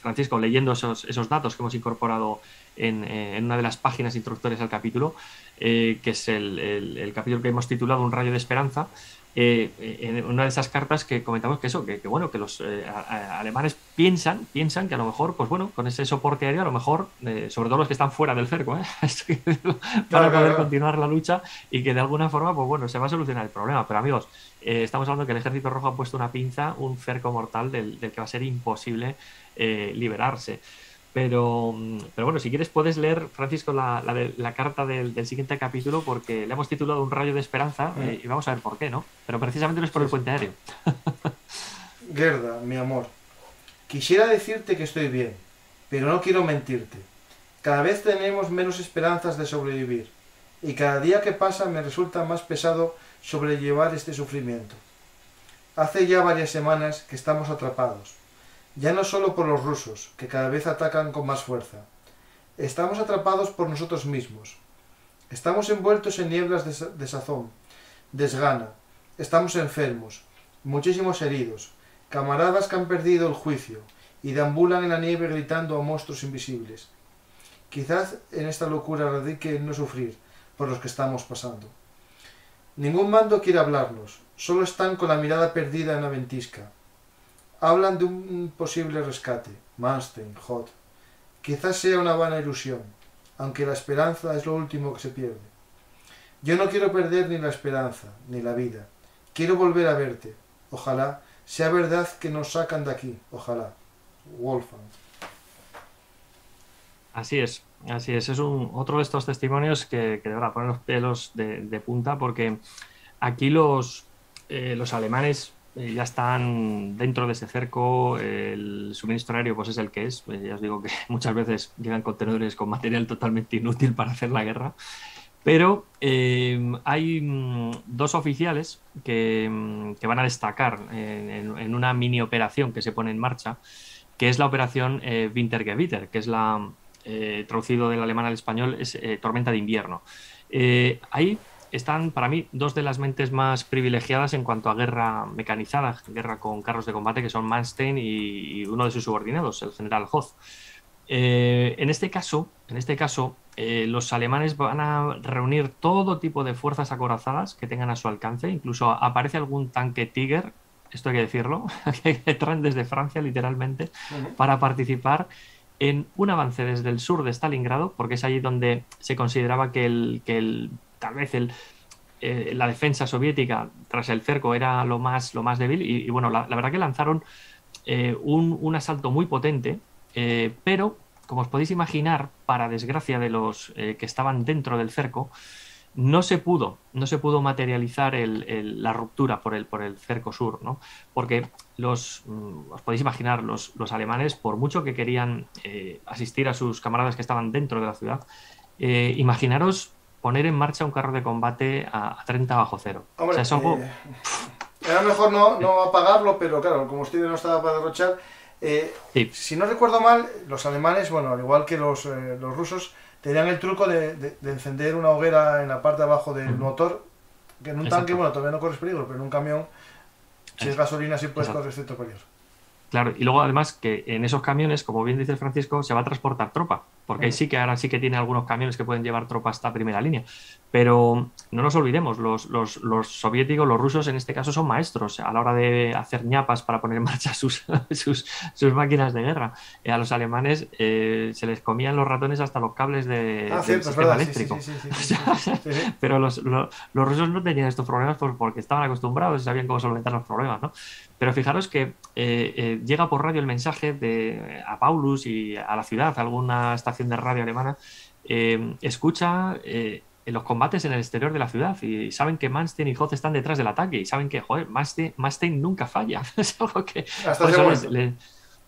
Francisco, leyendo esos, esos, datos que hemos incorporado en, en, una de las páginas introductorias al capítulo, que es el, el capítulo que hemos titulado Un rayo de esperanza, eh, en una de esas cartas que comentamos que eso, que, bueno, que los eh, alemanes piensan, piensan que a lo mejor, pues bueno, con ese soporte aéreo, a lo mejor, eh, sobre todo los que están fuera del cerco, [LAUGHS] [LAUGHS] para poder continuar la lucha y que de alguna forma, pues bueno, se va a solucionar el problema. Pero amigos, estamos hablando que el ejército rojo ha puesto una pinza, un cerco mortal del, del que va a ser imposible liberarse. Pero, pero bueno, si quieres puedes leer, Francisco, la, la, carta del, siguiente capítulo porque le hemos titulado Un rayo de esperanza y vamos a ver por qué, ¿no? Pero precisamente no es por el puente aéreo. [LAUGHS] Gerda, mi amor, quisiera decirte que estoy bien, pero no quiero mentirte. Cada vez tenemos menos esperanzas de sobrevivir y cada día que pasa me resulta más pesado sobrellevar este sufrimiento. Hace ya varias semanas que estamos atrapados ya no solo por los rusos, que cada vez atacan con más fuerza. Estamos atrapados por nosotros mismos. Estamos envueltos en nieblas de desazón, desgana. Estamos enfermos, muchísimos heridos, camaradas que han perdido el juicio y deambulan en la nieve gritando a monstruos invisibles. Quizás en esta locura radique el no sufrir por los que estamos pasando. Ningún mando quiere hablarnos, solo están con la mirada perdida en la ventisca Hablan de un posible rescate. Manstein, Hot. Quizás sea una vana ilusión, aunque la esperanza es lo último que se pierde. Yo no quiero perder ni la esperanza, ni la vida. Quiero volver a verte. Ojalá sea verdad que nos sacan de aquí. Ojalá. Wolfgang. Así es, así es. Es un, otro de estos testimonios que, que deberá poner los pelos de, punta porque aquí los, eh, los alemanes eh, ya están dentro de ese cerco, el suministro aéreo pues es el que es, eh, ya os digo que [LAUGHS] muchas veces llegan contenedores con material totalmente inútil para hacer la guerra, pero eh, hay mm, dos oficiales que, mm, van a destacar en, una mini operación que se pone en marcha, que es la operación Wintergewitter, que es la, traducido del alemán al español, es tormenta de invierno. ahí están para mí dos de las mentes más privilegiadas en cuanto a guerra mecanizada, guerra con carros de combate, que son Manstein y, uno de sus subordinados, el general Hoth. Eh, en este caso, en este caso eh, los alemanes van a reunir todo tipo de fuerzas acorazadas que tengan a su alcance. Incluso aparece algún tanque Tiger, esto hay que decirlo, [LAUGHS] que traen desde Francia literalmente, para participar en un avance desde el sur de Stalingrado, porque es allí donde se consideraba que el, que el tal vez el, eh, la defensa soviética tras el cerco era lo más, lo más débil y, bueno, la, verdad que lanzaron eh, un, asalto muy potente, eh, pero como os podéis imaginar, para desgracia de los que estaban dentro del cerco, no se pudo, no se pudo materializar la ruptura por el, por el cerco sur, ¿no? Porque los, mm, os podéis imaginar, los, los alemanes, por mucho que querían asistir a sus camaradas que estaban dentro de la ciudad, imaginaros poner en marcha un carro de combate a, 30 bajo cero. o sea, eh, era mejor no, no apagarlo, pero claro, como usted no estaba para derrochar. Eh, si no recuerdo mal, los alemanes, bueno, al igual que los, eh, los rusos, tenían el truco de, de, encender una hoguera en la parte de abajo del motor, que en un tanque, bueno, todavía no corres peligro, pero en un camión, si es gasolina, sí puedes correr cierto peligro. Claro, y luego además que en esos camiones, como bien dice Francisco, se va a transportar tropa, porque ahí sí que ahora sí que tiene algunos camiones que pueden llevar tropa hasta primera línea. Pero no nos olvidemos, los, los, soviéticos, los rusos en este caso son maestros a la hora de hacer ñapas para poner en marcha [LAUGHS] sus, sus, máquinas de guerra. a los alemanes se les comían los ratones hasta los cables de, del sistema eléctrico. Pero los, los, rusos no tenían estos problemas porque estaban acostumbrados y sabían cómo solventar los problemas, ¿no? Pero fijaros que llega por radio el mensaje de, a Paulus y a la ciudad, a alguna estación de radio alemana, escucha los combates en el exterior de la ciudad y saben que Manstein y Hoth están detrás del ataque y saben que, joder, Manstein, nunca falla. [LAUGHS] es algo que... Hasta ese,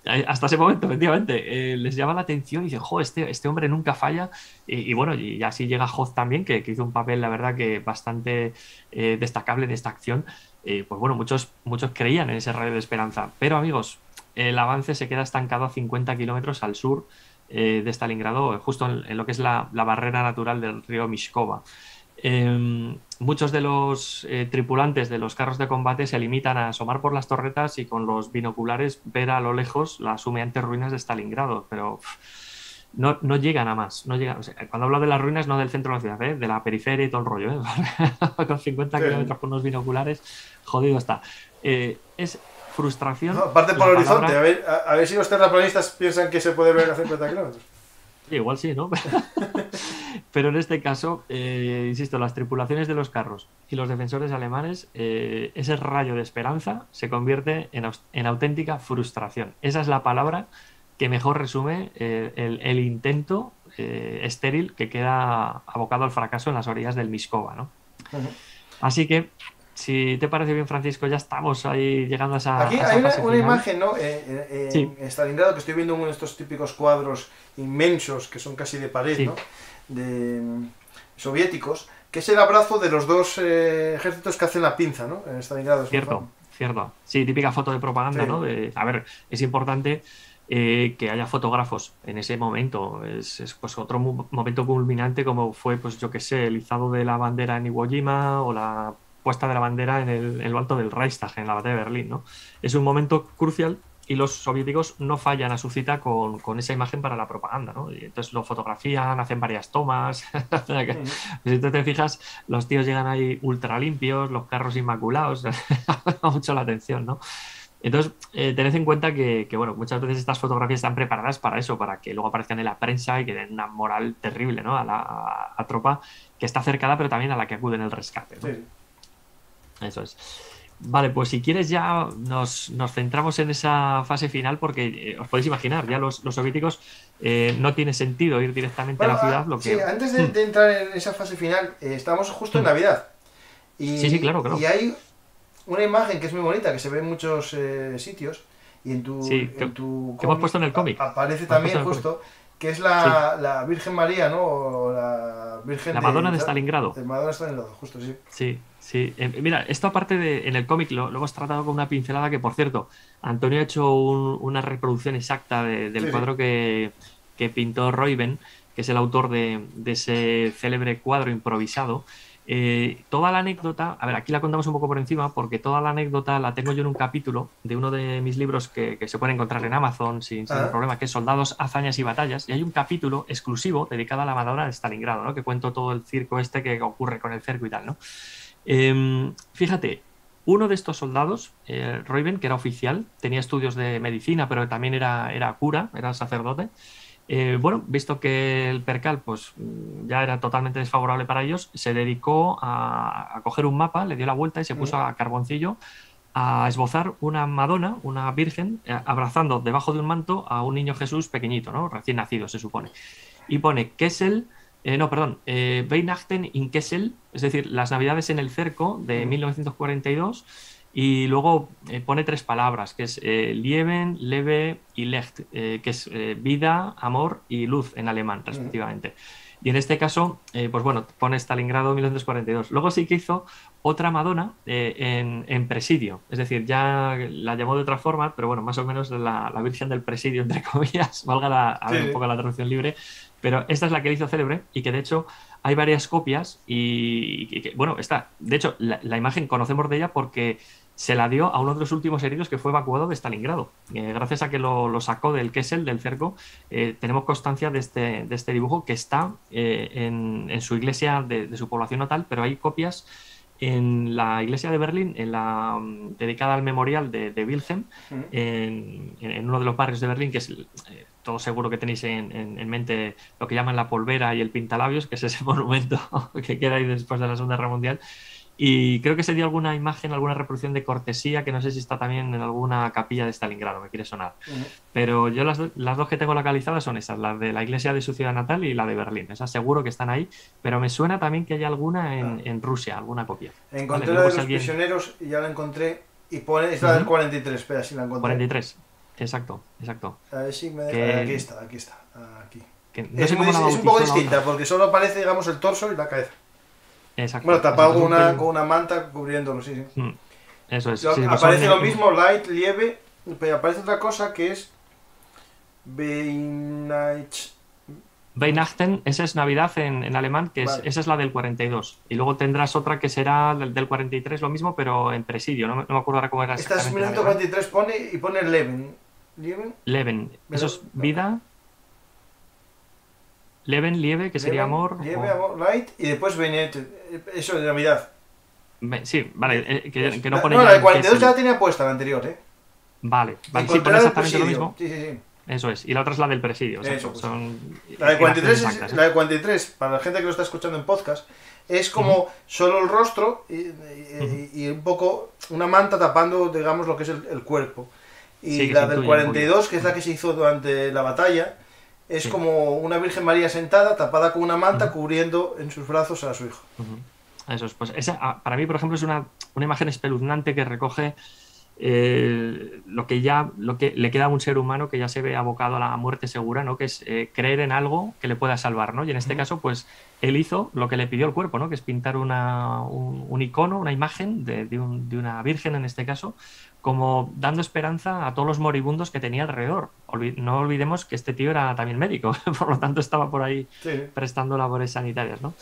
hasta ese momento, efectivamente, eh, les llama la atención y dicen, jo, este, este hombre nunca falla. Y, bueno, y así llega Hoth también, que, hizo un papel, la verdad, que bastante eh, destacable en esta acción. Eh, pues bueno, muchos, muchos creían en ese rayo de esperanza. Pero amigos, el avance se queda estancado a 50 kilómetros al sur de Stalingrado, justo en, lo que es la, la, barrera natural del río Mishkova. Em, muchos de los eh, tripulantes de los carros de combate se limitan a asomar por las torretas y con los binoculares ver a lo lejos las humeantes ruinas de Stalingrado, pero no, no, llegan a más. No llegan, cuando hablo de las ruinas, no del centro de la ciudad, ¿eh? de la periferia y todo el rollo. ¿eh? [LAUGHS] con 50 kilómetros con unos binoculares, jodido está. es frustración. aparte por el horizonte, a ver, a, ver si los terraplanistas piensan que se puede ver a 50 kilómetros igual sí, ¿no? [LAUGHS] Pero en este caso, eh, insisto, las tripulaciones de los carros y los defensores alemanes, eh, ese rayo de esperanza se convierte en, auténtica frustración. Esa es la palabra que mejor resume eh, el, intento estéril que queda abocado al fracaso en las orillas del Miskova, ¿no? Así que si te parece bien, Francisco, ya estamos ahí llegando a esa. Aquí hay una, imagen, ¿no? en Stalingrado, que estoy viendo uno de estos típicos cuadros inmensos, que son casi de pared, ¿no? De, mm, soviéticos, que es el abrazo de los dos eh, ejércitos que hacen la pinza, ¿no? En Stalingrado. Cierto, cierto. Sí, típica foto de propaganda, ¿no? a ver, es importante. Eh, que haya fotógrafos en ese momento. Es, pues otro momento culminante como fue, pues yo que sé, el izado de la bandera en Iwo Jima o la puesta de la bandera en el, lo alto del Reichstag, en la batalla de Berlín. ¿no? Es un momento crucial y los soviéticos no fallan a su cita con, esa imagen para la propaganda. ¿no? Y entonces lo fotografían, hacen varias tomas. [LAUGHS] si tú te fijas, los tíos llegan ahí ultra limpios, los carros inmaculados, [LAUGHS] llama mucho la atención. ¿no? Entonces, eh, tened en cuenta que, bueno, muchas veces estas fotografías están preparadas para eso, para que luego aparezcan en la prensa y que den una moral terrible ¿no? a la tropa que está cercada, pero también a la que acude en el rescate. ¿no? Eso es. Vale, pues si quieres ya nos, centramos en esa fase final porque eh, os podéis imaginar, ya los, soviéticos eh, no tiene sentido ir directamente a la ciudad. Lo que... Sí, antes de, hmm. entrar en esa fase final, eh, estamos justo en hmm. Navidad. Y, sí, sí, claro, claro. Y hay una imagen que es muy bonita, que se ve en muchos sitios y en tu... Sí, que, hemos puesto en el cómic. Aparece también justo que es la, la, Virgen María, ¿no? O la Virgen la Madonna de, Stalingrado. De Madonna de Stalingrado, justo, sí. Sí, Sí, eh, mira, esto aparte de en el cómic lo, hemos tratado con una pincelada que, por cierto, Antonio ha hecho una reproducción exacta del cuadro que, pintó Royben, que es el autor de, ese célebre cuadro improvisado. Eh, toda la anécdota, a ver, aquí la contamos un poco por encima, porque toda la anécdota la tengo yo en un capítulo de uno de mis libros que, se puede encontrar en Amazon sin, sin ah. problema, que es Soldados, Hazañas y Batallas. Y hay un capítulo exclusivo dedicado a la Madonna de Stalingrado, ¿no? Que cuento todo el circo este que ocurre con el cerco y tal, ¿no? Em, fíjate, uno de estos soldados, eh, que era oficial, tenía estudios de medicina, pero también era, era cura, era sacerdote. Eh, bueno, visto que el percal pues, ya era totalmente desfavorable para ellos, se dedicó a, coger un mapa, le dio la vuelta y se puso a carboncillo a esbozar una Madonna, una Virgen, eh, abrazando debajo de un manto a un niño Jesús pequeñito, ¿no? recién nacido, se supone. Y pone Kessel eh, no, perdón, eh, Weihnachten in Kessel, es decir, las Navidades en el Cerco de 1942, y luego eh, pone tres palabras, que es eh, Lieben, Lebe y Lecht, que es vida, amor y luz en alemán, respectivamente. Y en este caso, pues bueno, pone Stalingrado 1942. Luego sí que hizo otra Madonna en, presidio, es decir, ya la llamó de otra forma, pero bueno, más o menos la, Virgen del Presidio, entre [LAUGHS] comillas, valga la, un poco la traducción libre, pero esta es la que le hizo célebre y que de hecho hay varias copias y, bueno, está. De hecho, la, imagen conocemos de ella porque se la dio a uno de los últimos heridos que fue evacuado de Stalingrado. Eh, gracias a que lo, sacó del Kessel, del cerco, eh, tenemos constancia de este, de este, dibujo que está eh, en, su iglesia de, su población natal, pero hay copias en la iglesia de Berlín, en la mm, dedicada al memorial de, Wilhelm, en, en, uno de los barrios de Berlín, que es todo seguro que tenéis en, mente lo que llaman la polvera y el pintalabios, que es ese [LAUGHS] monumento que queda ahí después de la Segunda Guerra Mundial. Y creo que se dio alguna imagen, alguna reproducción de cortesía, que no sé si está también en alguna capilla de Stalingrado, me quiere sonar. Pero yo las, las, dos que tengo localizadas son esas, la de la iglesia de su ciudad natal y la de Berlín. Esas seguro que están ahí, pero me suena también que hay alguna en, ah. en Rusia, alguna copia. Encontré la de los prisioneros y ya la encontré. Y pone, es la del 43, espera si la encontré. 43, exacto, exacto. A ver si me deja. Aquí está, aquí está. Aquí. es, es un poco distinta, porque solo aparece, digamos, el torso y la cabeza. Exacto. Bueno, tapado con una, con una manta cubriéndolo, sí, sí. Mm, eso es. aparece lo mismo, light, lieve, pero aparece otra cosa que es Weihnachten, esa es Navidad en, en alemán, que es, esa es la del 42. Y luego tendrás otra que será del, del 43, lo mismo, pero en presidio. No, no me acuerdo ahora cómo era. Esta es 1943 pone y pone Leven. Leven. Eso es vida. Leven, lieve, que sería amor. Lieve, amor, light, y después Benet, eso de Navidad. Sí, vale, eh, que, que, no pone. No, la de 42 ya la tenía puesta, la anterior, ¿eh? Vale, vale, sí, pone exactamente lo mismo. Sí, sí, sí. Eso es, y la otra es la del presidio. Eso, pues. son la, de 43 es, la de 43, para la gente que lo está escuchando en podcast, es como solo el rostro y, y, un poco una manta tapando, digamos, lo que es el, el cuerpo. Y la del 42, que es la que se hizo durante la batalla, es como una Virgen María sentada, tapada con una manta, cubriendo en sus brazos a su hijo. Eso es, pues esa, ah, para mí, por ejemplo, es una, una imagen espeluznante que recoge eh, lo que ya lo que le queda a un ser humano que ya se ve abocado a la muerte segura, ¿no? Que es eh, creer en algo que le pueda salvar, ¿no? Y en este caso, pues él hizo lo que le pidió el cuerpo, ¿no? Que es pintar una, un, icono, una imagen de, de, una virgen en este caso, como dando esperanza a todos los moribundos que tenía alrededor. no olvidemos que este tío era también médico, [LAUGHS] por lo tanto estaba por ahí prestando labores sanitarias, ¿no?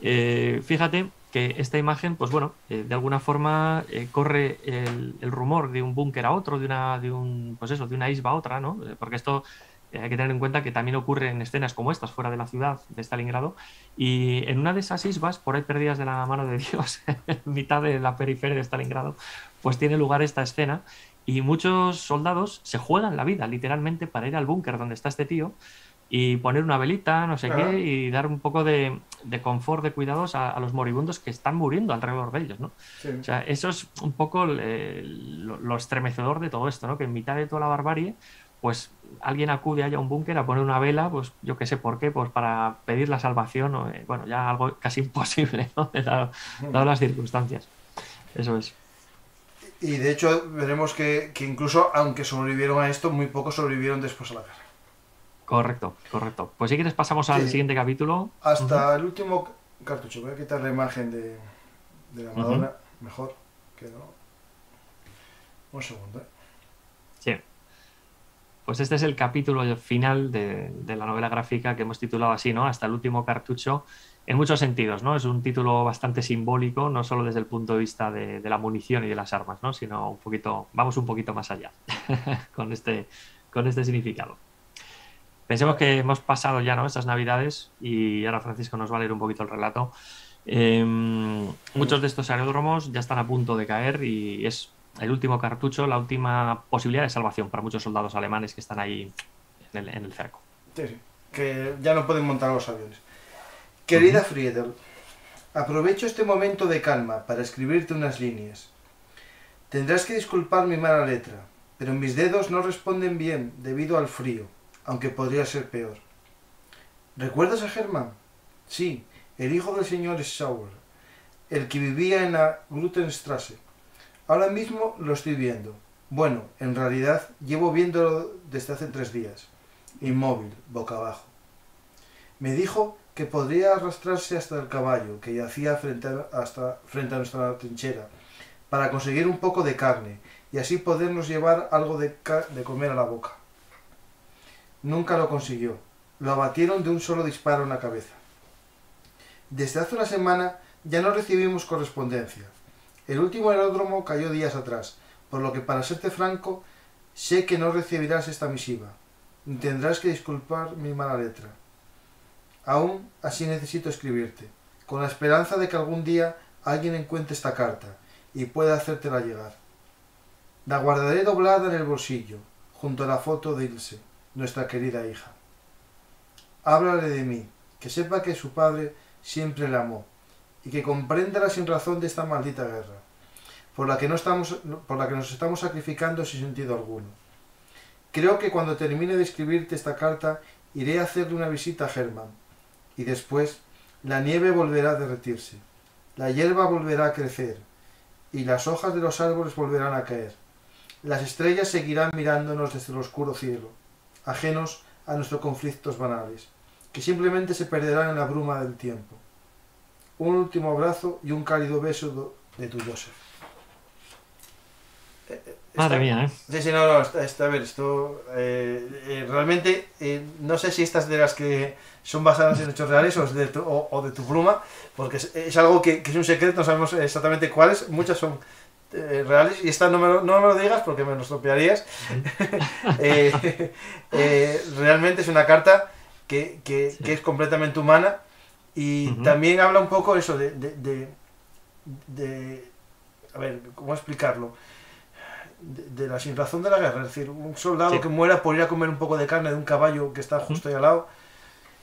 Eh, fíjate que esta imagen, pues bueno, eh, de alguna forma eh, corre el, rumor de un búnker a otro, de una, de un, pues eso, de una isba a otra, ¿no? Porque esto hay que tener en cuenta que también ocurre en escenas como estas, fuera de la ciudad de Stalingrado, y en una de esas isbas, por ahí perdidas de la mano de [LAUGHS] Dios, en mitad de la periferia de Stalingrado, pues tiene lugar esta escena y muchos soldados se juegan la vida literalmente para ir al búnker donde está este tío y poner una velita, no sé qué, y dar un poco de, confort, de cuidados a, los moribundos que están muriendo alrededor de ellos, ¿no? O sea, eso es un poco lo, estremecedor de todo esto, ¿no? Que en mitad de toda la barbarie, pues alguien acude allá a un búnker a poner una vela, pues yo qué sé por qué, pues para pedir la salvación, o, eh, bueno, ya algo casi [LAUGHS] imposible, ¿no? [LAUGHS] Dado, las circunstancias. Eso es. Y de hecho veremos que, incluso aunque sobrevivieron a esto, muy pocos sobrevivieron después a la guerra. Correcto, correcto. Pues si quieres pasamos al siguiente capítulo. Hasta el último cartucho. Voy a quitar la imagen de, de la Madonna. Mejor que no. Un segundo. ¿eh? Sí. Pues este es el capítulo final de, de, la novela gráfica que hemos titulado así, ¿no? Hasta el último cartucho en muchos sentidos, ¿no? Es un título bastante simbólico, no solo desde el punto de vista de, la munición y de las armas, ¿no? Sino un poquito, vamos un poquito más allá [LAUGHS] con, este, con este significado. Pensemos que hemos pasado ya, ¿no? Estas navidades y ahora Francisco nos va a leer un poquito el relato. Em, muchos de estos aeródromos ya están a punto de caer y es el último cartucho, la última posibilidad de salvación para muchos soldados alemanes que están ahí en el, cerco. Sí, sí, que ya no pueden montar los aviones. Querida Friedel, aprovecho este momento de calma para escribirte unas líneas. Tendrás que disculpar mi mala letra, pero mis dedos no responden bien debido al frío, aunque podría ser peor. ¿Recuerdas a Germán? Sí, el hijo del señor Schauer, el que vivía en la Glutenstrasse. Ahora mismo lo estoy viendo. Bueno, en realidad llevo viéndolo desde hace tres días, inmóvil, boca abajo. Me dijo que podría arrastrarse hasta el caballo que yacía frente a, hasta, frente a nuestra trinchera, para conseguir un poco de carne y así podernos llevar algo de, de comer a la boca. Nunca lo consiguió. Lo abatieron de un solo disparo en la cabeza. Desde hace una semana ya no recibimos correspondencia. El último aeródromo cayó días atrás, por lo que para serte franco, sé que no recibirás esta misiva. Tendrás que disculpar mi mala letra. Aún así necesito escribirte, con la esperanza de que algún día alguien encuentre esta carta y pueda hacértela llegar. La guardaré doblada en el bolsillo, junto a la foto de Ilse, nuestra querida hija. Háblale de mí, que sepa que su padre siempre la amó y que comprenda la sin razón de esta maldita guerra, por la que, no estamos, por la que nos estamos sacrificando sin sentido alguno. Creo que cuando termine de escribirte esta carta iré a hacerle una visita a Herman, y después la nieve volverá a derretirse, la hierba volverá a crecer, y las hojas de los árboles volverán a caer. Las estrellas seguirán mirándonos desde el oscuro cielo, ajenos a nuestros conflictos banales, que simplemente se perderán en la bruma del tiempo. Un último abrazo y un cálido beso de tu Joseph. Eh, eh, Madre mía, ¿eh? Sí, sí, no, no, está, a ver, esto eh, realmente no sé si estas de las que son basadas en hechos reales o de tu, o, de tu pluma, porque es, algo que, es un secreto, no sabemos exactamente cuáles, muchas son reales y esta no me, lo, no me lo digas porque me lo estropearías. [LAUGHS] realmente es una carta que, que, que es completamente humana y también habla un poco eso de, de, de, a ver, ¿cómo explicarlo? De, la sin razón de la guerra, es decir, un soldado que muera por ir a comer un poco de carne de un caballo que está justo ahí al lado,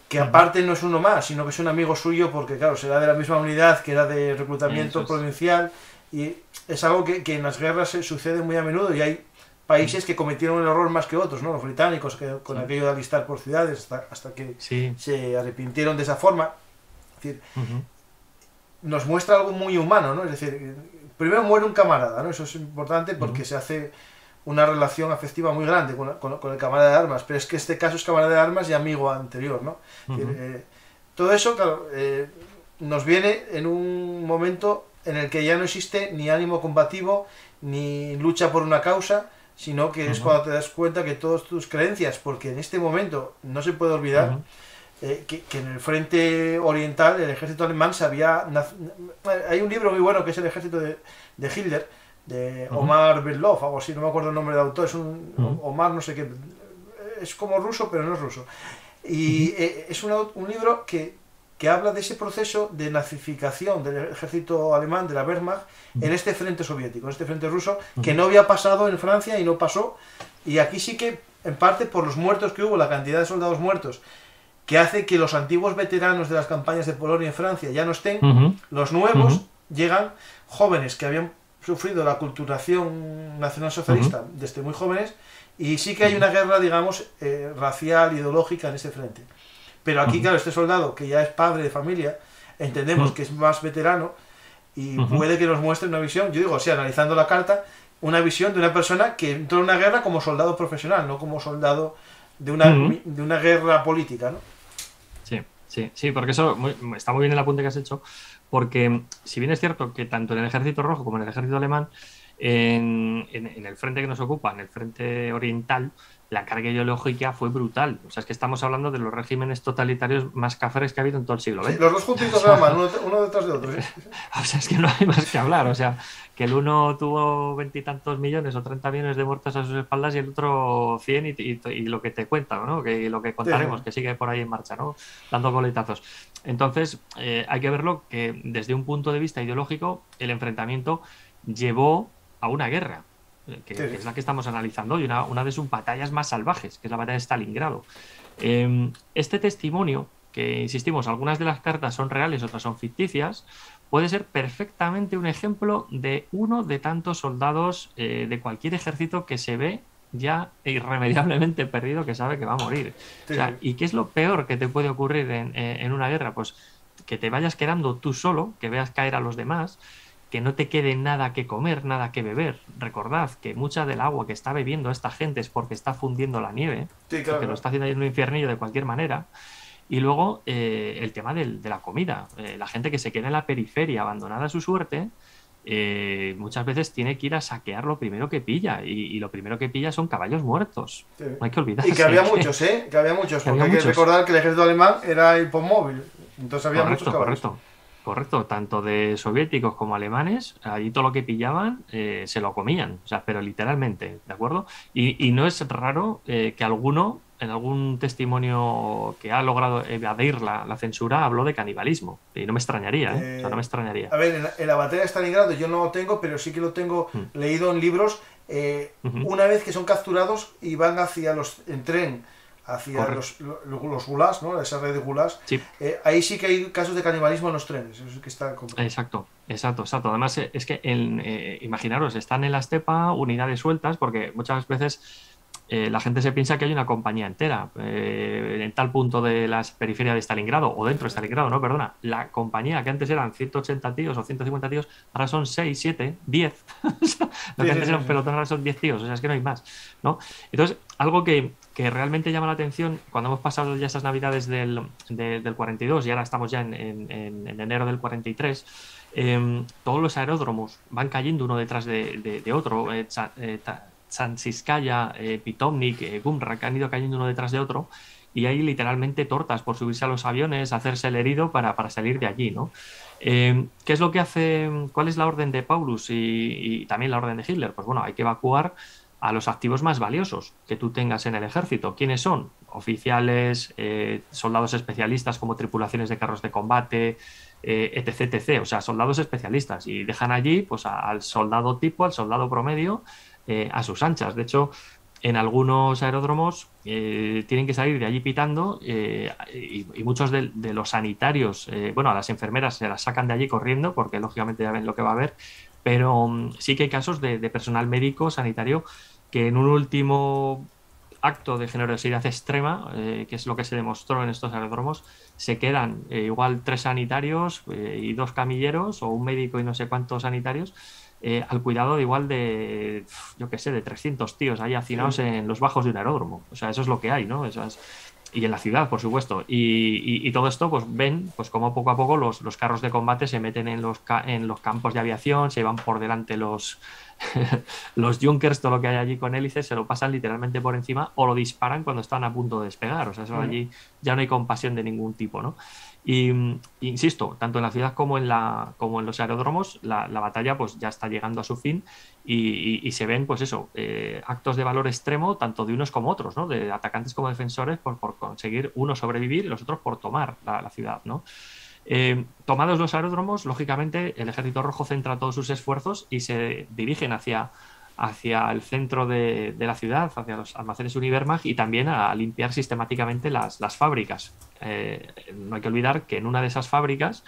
que aparte no es uno más, sino que es un amigo suyo porque, claro, será de la misma unidad que era de reclutamiento provincial y es algo que, que, en las guerras sucede muy a menudo y hay países que cometieron el error más que otros, ¿no? Los británicos, que con aquello de alistar por ciudades hasta, hasta que se arrepintieron de esa forma. Es decir, nos muestra algo muy humano, ¿no? Es decir, primero muere un camarada, ¿no? Eso es importante porque se hace una relación afectiva muy grande con, con, el camarada de armas, pero es que este caso es camarada de armas y amigo anterior, ¿no? Eh, todo eso, claro, eh, nos viene en un momento en el que ya no existe ni ánimo combativo, ni lucha por una causa, sino que es cuando te das cuenta que todas tus creencias, porque en este momento no se puede olvidar eh, que, en el frente oriental el ejército alemán se había... Hay un libro muy bueno que es El ejército de, de Hitler, de Omar Berlov, algo así, no me acuerdo el nombre del autor, es un Omar no sé qué, es como ruso pero no es ruso. Y eh, es un libro que que habla de ese proceso de nazificación del ejército alemán, de la Wehrmacht, en este frente soviético, en este frente ruso, que no había pasado en Francia y no pasó. Y aquí sí que, en parte por los muertos que hubo, la cantidad de soldados muertos, que hace que los antiguos veteranos de las campañas de Polonia y Francia ya no estén, los nuevos llegan jóvenes que habían sufrido la culturación nacionalsocialista desde muy jóvenes, y sí que hay una guerra, digamos, eh, racial, ideológica en ese frente. Pero aquí, claro, este soldado que ya es padre de familia, entendemos que es más veterano y puede que nos muestre una visión, yo digo, sí, analizando la carta, una visión de una persona que entró en una guerra como soldado profesional, no como soldado de una, de una guerra política, ¿no? Sí, sí, porque eso está muy bien el apunte que has hecho, porque si bien es cierto que tanto en el ejército rojo como en el ejército alemán, en, en el frente que nos ocupa, en el frente oriental, la carga ideológica fue brutal. O sea, es que estamos hablando de los regímenes totalitarios más cafres que ha habido en todo el siglo XX. los dos juntitos de la mano, uno, detrás de otro. [LAUGHS] o sea, es que no hay más que hablar. O sea, que el uno tuvo veintitantos millones o treinta millones de muertos a sus espaldas y el otro cien y, lo que te cuentan, ¿no? Que lo que contaremos, que sigue por ahí en marcha, ¿no? Dando coletazos. Entonces, eh, hay que verlo que desde un punto de vista ideológico, el enfrentamiento llevó a una guerra que, es la que estamos analizando hoy, una, de sus batallas más salvajes, que es la batalla de Stalingrado. Em, este testimonio, que insistimos, algunas de las cartas son reales, otras son ficticias, puede ser perfectamente un ejemplo de uno de tantos soldados eh, de cualquier ejército que se ve ya irremediablemente [LAUGHS] perdido, que sabe que va a morir. ¿Y qué es lo peor que te puede ocurrir en, eh, en una guerra? Pues que te vayas quedando tú solo, que veas caer a los demás, que no te quede nada que comer, nada que beber. Recordad que mucha del agua que está bebiendo esta gente es porque está fundiendo la nieve, que lo está haciendo en un infiernillo de cualquier manera. Y luego eh, el tema de la comida. Eh, la gente que se queda en la periferia abandonada a su suerte, eh, muchas veces tiene que ir a saquear lo primero que pilla. Y, lo primero que pilla son caballos muertos. No hay que olvidar. Y que había muchos, ¿eh? Que había muchos. [LAUGHS] porque hay que recordar que el ejército alemán era el móvil. Entonces había muchos caballos. Correcto. Correcto, tanto de soviéticos como alemanes, allí todo lo que pillaban eh, se lo comían, o sea, pero literalmente, ¿de acuerdo? Y, no es raro eh, que alguno, en algún testimonio que ha logrado evadir la, censura, habló de canibalismo, y no me extrañaría, ¿eh? o sea, no me extrañaría. A ver, en la, batalla de Stalingrado yo no lo tengo, pero sí que lo tengo hmm. leído en libros, una vez que son capturados y van hacia los, en tren hacia los, los, gulas, ¿no? esa red de gulas. Sí. Eh, ahí sí que hay casos de canibalismo en los trenes. Eso que está exacto, exacto, exacto. Además, eh, es que eh, imaginaros, están en la estepa unidades sueltas, porque muchas veces eh, la gente se piensa que hay una compañía entera eh, en tal punto de las periferias de Stalingrado o dentro de Stalingrado, no, perdona. La compañía que antes eran 180 tíos o 150 tíos, ahora son 6, 7, 10. Lo que antes eran pelotones ahora son 10 tíos, o sea, es que no hay más, ¿no? Entonces, algo que, que realmente llama la atención cuando hemos pasado ya esas navidades del, del 42 y ahora estamos ya en, en, enero del 43, em, todos los aeródromos van cayendo uno detrás de, de, otro. Eh, Sansiskaya, eh, Pitomnik, eh, Gumrak han ido cayendo uno detrás de otro y hay literalmente tortas por subirse a los aviones, hacerse el herido para, salir de allí, ¿no? Eh, ¿Qué es lo que hace? ¿Cuál es la orden de Paulus y, también la orden de Hitler? Pues bueno, hay que evacuar a los activos más valiosos que tú tengas en el ejército. ¿Quiénes son? Oficiales, soldados especialistas como tripulaciones de carros de combate, etc, etc. O sea, soldados especialistas. Y dejan allí pues, al soldado tipo, al soldado promedio, eh, a sus anchas. De hecho, en algunos aeródromos eh, tienen que salir de allí pitando eh, y, muchos de, los sanitarios, bueno, a las enfermeras se las sacan de allí corriendo porque lógicamente ya ven lo que va a haber, pero mm, sí que hay casos de, personal médico, sanitario, que en un último acto de generosidad extrema, que es lo que se demostró en estos aeródromos, se quedan igual tres sanitarios y dos camilleros o un médico y no sé cuántos sanitarios eh, al cuidado de igual de, yo qué sé, de 300 tíos ahí hacinados en los bajos de un aeródromo. O sea, eso es lo que hay, ¿no? Eso es, y en la ciudad, por supuesto. Y, todo esto, pues ven, pues como poco a poco los, los carros de combate se meten en los, en los campos de aviación, se van por delante los, [LAUGHS] los Junkers, todo lo que hay allí con hélices, se lo pasan literalmente por encima o lo disparan cuando están a punto de despegar. O sea, eso allí ya no hay compasión de ningún tipo, ¿no? Y insisto, tanto en la ciudad como en, los aeródromos, la, batalla pues ya está llegando a su fin y, se ven, pues eso, eh, actos de valor extremo, tanto de unos como otros, ¿no? De atacantes como defensores por, por conseguir uno sobrevivir y los otros por tomar la, ciudad, ¿no? Eh, tomados los aeródromos, lógicamente el Ejército Rojo centra todos sus esfuerzos y se dirigen hacia hacia el centro de, la ciudad, hacia los almacenes Univermag y también a limpiar sistemáticamente las, fábricas. Eh, no hay que olvidar que en una de esas fábricas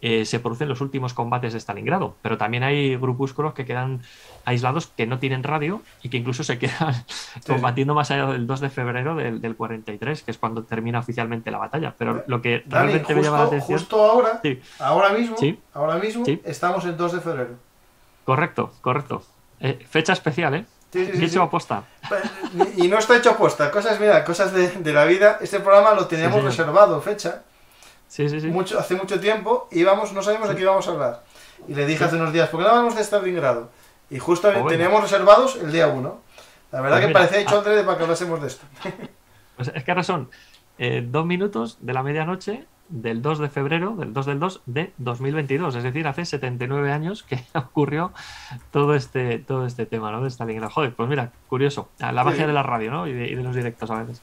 eh, se producen los últimos combates de Stalingrado, pero también hay grupúsculos que quedan aislados que no tienen radio y que incluso se quedan [LAUGHS] combatiendo más allá del 2 de febrero del, 43, que es cuando termina oficialmente la batalla. Pero lo que realmente me llama la atención. Justo ahora, ahora mismo, ahora mismo estamos el 2 de febrero. Correcto, correcto. Eh, fecha especial, ¿eh? Sí, sí, hecho aposta. Y no está hecho aposta. Cosas, mira, cosas de, la vida. Este programa lo teníamos reservado, fecha. Sí, sí, sí. Mucho, hace mucho tiempo íbamos, no sabemos de qué íbamos a hablar. Y le dije hace unos días, ¿por qué no hablamos de Stalingrado? Y justo oh, teníamos reservados el día 1. La verdad pues que parecía hecho ah. para que hablásemos de esto. [LAUGHS] Pues es que ahora son eh, dos minutos de la medianoche del 2 de febrero, del 2 del 2 de 2022, es decir, hace 79 años que [LAUGHS] ocurrió todo este, todo este tema, ¿no? De Stalingrado. Joder, pues mira, curioso, la magia de la radio, ¿no? Y de, los directos a veces.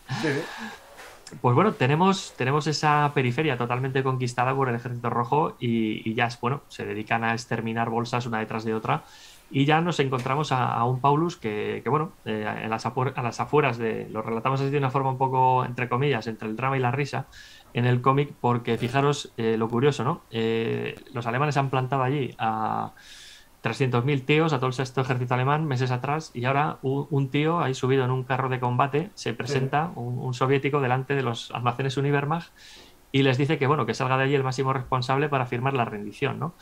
Pues bueno, tenemos, tenemos esa periferia totalmente conquistada por el Ejército Rojo y, ya, bueno, se dedican a exterminar bolsas una detrás de otra y ya nos encontramos a, un Paulus que, bueno, eh, en las a las afueras de, lo relatamos así de una forma un poco, entre comillas, entre el drama y la risa, en el cómic porque fijaros eh, lo curioso, ¿no? Eh, los alemanes han plantado allí a 300.000 tíos, a todo el sexto ejército alemán meses atrás y ahora un, tío ahí subido en un carro de combate se presenta, un, soviético, delante de los almacenes Univermag y les dice que, bueno, que salga de allí el máximo responsable para firmar la rendición, ¿no?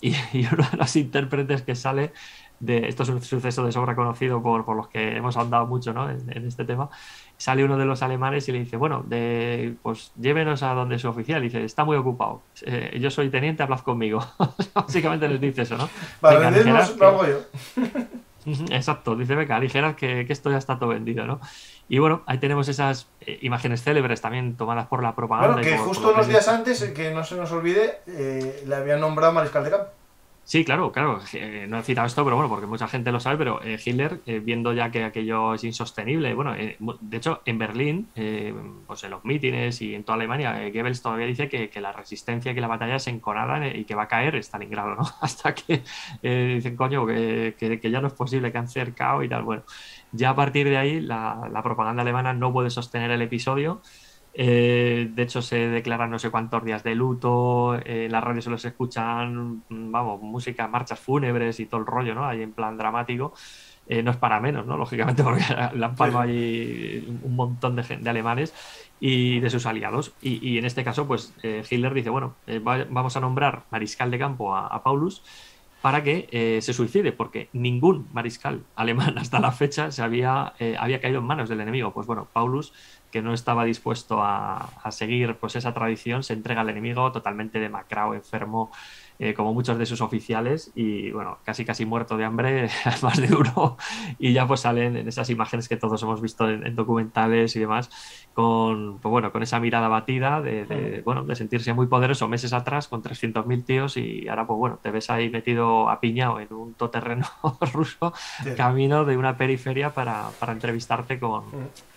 Y, [LAUGHS] y uno de los intérpretes que sale de esto es un suceso de sobra conocido por, por los que hemos andado mucho ¿no? en, este tema, sale uno de los alemanes y le dice, bueno, de, pues llévenos a donde su oficial. Y dice, está muy ocupado. Eh, yo soy teniente, hablad conmigo. [LAUGHS] Básicamente les dice eso, ¿no? Vale, vendernos, lo hago yo. [LAUGHS] Exacto, dice, venga, aligeras que, que, esto ya está todo vendido, ¿no? Y bueno, ahí tenemos esas eh, imágenes célebres también tomadas por la propaganda. Bueno, que justo unos días antes, que no se nos olvide, eh, le habían nombrado mariscal de campo. Sí, claro, claro. Eh, no he citado esto, pero bueno, porque mucha gente lo sabe, pero eh, Hitler, eh, viendo ya que aquello es insostenible, bueno, de hecho, en Berlín, pues en los mítines y en toda Alemania, Goebbels todavía dice que, la resistencia y que la batalla es enconada y que va a caer Stalingrado, ¿no? [LAUGHS] Hasta que dicen, coño, que, ya no es posible, que han cercado y tal. Bueno, ya a partir de ahí, la, la propaganda alemana no puede sostener el episodio. Eh, de hecho, se declaran no sé cuántos días de luto. en la radio solo se escuchan, mm, vamos, música, marchas fúnebres y todo el rollo, ¿no? Ahí en plan dramático. Eh, no es para menos, ¿no? Lógicamente, [LAUGHS] porque la han palmado allí un montón de, de, alemanes y de sus aliados. Y, en este caso, pues eh, Hitler dice: Bueno, vamos a nombrar mariscal de campo a, Paulus para que se suicide, porque ningún mariscal alemán [LAUGHS] hasta la fecha se había, había caído en manos del enemigo. Pues bueno, Paulus que no estaba dispuesto a, seguir pues esa tradición, se entrega al enemigo totalmente demacrado, enfermo, eh, como muchos de sus oficiales, y bueno, casi casi muerto de hambre, [LAUGHS] más de uno, y ya pues salen en esas imágenes que todos hemos visto en, documentales y demás, con, pues bueno, con esa mirada batida de, bueno, de sentirse muy poderoso meses atrás con 300.000 tíos y ahora pues bueno, te ves ahí metido apiñado en un toterreno [LAUGHS] ruso, camino de una periferia para, entrevistarte con,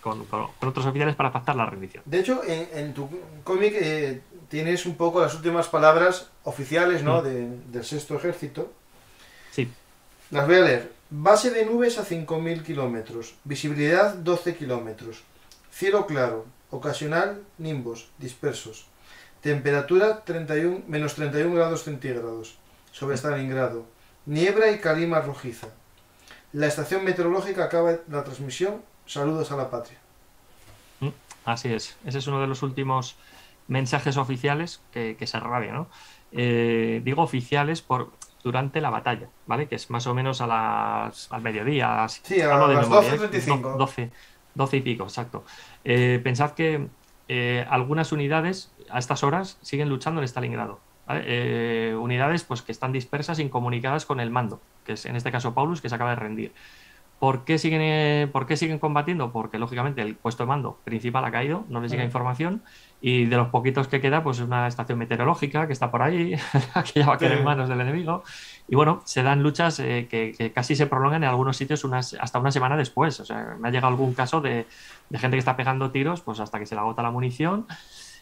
con, otros oficiales para pactar la rendición. De hecho, en, tu cómic eh, tienes un poco las últimas palabras oficiales ¿no? Mm. del sexto ejército. Sí. Las voy a leer. Base de nubes a 5.000 kilómetros. Visibilidad 12 kilómetros. Cielo claro. Ocasional nimbos dispersos. Temperatura 31, menos 31 grados centígrados. Sobre Stalingrado. Niebra y calima rojiza. La estación meteorológica acaba la transmisión. Saludos a la patria. Mm, así es. Ese es uno de los últimos mensajes oficiales que, se radia, ¿no? Eh, digo oficiales por durante la batalla, ¿vale? Que es más o menos a las, al mediodía. Sí, a, las 12.35. 12, 12 y pico, exacto. Eh, pensad que eh, algunas unidades a estas horas siguen luchando en Stalingrado. unidades pues, que están dispersas, incomunicadas con el mando, que es en este caso Paulus, que se acaba de rendir. ¿Por qué, siguen, ¿Por qué siguen combatiendo? Porque lógicamente el puesto de mando principal ha caído, no les llega información y de los poquitos que queda, pues es una estación meteorológica que está por ahí, [LAUGHS] que ya va a quedar en manos del enemigo. Y bueno, se dan luchas eh, que, casi se prolongan en algunos sitios unas, hasta una semana después. O sea, me ha llegado algún caso de, gente que está pegando tiros pues hasta que se le agota la munición.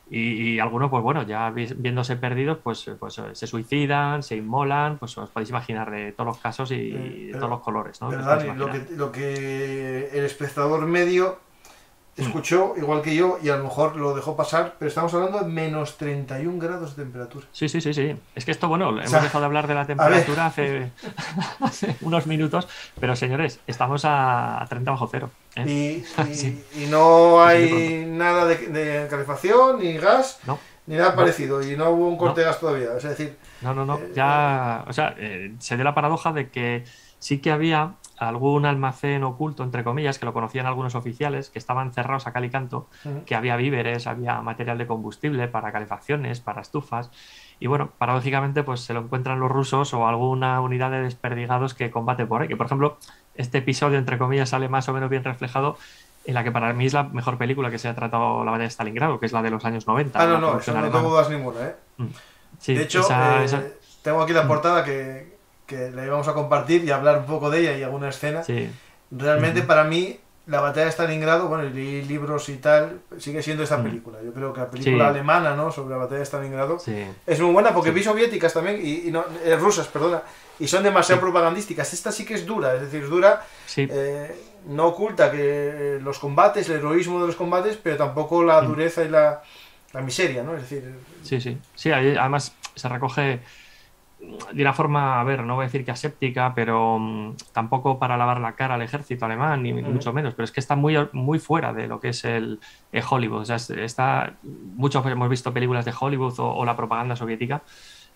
Y, algunos, pues bueno, ya viéndose perdidos, pues, pues se suicidan, se inmolan, pues os podéis imaginar de todos los casos y, de todos los colores. ¿no? lo, que, lo que el espectador medio escuchó igual que yo y a lo mejor lo dejó pasar, pero estamos hablando de menos 31 grados de temperatura. Sí, sí, sí, sí. Es que esto, bueno, hemos dejado de hablar de la temperatura hace, [LAUGHS] unos minutos, pero señores, estamos a 30 bajo cero. ¿eh? Y, [LAUGHS] no hay nada de, calefacción, ni gas, ni nada parecido, y no hubo un corte de gas todavía. Es decir, no, no, no, eh, ya, o sea, eh, se dio la paradoja de que sí que había algún almacén oculto, entre comillas, que lo conocían algunos oficiales, que estaban cerrados a cal y canto, que había víveres, había material de combustible para calefacciones, para estufas. Y bueno, paradójicamente, pues se lo encuentran los rusos o alguna unidad de desperdigados que combate por ahí. Que por ejemplo, este episodio, entre comillas, sale más o menos bien reflejado en la que para mí es la mejor película que se ha tratado la batalla de Stalingrado, que es la de los años 90. Ah, no, no, no tengo dudas ninguna, ¿eh? Mm. de hecho, eh, tengo aquí la mm. portada que, que la íbamos a compartir y hablar un poco de ella y alguna escena. Realmente para mí la batalla de Stalingrado, bueno, y libros y tal, sigue siendo esta película. Yo creo que la película alemana, ¿no? Sobre la batalla de Stalingrado es muy buena porque vi soviéticas también, y, no, eh, rusas, perdona, y son demasiado propagandísticas. Esta sí que es dura, es decir, es dura, eh, no oculta que los combates, el heroísmo de los combates, pero tampoco la dureza y la, la miseria, ¿no? Es decir... Sí, sí, sí, además se recoge de una forma, a ver, no voy a decir que aséptica, pero mm, tampoco para lavar la cara al ejército alemán, ni mucho menos, pero es que está muy, muy fuera de lo que es el, Hollywood. O sea, está, muchos hemos visto películas de Hollywood o, la propaganda soviética.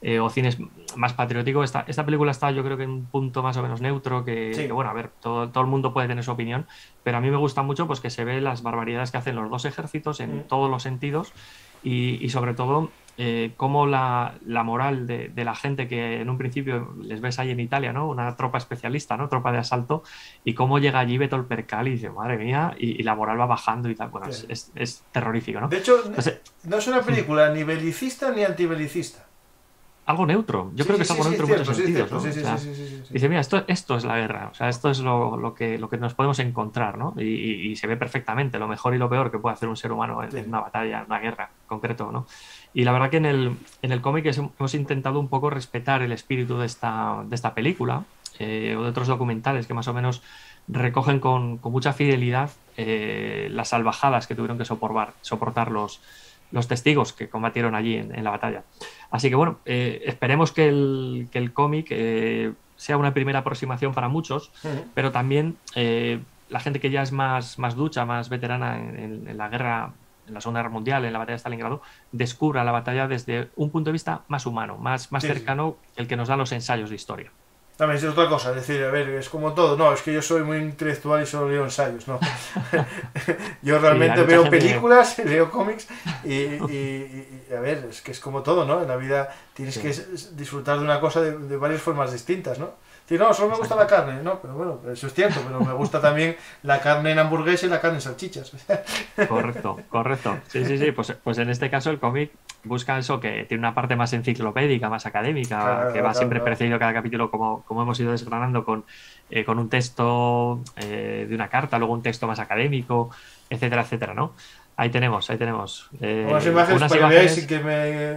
Eh, o cines más patriótico. Esta, esta película está, yo creo que en un punto más o menos neutro, que, bueno, a ver, todo, todo, el mundo puede tener su opinión, pero a mí me gusta mucho pues que se ve las barbaridades que hacen los dos ejércitos en todos los sentidos y, y sobre todo eh, cómo la, moral de, la gente que en un principio les ves ahí en Italia, ¿no? Una tropa especialista, ¿no? Tropa de asalto, y cómo llega allí Beto el Percal y dice, madre mía, y, la moral va bajando y tal. Bueno, es, terrorífico, ¿no? De hecho, no es una película ni belicista ni antibelicista. algo neutro. Yo creo que es algo neutro en muchos sentidos. dice, mira, esto, esto es la guerra, o sea, esto es lo, que, lo que nos podemos encontrar, ¿no? Y, se ve perfectamente lo mejor y lo peor que puede hacer un ser humano en, una batalla, en una guerra concreto, ¿no? Y la verdad que en el, en el cómic hemos intentado un poco respetar el espíritu de esta, de esta película eh, o de otros documentales que más o menos recogen con, con mucha fidelidad eh, las salvajadas que tuvieron que soportar, soportar los, los testigos que combatieron allí en, la batalla. Así que bueno, eh, esperemos que el, que el cómic eh, sea una primera aproximación para muchos, pero también eh, la gente que ya es más, más ducha, más veterana en, la guerra, en la Segunda Guerra Mundial, en la batalla de Stalingrado, descubra la batalla desde un punto de vista más humano, más, más cercano el que nos dan los ensayos de historia. También es otra cosa, es decir, a ver, es como todo, no, es que yo soy muy intelectual y solo leo ensayos, no. [LAUGHS] yo realmente veo películas, leo cómics y, a ver, es que es como todo, ¿no? En la vida tienes que disfrutar de una cosa de, de varias formas distintas, ¿no? No, solo me gusta la carne, no, pero bueno, eso es cierto, pero me gusta también la carne en hamburguesa y la carne en salchichas. Correcto, correcto. Sí, sí, sí, pues, pues en este caso el cómic busca eso, que tiene una parte más enciclopédica, más académica, que va siempre precedido cada capítulo, como, como hemos ido desgranando, con, eh, con un texto eh, de una carta, luego un texto más académico, etcétera, etcétera, ¿no? Ahí tenemos, ahí tenemos. Eh, unas imágenes para que veáis y que me...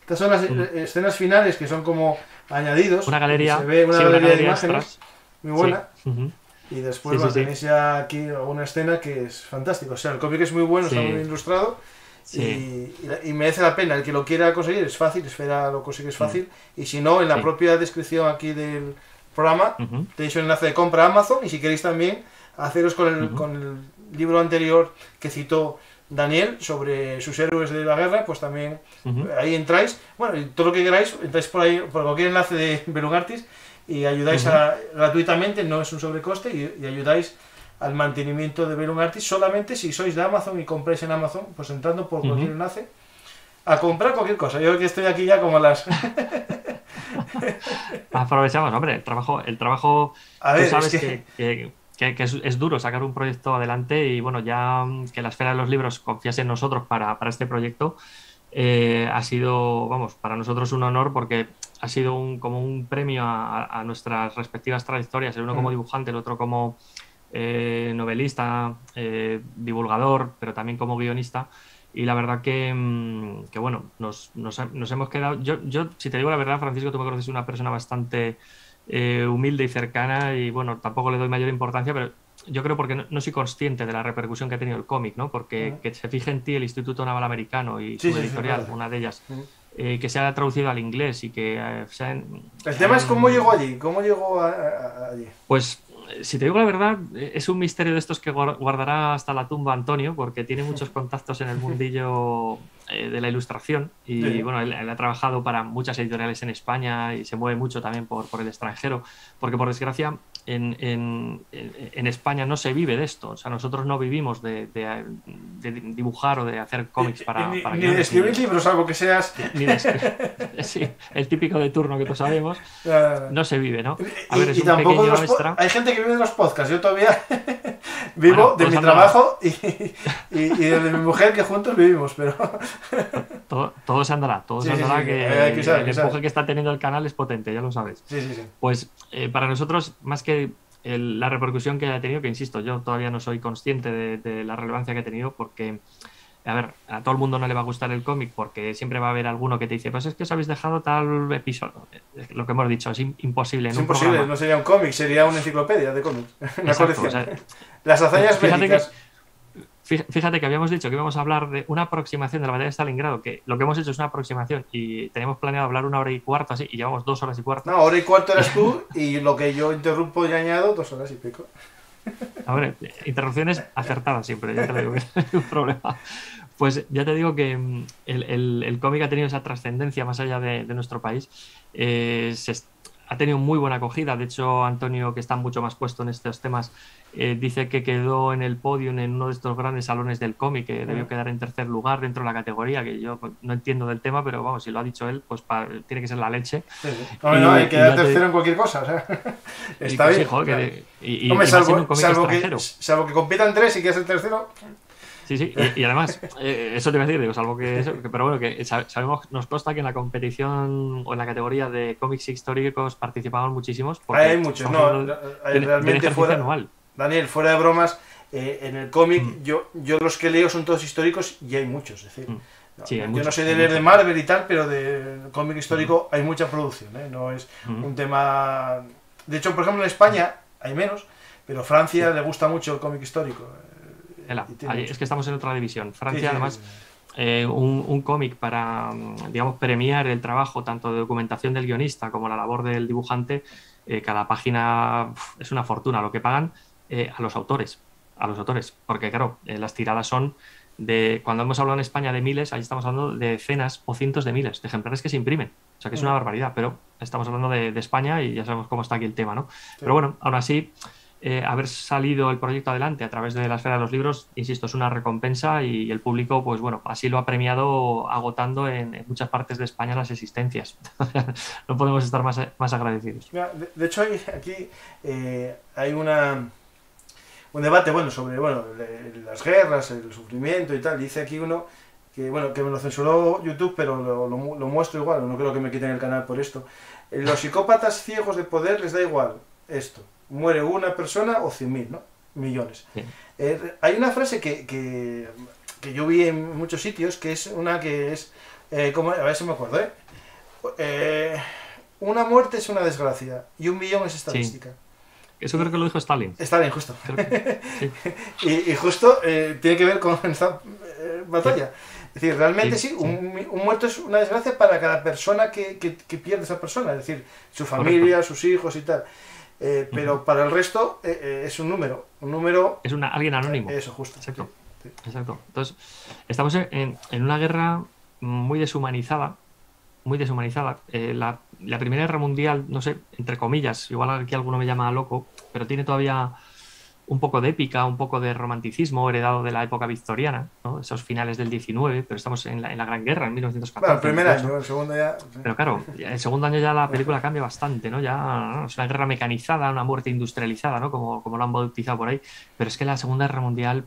Estas son las mm. escenas finales que son como añadidos. Una galería. Se ve una, galería, de imágenes muy buena. Y después tenéis ya aquí una escena que es fantástico. O sea, el cómic es muy bueno, está muy ilustrado. Y, y, merece la pena. El que lo quiera conseguir es fácil, Esfera lo consigue es fácil. Y si no, en la propia descripción aquí del programa tenéis un enlace de compra a Amazon. Y si queréis también haceros con el, con el libro anterior que citó Daniel sobre sus héroes de la guerra, pues también ahí entráis. Bueno, y todo lo que queráis, entráis por ahí, por cualquier enlace de Belugartis y ayudáis gratuitamente, no es un sobrecoste, y, ayudáis al mantenimiento de Belugartis solamente si sois de Amazon y compráis en Amazon, pues entrando por cualquier enlace a comprar cualquier cosa. Yo que estoy aquí ya como las. [LAUGHS] Aprovechamos, hombre, el trabajo, el trabajo. A ver, sabes que que, es, duro sacar un proyecto adelante y bueno, ya mm, que la esfera de los libros confiase en nosotros para, este proyecto eh, ha sido, vamos, para nosotros un honor porque ha sido un, como un premio a, nuestras respectivas trayectorias, el uno como mm. dibujante, el otro como eh, novelista, eh, divulgador, pero también como guionista. Y la verdad que, mm, que bueno, nos, nos, nos, hemos quedado... Yo, yo, si te digo la verdad, Francisco, tú me conoces una persona bastante eh, humilde y cercana y bueno, tampoco le doy mayor importancia, pero yo creo porque no, soy consciente de la repercusión que ha tenido el cómic, ¿no? Porque que se fije en ti el Instituto Naval Americano y su editorial, una de ellas, eh, que se haya traducido al inglés y que eh, El tema es cómo llegó allí, cómo llegó allí. Pues si te digo la verdad, es un misterio de estos que guardará hasta la tumba Antonio, porque tiene muchos [LAUGHS] contactos en el mundillo eh, de la ilustración. Y bueno, él, ha trabajado para muchas editoriales en España y se mueve mucho también por, por el extranjero, porque por desgracia en, en, en, España no se vive de esto, o sea, nosotros no vivimos de, de, dibujar o de hacer cómics para... Ni, para ni de escribir libros, algo que seas... [LAUGHS] Ni de [LAUGHS] sí, el típico de turno que todos sabemos, [LAUGHS] no se vive, ¿no? A ver, es un pequeño extra. Hay gente que vive de los podcasts, yo todavía vivo de mi trabajo y, y, de mi mujer que juntos vivimos, pero... [LAUGHS] todo, se andará, todo se andará, que, el empuje que está teniendo el canal es potente, ya lo sabes. Sí, sí, sí. Pues eh, para nosotros, más que la repercusión que ha tenido, que insisto, yo todavía no soy consciente de, la relevancia que ha tenido porque, a ver, a todo el mundo no le va a gustar el cómic porque siempre va a haber alguno que te dice, pues es que os habéis dejado tal episodio. Lo que hemos dicho, es imposible. Es imposible, no sería un cómic, sería una enciclopedia de cómics. [LAUGHS] Una colección. Las hazañas bélicas. Fíjate que habíamos dicho que íbamos a hablar de una aproximación de la batalla de Stalingrado, que lo que hemos hecho es una aproximación y teníamos planeado hablar una hora y cuarto así, y llevamos dos horas y cuarto. No, hora y cuarto eras tú y lo que yo interrumpo y añado, dos horas y pico. Interrupciones acertadas siempre, ya te digo que [LAUGHS] es un problema. Pues ya te digo que mm, el, cómic ha tenido esa trascendencia más allá de, nuestro país. Eh, se, ha tenido muy buena acogida. De hecho, Antonio, que está mucho más puesto en estos temas, eh, dice que quedó en el podio en uno de estos grandes salones del cómic, que debió quedar en tercer lugar dentro de la categoría, que yo pues, no entiendo del tema, pero vamos, si lo ha dicho él, pues tiene que ser la leche. No, no, hay que quedar tercero en cualquier cosa. [LAUGHS] está bien. y, salvo, que, salvo que compitan tres y que es el tercero. Sí, sí, y, además, eh, eso te voy a decir, digo, salvo que eso, pero bueno, que sabemos, nos consta que en la competición o en la categoría de cómics históricos participamos muchísimos. Hay muchos, no, hay realmente fuera, anual. Daniel, fuera de bromas, eh, en el cómic mm. yo, yo los que leo son todos históricos y hay muchos, es decir. Mm. yo no sé de leer de Marvel y tal, pero de cómic histórico mm. hay mucha producción, ¿eh? no es un tema... De hecho, por ejemplo, en España hay menos, pero Francia le gusta mucho el cómic histórico es que estamos en otra división. Francia, además, eh, un, cómic para, digamos, premiar el trabajo tanto de documentación del guionista como la labor del dibujante, eh, cada página es una fortuna lo que pagan eh, a los autores. A los autores, porque claro, las tiradas son de, cuando hemos hablado en España de miles, ahí estamos hablando de decenas o cientos de miles de ejemplares que se imprimen. O sea que es una barbaridad, pero estamos hablando de, España y ya sabemos cómo está aquí el tema, ¿no? Pero bueno, aún así, eh, haber salido el proyecto adelante a través de la esfera de los libros, insisto, es una recompensa y el público, pues bueno, así lo ha premiado agotando en, muchas partes de España las existencias. [LAUGHS] no podemos estar más, más agradecidos. de, hecho, aquí eh, hay una un debate bueno sobre bueno las guerras, el sufrimiento y tal. Dice aquí uno que bueno que me lo censuró YouTube, pero lo, lo muestro igual. No creo que me quiten el canal por esto. Eh, los psicópatas ciegos de poder les da igual esto muere una persona o cien mil, ¿no? Millones. Eh, hay una frase que, que, yo vi en muchos sitios, que es una que es, eh, como, a ver si me acuerdo, ¿eh? ¿eh? Una muerte es una desgracia y un millón es estadística. Eso creo que lo dijo Stalin. Stalin, justo. [LAUGHS] y, justo tiene que ver con esta batalla. Es decir, realmente sí, un, muerto es una desgracia para cada persona que, que, pierde esa persona, es decir, su familia, sus hijos y tal. Eh, pero para el resto eh, eh, es un número. Un número. Es una, alguien anónimo. eso, justo. Exacto. Exacto. Entonces, estamos en, en, una guerra muy deshumanizada. Muy deshumanizada. la, la Primera Guerra Mundial, no sé, entre comillas, igual aquí alguno me llama loco, pero tiene todavía un poco de épica, un poco de romanticismo heredado de la época victoriana, esos finales del 19, pero estamos en la, en la Gran Guerra, en 1914. Bueno, el primer año, el segundo ya... Pero claro, el segundo año ya la película cambia bastante, ¿no? Ya es una guerra mecanizada, una muerte industrializada, ¿no? Como, como lo han bautizado por ahí, pero es que la Segunda Guerra Mundial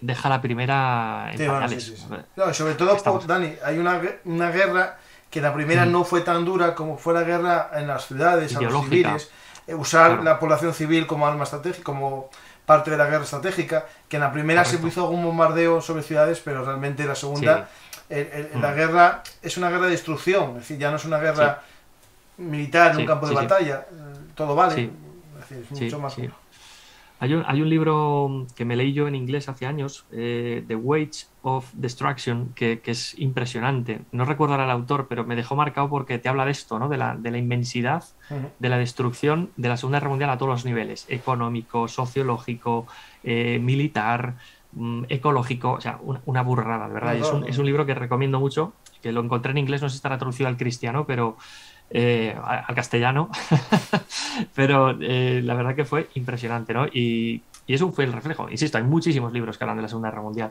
deja la primera en sí, sí, no, sobre todo, Dani, hay una, una guerra que la primera mm. no fue tan dura como fue la guerra en las ciudades, a los civiles eh, usar la población civil como arma estratégica, como parte de la guerra estratégica, que en la primera se hizo algún bombardeo sobre ciudades, pero realmente en la segunda, la mm. guerra es una guerra de destrucción, es decir, ya no es una guerra militar en un campo de batalla, todo vale, es, mucho más... Hay un, hay un, libro que me leí yo en inglés hace años, eh, The Wage of Destruction, que, que, es impresionante. No recuerdo ahora el autor, pero me dejó marcado porque te habla de esto, ¿no? de, la, de la inmensidad de la destrucción de la Segunda Guerra Mundial a todos los niveles, económico, sociológico, eh, militar, mm, ecológico, o sea, una, burrada, de verdad. es, un, es un libro que recomiendo mucho, que lo encontré en inglés, no sé si estará traducido al cristiano, pero eh, al castellano, [LAUGHS] pero eh, la verdad que fue impresionante, ¿no? Y, eso fue el reflejo. Insisto, hay muchísimos libros que hablan de la Segunda Guerra Mundial,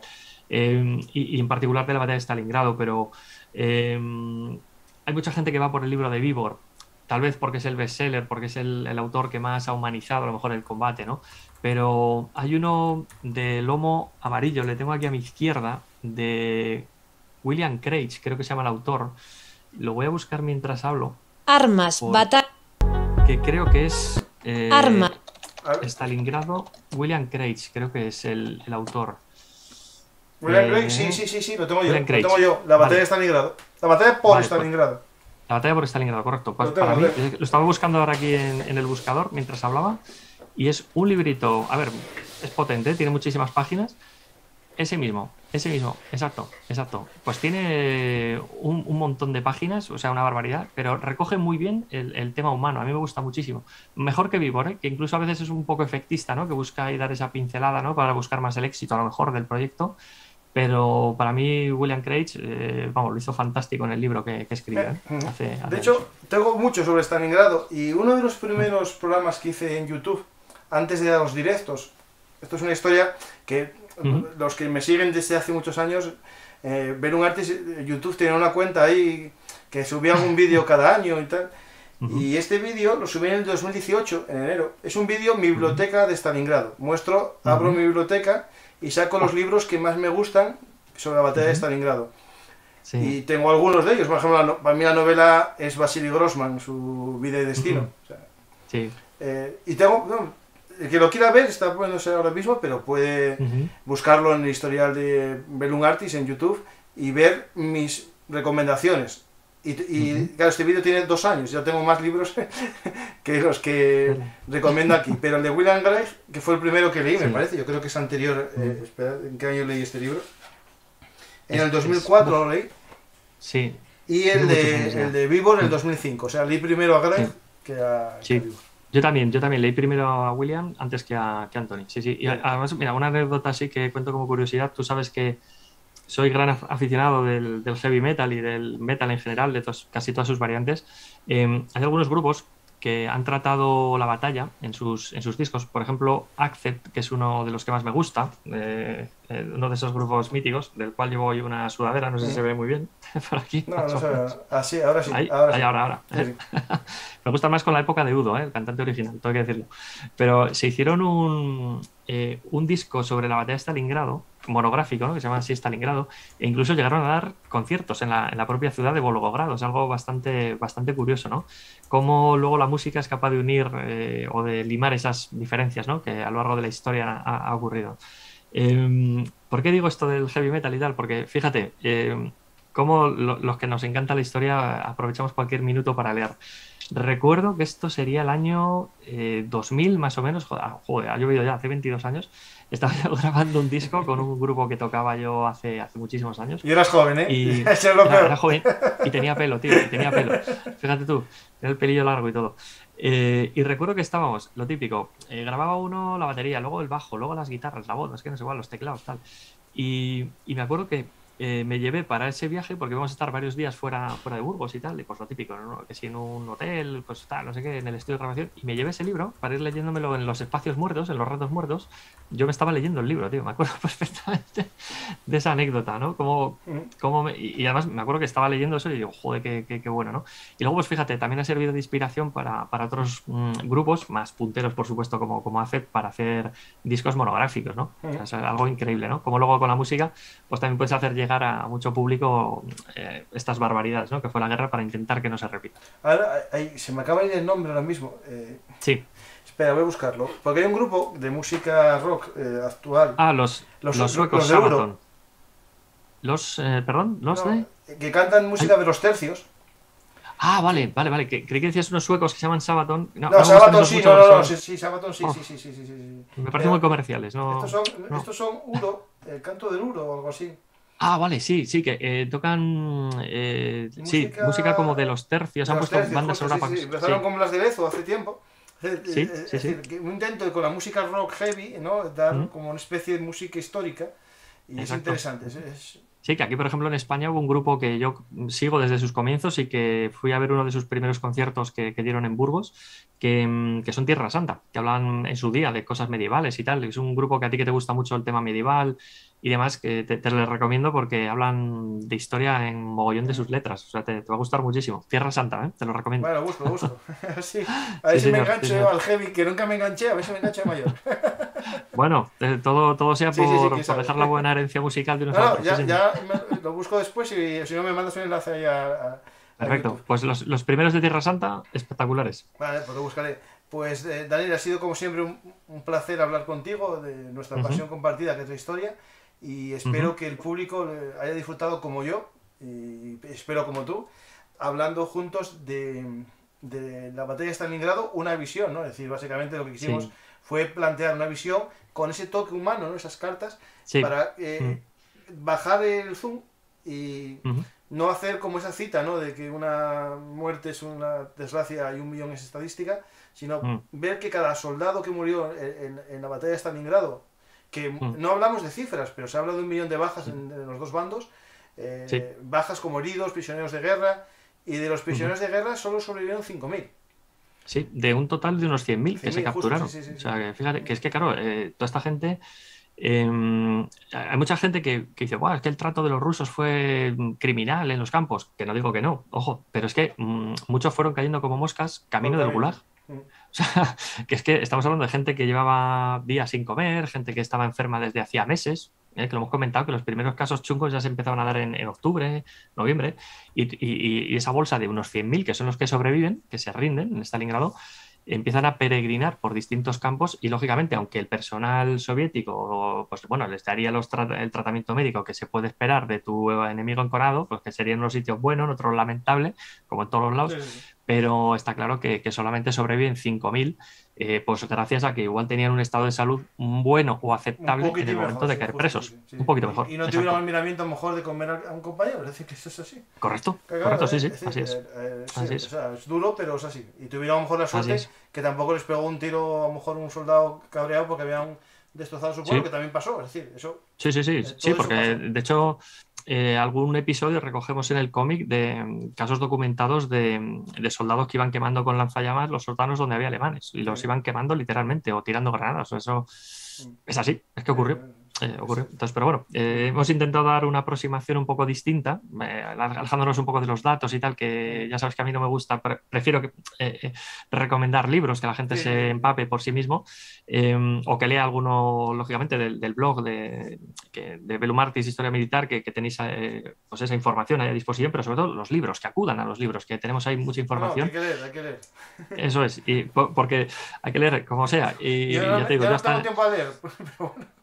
eh, y, en particular de la batalla de Stalingrado, pero hay mucha gente que va por el libro de Vivor, tal vez porque es el bestseller, porque es el, el, autor que más ha humanizado a lo mejor el combate, ¿no? Pero hay uno de lomo amarillo, le tengo aquí a mi izquierda, de William Craig, creo que se llama el autor. Lo voy a buscar mientras hablo Armas, batalla. Que creo que es. Eh, Arma. Stalingrado, William Craig, creo que es el, el autor. William Craig, sí, sí, sí, sí, lo tengo yo. Lo tengo yo. La batalla de Stalingrado. La batalla por Stalingrado. la batalla por Stalingrado, correcto. Pues lo, para mí, lo estaba buscando ahora aquí en, en, el buscador mientras hablaba. Y es un librito, a ver, es potente, tiene muchísimas páginas. Ese mismo, ese mismo, exacto, exacto. Pues tiene un, montón de páginas, o sea, una barbaridad, pero recoge muy bien el, tema humano. A mí me gusta muchísimo. Mejor que Vivor, ¿eh? que incluso a veces es un poco efectista, ¿no? Que busca y dar esa pincelada, ¿no? Para buscar más el éxito, a lo mejor, del proyecto. Pero para mí, William Craig, eh, vamos, lo hizo fantástico en el libro que, que escribió. ¿eh? Hace, de hecho, tengo mucho sobre Stalingrado y uno de los primeros programas que hice en YouTube, antes de los directos, esto es una historia que los que me siguen desde hace muchos años, eh, ver un artista, YouTube tiene una cuenta ahí que subía un [LAUGHS] vídeo cada año y tal. Y este vídeo lo subí en el 2018, en enero. Es un vídeo, mi biblioteca de Stalingrado. Muestro, abro mi biblioteca y saco los libros que más me gustan sobre la batalla de Stalingrado. Y tengo algunos de ellos. Por ejemplo, para mí la novela es Vasily Grossman, su vida y destino. sí. Eh, y tengo, el que lo quiera ver está poniéndose ahora mismo, pero puede buscarlo en el historial de Belun Artis en YouTube y ver mis recomendaciones. Y, claro, este vídeo tiene dos años, yo tengo más libros [LAUGHS] que los que recomiendo aquí. Pero el de William Gray, que fue el primero que leí, me parece, yo creo que es anterior. Eh, espera, ¿en qué año leí este libro? En el 2004 lo leí. Sí. Y el de, el de Vivo en el 2005. O sea, leí primero a Gray que a, sí. Yo también, yo también leí primero a William antes que a, que Anthony. Sí, sí. Y además, mira, una anécdota así que cuento como curiosidad. Tú sabes que soy gran aficionado del, heavy metal y del metal en general, de casi todas sus variantes. Em, hay algunos grupos que han tratado la batalla en sus, en sus discos. Por ejemplo, Accept, que es uno de los que más me gusta, eh, eh, uno de esos grupos míticos, del cual llevo hoy una sudadera, no sé si se ve muy bien [LAUGHS] por aquí. No, no sé, [LAUGHS] así, ahora sí. ahora, sí. ahora, [LAUGHS] me gusta más con la época de Udo, eh, el cantante original, tengo que decirlo. Pero se hicieron un, un disco sobre la batalla de Stalingrado monográfico, ¿no? que se llama así Stalingrado, e incluso llegaron a dar conciertos en la, en la propia ciudad de Volgogrado. Es algo bastante, bastante curioso, ¿no? Cómo luego la música es capaz de unir eh, o de limar esas diferencias ¿no? que a lo largo de la historia ha, ocurrido. Em, ¿Por qué digo esto del heavy metal y tal? Porque fíjate, eh, cómo los que nos encanta la historia aprovechamos cualquier minuto para leer. Recuerdo que esto sería el año 2000 eh, más o menos, joder, ha llovido ya hace 22 años, estaba [LAUGHS] grabando un disco con un grupo que tocaba yo hace, hace muchísimos años. Y eras joven, ¿eh? Y [LAUGHS] era, joven y tenía pelo, tío, y tenía pelo. Fíjate tú, tenía el pelillo largo y todo. Eh, y recuerdo que estábamos, lo típico, eh, grababa uno la batería, luego el bajo, luego las guitarras, la voz, es que no sé igual, los teclados, tal. Y, y me acuerdo que eh, me llevé para ese viaje porque vamos a estar varios días fuera, fuera de Burgos y tal, y pues lo típico, ¿no? que si en un hotel, pues tal, no sé qué, en el estudio de grabación, y me llevé ese libro para ir leyéndomelo en los espacios muertos, en los ratos muertos. Yo me estaba leyendo el libro, tío, me acuerdo [LAUGHS] perfectamente de esa anécdota, ¿no? Como, como y, además me acuerdo que estaba leyendo eso y digo, joder, qué, qué, bueno, ¿no? Y luego, pues fíjate, también ha servido de inspiración para, para otros mm, grupos, más punteros, por supuesto, como, como hace para hacer discos monográficos, ¿no? es algo increíble, ¿no? Como luego con la música, pues también puedes hacer llegar a mucho público eh, estas barbaridades, ¿no? Que fue la guerra para intentar que no se repita. Ahora, se me acaba de ir el nombre ahora mismo. Eh, sí. Espera, voy a buscarlo. Porque hay un grupo de música rock eh, actual. Ah, los, los, suecos Sabaton. Los, perdón, los de... Que cantan música de los tercios. Ah, vale, vale, vale. creí que decías unos suecos que se llaman Sabaton. No, no Sabaton sí, no, no, no, sí, sí, Sabaton sí, sí, sí, sí, sí, sí, Me parecen muy comerciales, ¿no? Estos son, estos son Uro, el canto del Uro o algo así. Ah, vale, sí, sí, que eh, tocan eh, música... sí, música como de los tercios, han puesto bandas sonoras sí, sí, Empezaron como las de Lezo hace tiempo. Sí, sí, sí. un intento con la música rock heavy, ¿no? Dar como una especie de música histórica y es interesante. Es, Sí, que aquí, por ejemplo, en España hubo un grupo que yo sigo desde sus comienzos y que fui a ver uno de sus primeros conciertos que, dieron en Burgos, que, que, son Tierra Santa, que hablan en su día de cosas medievales y tal. Es un grupo que a ti que te gusta mucho el tema medieval y demás, que te, te les recomiendo porque hablan de historia en mogollón de sus letras. O sea, te, va a gustar muchísimo. Tierra Santa, ¿eh? te lo recomiendo. Bueno, busco, busco. [LAUGHS] sí. A ver si me engancho al heavy, que nunca me enganché, a ver si me engancho mayor. [LAUGHS] bueno, eh, todo, todo sea por, dejar la buena herencia musical de [LAUGHS] unos no, ya, ya lo busco después y si no me mandas un enlace ahí a, Perfecto, pues los, los, primeros de Tierra Santa, espectaculares. Vale, pues lo buscaré. Pues eh, Daniel, ha sido como siempre un, un placer hablar contigo de nuestra pasión compartida, que es la historia y espero que el público haya disfrutado como yo y espero como tú, hablando juntos de, de la batalla de Stalingrado, una visión, ¿no? Es decir, básicamente lo que quisimos fue plantear una visión con ese toque humano, ¿no? Esas cartas, para eh, bajar el zoom y no hacer como esa cita, ¿no? De que una muerte es una desgracia y un millón es estadística, sino ver que cada soldado que murió en, en la batalla de Stalingrado que mm. no hablamos de cifras, pero se habla de un millón de bajas en, los dos bandos, eh, bajas como heridos, prisioneros de guerra, y de los prisioneros de guerra solo sobrevivieron 5.000. Sí, de un total de unos 100.000 que se capturaron. o sea, que fíjate, que es que, claro, eh, toda esta gente. Em, hay mucha gente que, dice, wow, es que el trato de los rusos fue criminal en los campos. Que no digo que no, ojo, pero es que mm, muchos fueron cayendo como moscas camino del Gulag. [LAUGHS] O sea, que es que estamos hablando de gente que llevaba días sin comer, gente que estaba enferma desde hacía meses, ¿eh? que lo hemos comentado, que los primeros casos chungos ya se empezaban a dar en, octubre, noviembre, y, esa bolsa de unos 100.000, que son los que sobreviven, que se rinden en Stalingrado, empiezan a peregrinar por distintos campos y lógicamente aunque el personal soviético pues bueno les daría el tratamiento médico que se puede esperar de tu enemigo encorado pues que sería en unos sitios buenos en otros lamentable como en todos los lados pero está claro que, solamente sobreviven 5.000, eh, pues gracias a que igual tenían un estado de salud bueno o aceptable en el momento de caer presos. Un poquito mejor. Y no tuvieron el miramiento a lo mejor de comer a un compañero, es decir, que eso es así. Correcto, correcto, sí, sí, así es. Eh, eh, es. es duro, pero es así. Y tuvieron a lo mejor la suerte que tampoco les pegó un tiro a lo mejor un soldado cabreado porque habían destrozado su pueblo, que también pasó, es decir, eso... Sí, sí, sí, sí, porque de hecho eh, algún episodio recogemos en el cómic de mm, casos documentados de, de, soldados que iban quemando con lanzallamas los soldados donde había alemanes y los iban quemando literalmente o tirando granadas. Eso mm. es así, es que ocurrió. Eh, Entonces, pero bueno, eh, hemos intentado dar una aproximación un poco distinta, alejándonos un poco de los datos y tal, que ya sabes que a mí no me gusta, prefiero que, eh, recomendar libros que la gente se empape por sí mismo, em, o que lea alguno, lógicamente, del, blog de, de Belumartis, Historia Militar, que, tenéis pues esa información ahí a disposición, pero sobre todo los libros, que acudan a los libros, que tenemos ahí mucha información. hay que leer, hay que leer. Eso es, y, porque hay que leer como sea. Y, ya te digo, ya, está... tiempo a leer, [LAUGHS] pero bueno.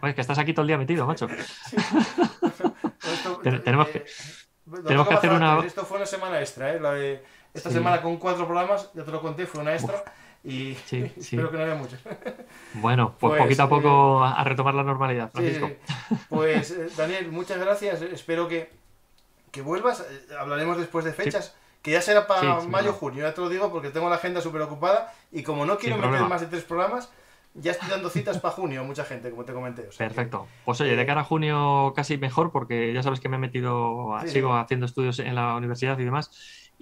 Pues que estás aquí todo el día metido, macho. [LAUGHS] tenemos que, tenemos que hacer una. Esto fue una semana extra, ¿eh? La de esta semana con cuatro programas, ya te lo conté, fue una extra. Y [LAUGHS] espero que no haya muchos. Bueno, pues, pues poquito a poco eh, a retomar la normalidad, Francisco. Pues eh, Daniel, muchas gracias. Espero que, que vuelvas. Eh, hablaremos después de fechas. Que ya será para mayo, junio, ya te lo digo porque tengo la agenda súper ocupada y como no quiero meter más de tres programas, ya estoy dando citas para junio, mucha gente, como te comenté. Perfecto. Pues oye, de cara a junio casi mejor, porque ya sabes que me he metido, sigo haciendo estudios en la universidad y demás.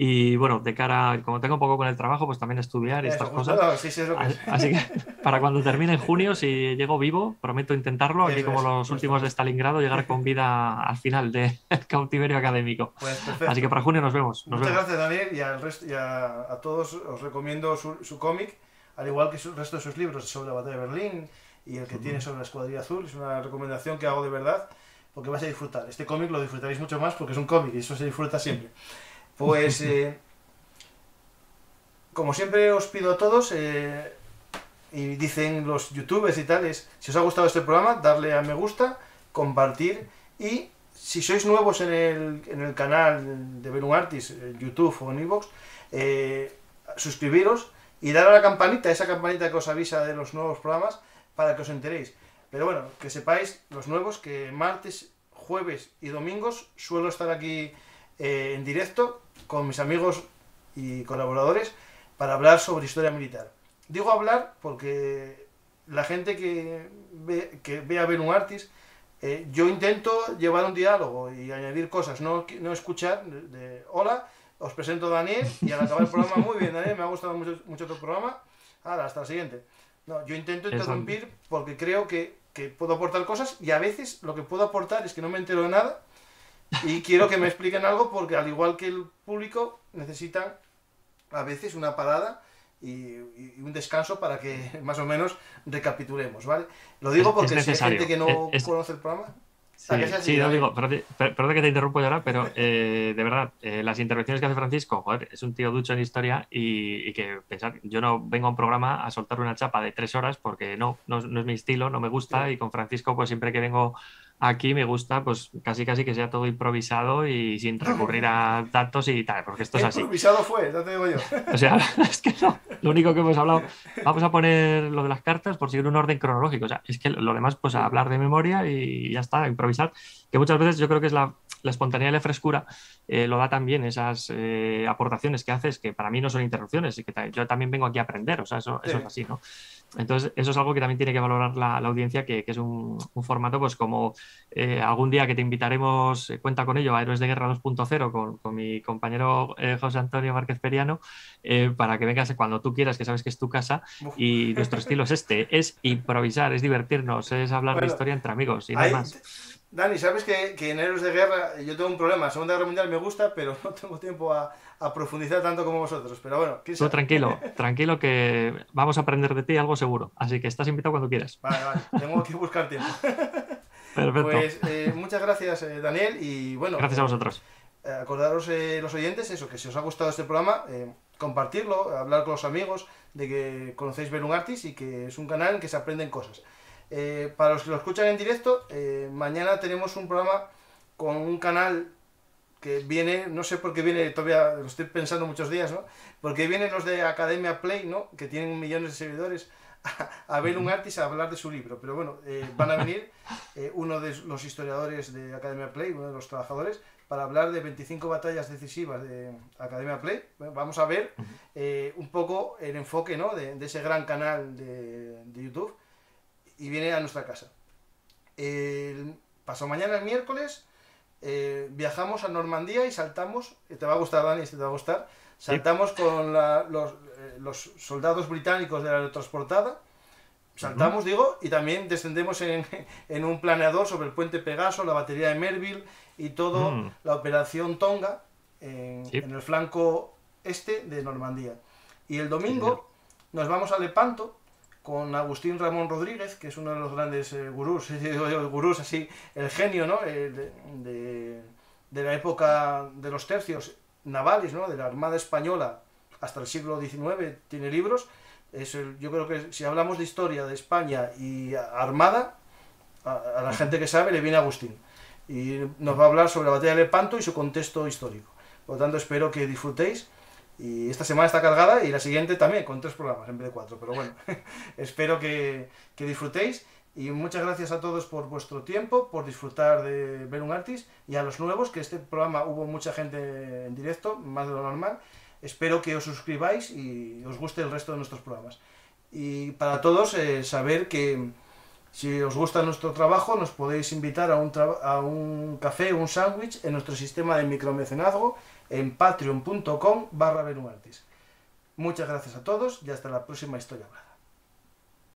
Y bueno, de cara, como tengo un poco con el trabajo, pues también estudiar y estas cosas. Sí, sí, es lo que Así que [LAUGHS] para cuando termine en junio, si llego vivo, prometo intentarlo, aquí como los últimos de Stalingrado, llegar con vida al final del [LAUGHS] cautiverio académico. Pues Así que para junio nos vemos. Muchas gracias, Daniel, y, al resto, y a, todos os recomiendo su, su cómic al igual que el resto de sus libros sobre la batalla de Berlín y el que tiene sobre la escuadrilla azul. Es una recomendación que hago de verdad porque vais a disfrutar. Este cómic lo disfrutaréis mucho más porque es un cómic y eso se disfruta siempre. Pues, [LAUGHS] eh, como siempre os pido a todos, eh, y dicen los youtubers y tales, si os ha gustado este programa, darle a me gusta, compartir y si sois nuevos en el, en el canal de Benum Artis, en YouTube o en Evox, eh, suscribiros y dar a la campanita, esa campanita que os avisa de los nuevos programas, para que os enteréis. Pero bueno, que sepáis, los nuevos, que martes, jueves y domingos suelo estar aquí eh, en directo con mis amigos y colaboradores para hablar sobre historia militar. Digo hablar porque la gente que ve, que ve a un Artis, eh, yo intento llevar un diálogo y añadir cosas, no, no escuchar de hola, os presento a Daniel y al acabar el programa, muy bien, Daniel, me ha gustado mucho, mucho tu programa. Ahora, hasta el siguiente. No, yo intento interrumpir porque creo que, que, puedo aportar cosas y a veces lo que puedo aportar es que no me entero de nada y quiero que me expliquen algo porque al igual que el público necesitan a veces una parada y, un descanso para que [LAUGHS] más o menos recapitulemos, ¿vale? Lo digo porque si hay gente que no conoce el programa... Sí, lo digo, perdón, que te interrumpo ahora, pero eh, de verdad, eh, las intervenciones que hace Francisco, joder, es un tío ducho en historia y, que pensar, yo no vengo a un programa a soltar una chapa de tres horas porque no, no, es mi estilo, no me gusta y con Francisco pues siempre que vengo aquí me gusta pues casi casi que sea todo improvisado y sin recurrir a datos y tal, porque esto es así. Improvisado fue, ya te digo yo. O sea, [LAUGHS] es que no, lo único que hemos hablado, vamos a poner lo de las cartas por seguir un orden cronológico, o sea, es que lo demás pues a hablar de memoria y ya está, improvisar, que muchas veces yo creo que es la, la espontaneidad y la frescura eh, lo da también esas eh, aportaciones que haces que para mí no son interrupciones y que yo también vengo aquí a aprender, o sea, eso, eso es así, ¿no? Entonces, eso es algo que también tiene que valorar la, audiencia, que, es un, formato, pues como eh, algún día que te invitaremos, eh, cuenta con ello, a Héroes de Guerra 2.0 con, con, mi compañero eh, José Antonio Márquez Periano, para que vengas cuando tú quieras, que sabes que es tu casa. Y nuestro estilo es este, es improvisar, es divertirnos, es hablar de historia entre amigos y nada más. Dani, sabes que, que, en Héroes de Guerra yo tengo un problema. Segunda Guerra Mundial me gusta, pero no tengo tiempo a, a profundizar tanto como vosotros. Pero bueno, Tú tranquilo, [LAUGHS] tranquilo que vamos a aprender de ti algo seguro. Así que estás invitado cuando quieras. Vale, vale, tengo que buscar tiempo. [LAUGHS] Perfecto. Pues eh, muchas gracias, eh, Daniel. Y bueno, gracias a vosotros. Eh, acordaros, eh, los oyentes, eso, que si os ha gustado este programa, eh, compartirlo, hablar con los amigos de que conocéis Belun Artis y que es un canal en que se aprenden cosas. Eh, para los que lo escuchan en directo, eh, mañana tenemos un programa con un canal que viene, no sé por qué viene, todavía lo estoy pensando muchos días, ¿no? Porque vienen los de Academia Play, ¿no? Que tienen millones de seguidores, a, [LAUGHS] a ver un artist a hablar de su libro. Pero bueno, eh, van a venir uno de los historiadores de Academia Play, uno de los trabajadores, para hablar de 25 batallas decisivas de Academia Play. Bueno, vamos a ver eh, un poco el enfoque, ¿no? De, de ese gran canal de, de YouTube y viene a nuestra casa. El pasado mañana, el miércoles, eh, viajamos a Normandía y saltamos, y te va a gustar, Dani, te va a gustar, saltamos sí. con la, los, eh, los, soldados británicos de la aerotransportada, saltamos, uh -huh. digo, y también descendemos en, [LAUGHS] en, un planeador sobre el puente Pegaso, la batería de Merville y todo, uh -huh. la operación Tonga en, sí. en, el flanco este de Normandía. Y el domingo sí, nos vamos a Lepanto, con Agustín Ramón Rodríguez, que es uno de los grandes eh, gurús, [LAUGHS] así, el genio ¿no? Eh, de, la época de los tercios navales, ¿no? de la Armada Española hasta el siglo XIX, tiene libros. Es yo creo que si hablamos de historia de España y Armada, a, a, la gente que sabe le viene Agustín. Y nos va a hablar sobre la batalla de Lepanto y su contexto histórico. Por lo tanto, espero que disfrutéis. Y esta semana está cargada y la siguiente también, con tres programas en vez de cuatro. Pero bueno, [LAUGHS] espero que, disfrutéis. Y muchas gracias a todos por vuestro tiempo, por disfrutar de ver un artist. Y a los nuevos, que este programa hubo mucha gente en directo, más de lo normal. Espero que os suscribáis y os guste el resto de nuestros programas. Y para todos, eh, saber que si os gusta nuestro trabajo, nos podéis invitar a un, a un café o un sándwich en nuestro sistema de micromecenazgo en patreon.com barra Muchas gracias a todos y hasta la próxima historia hablada.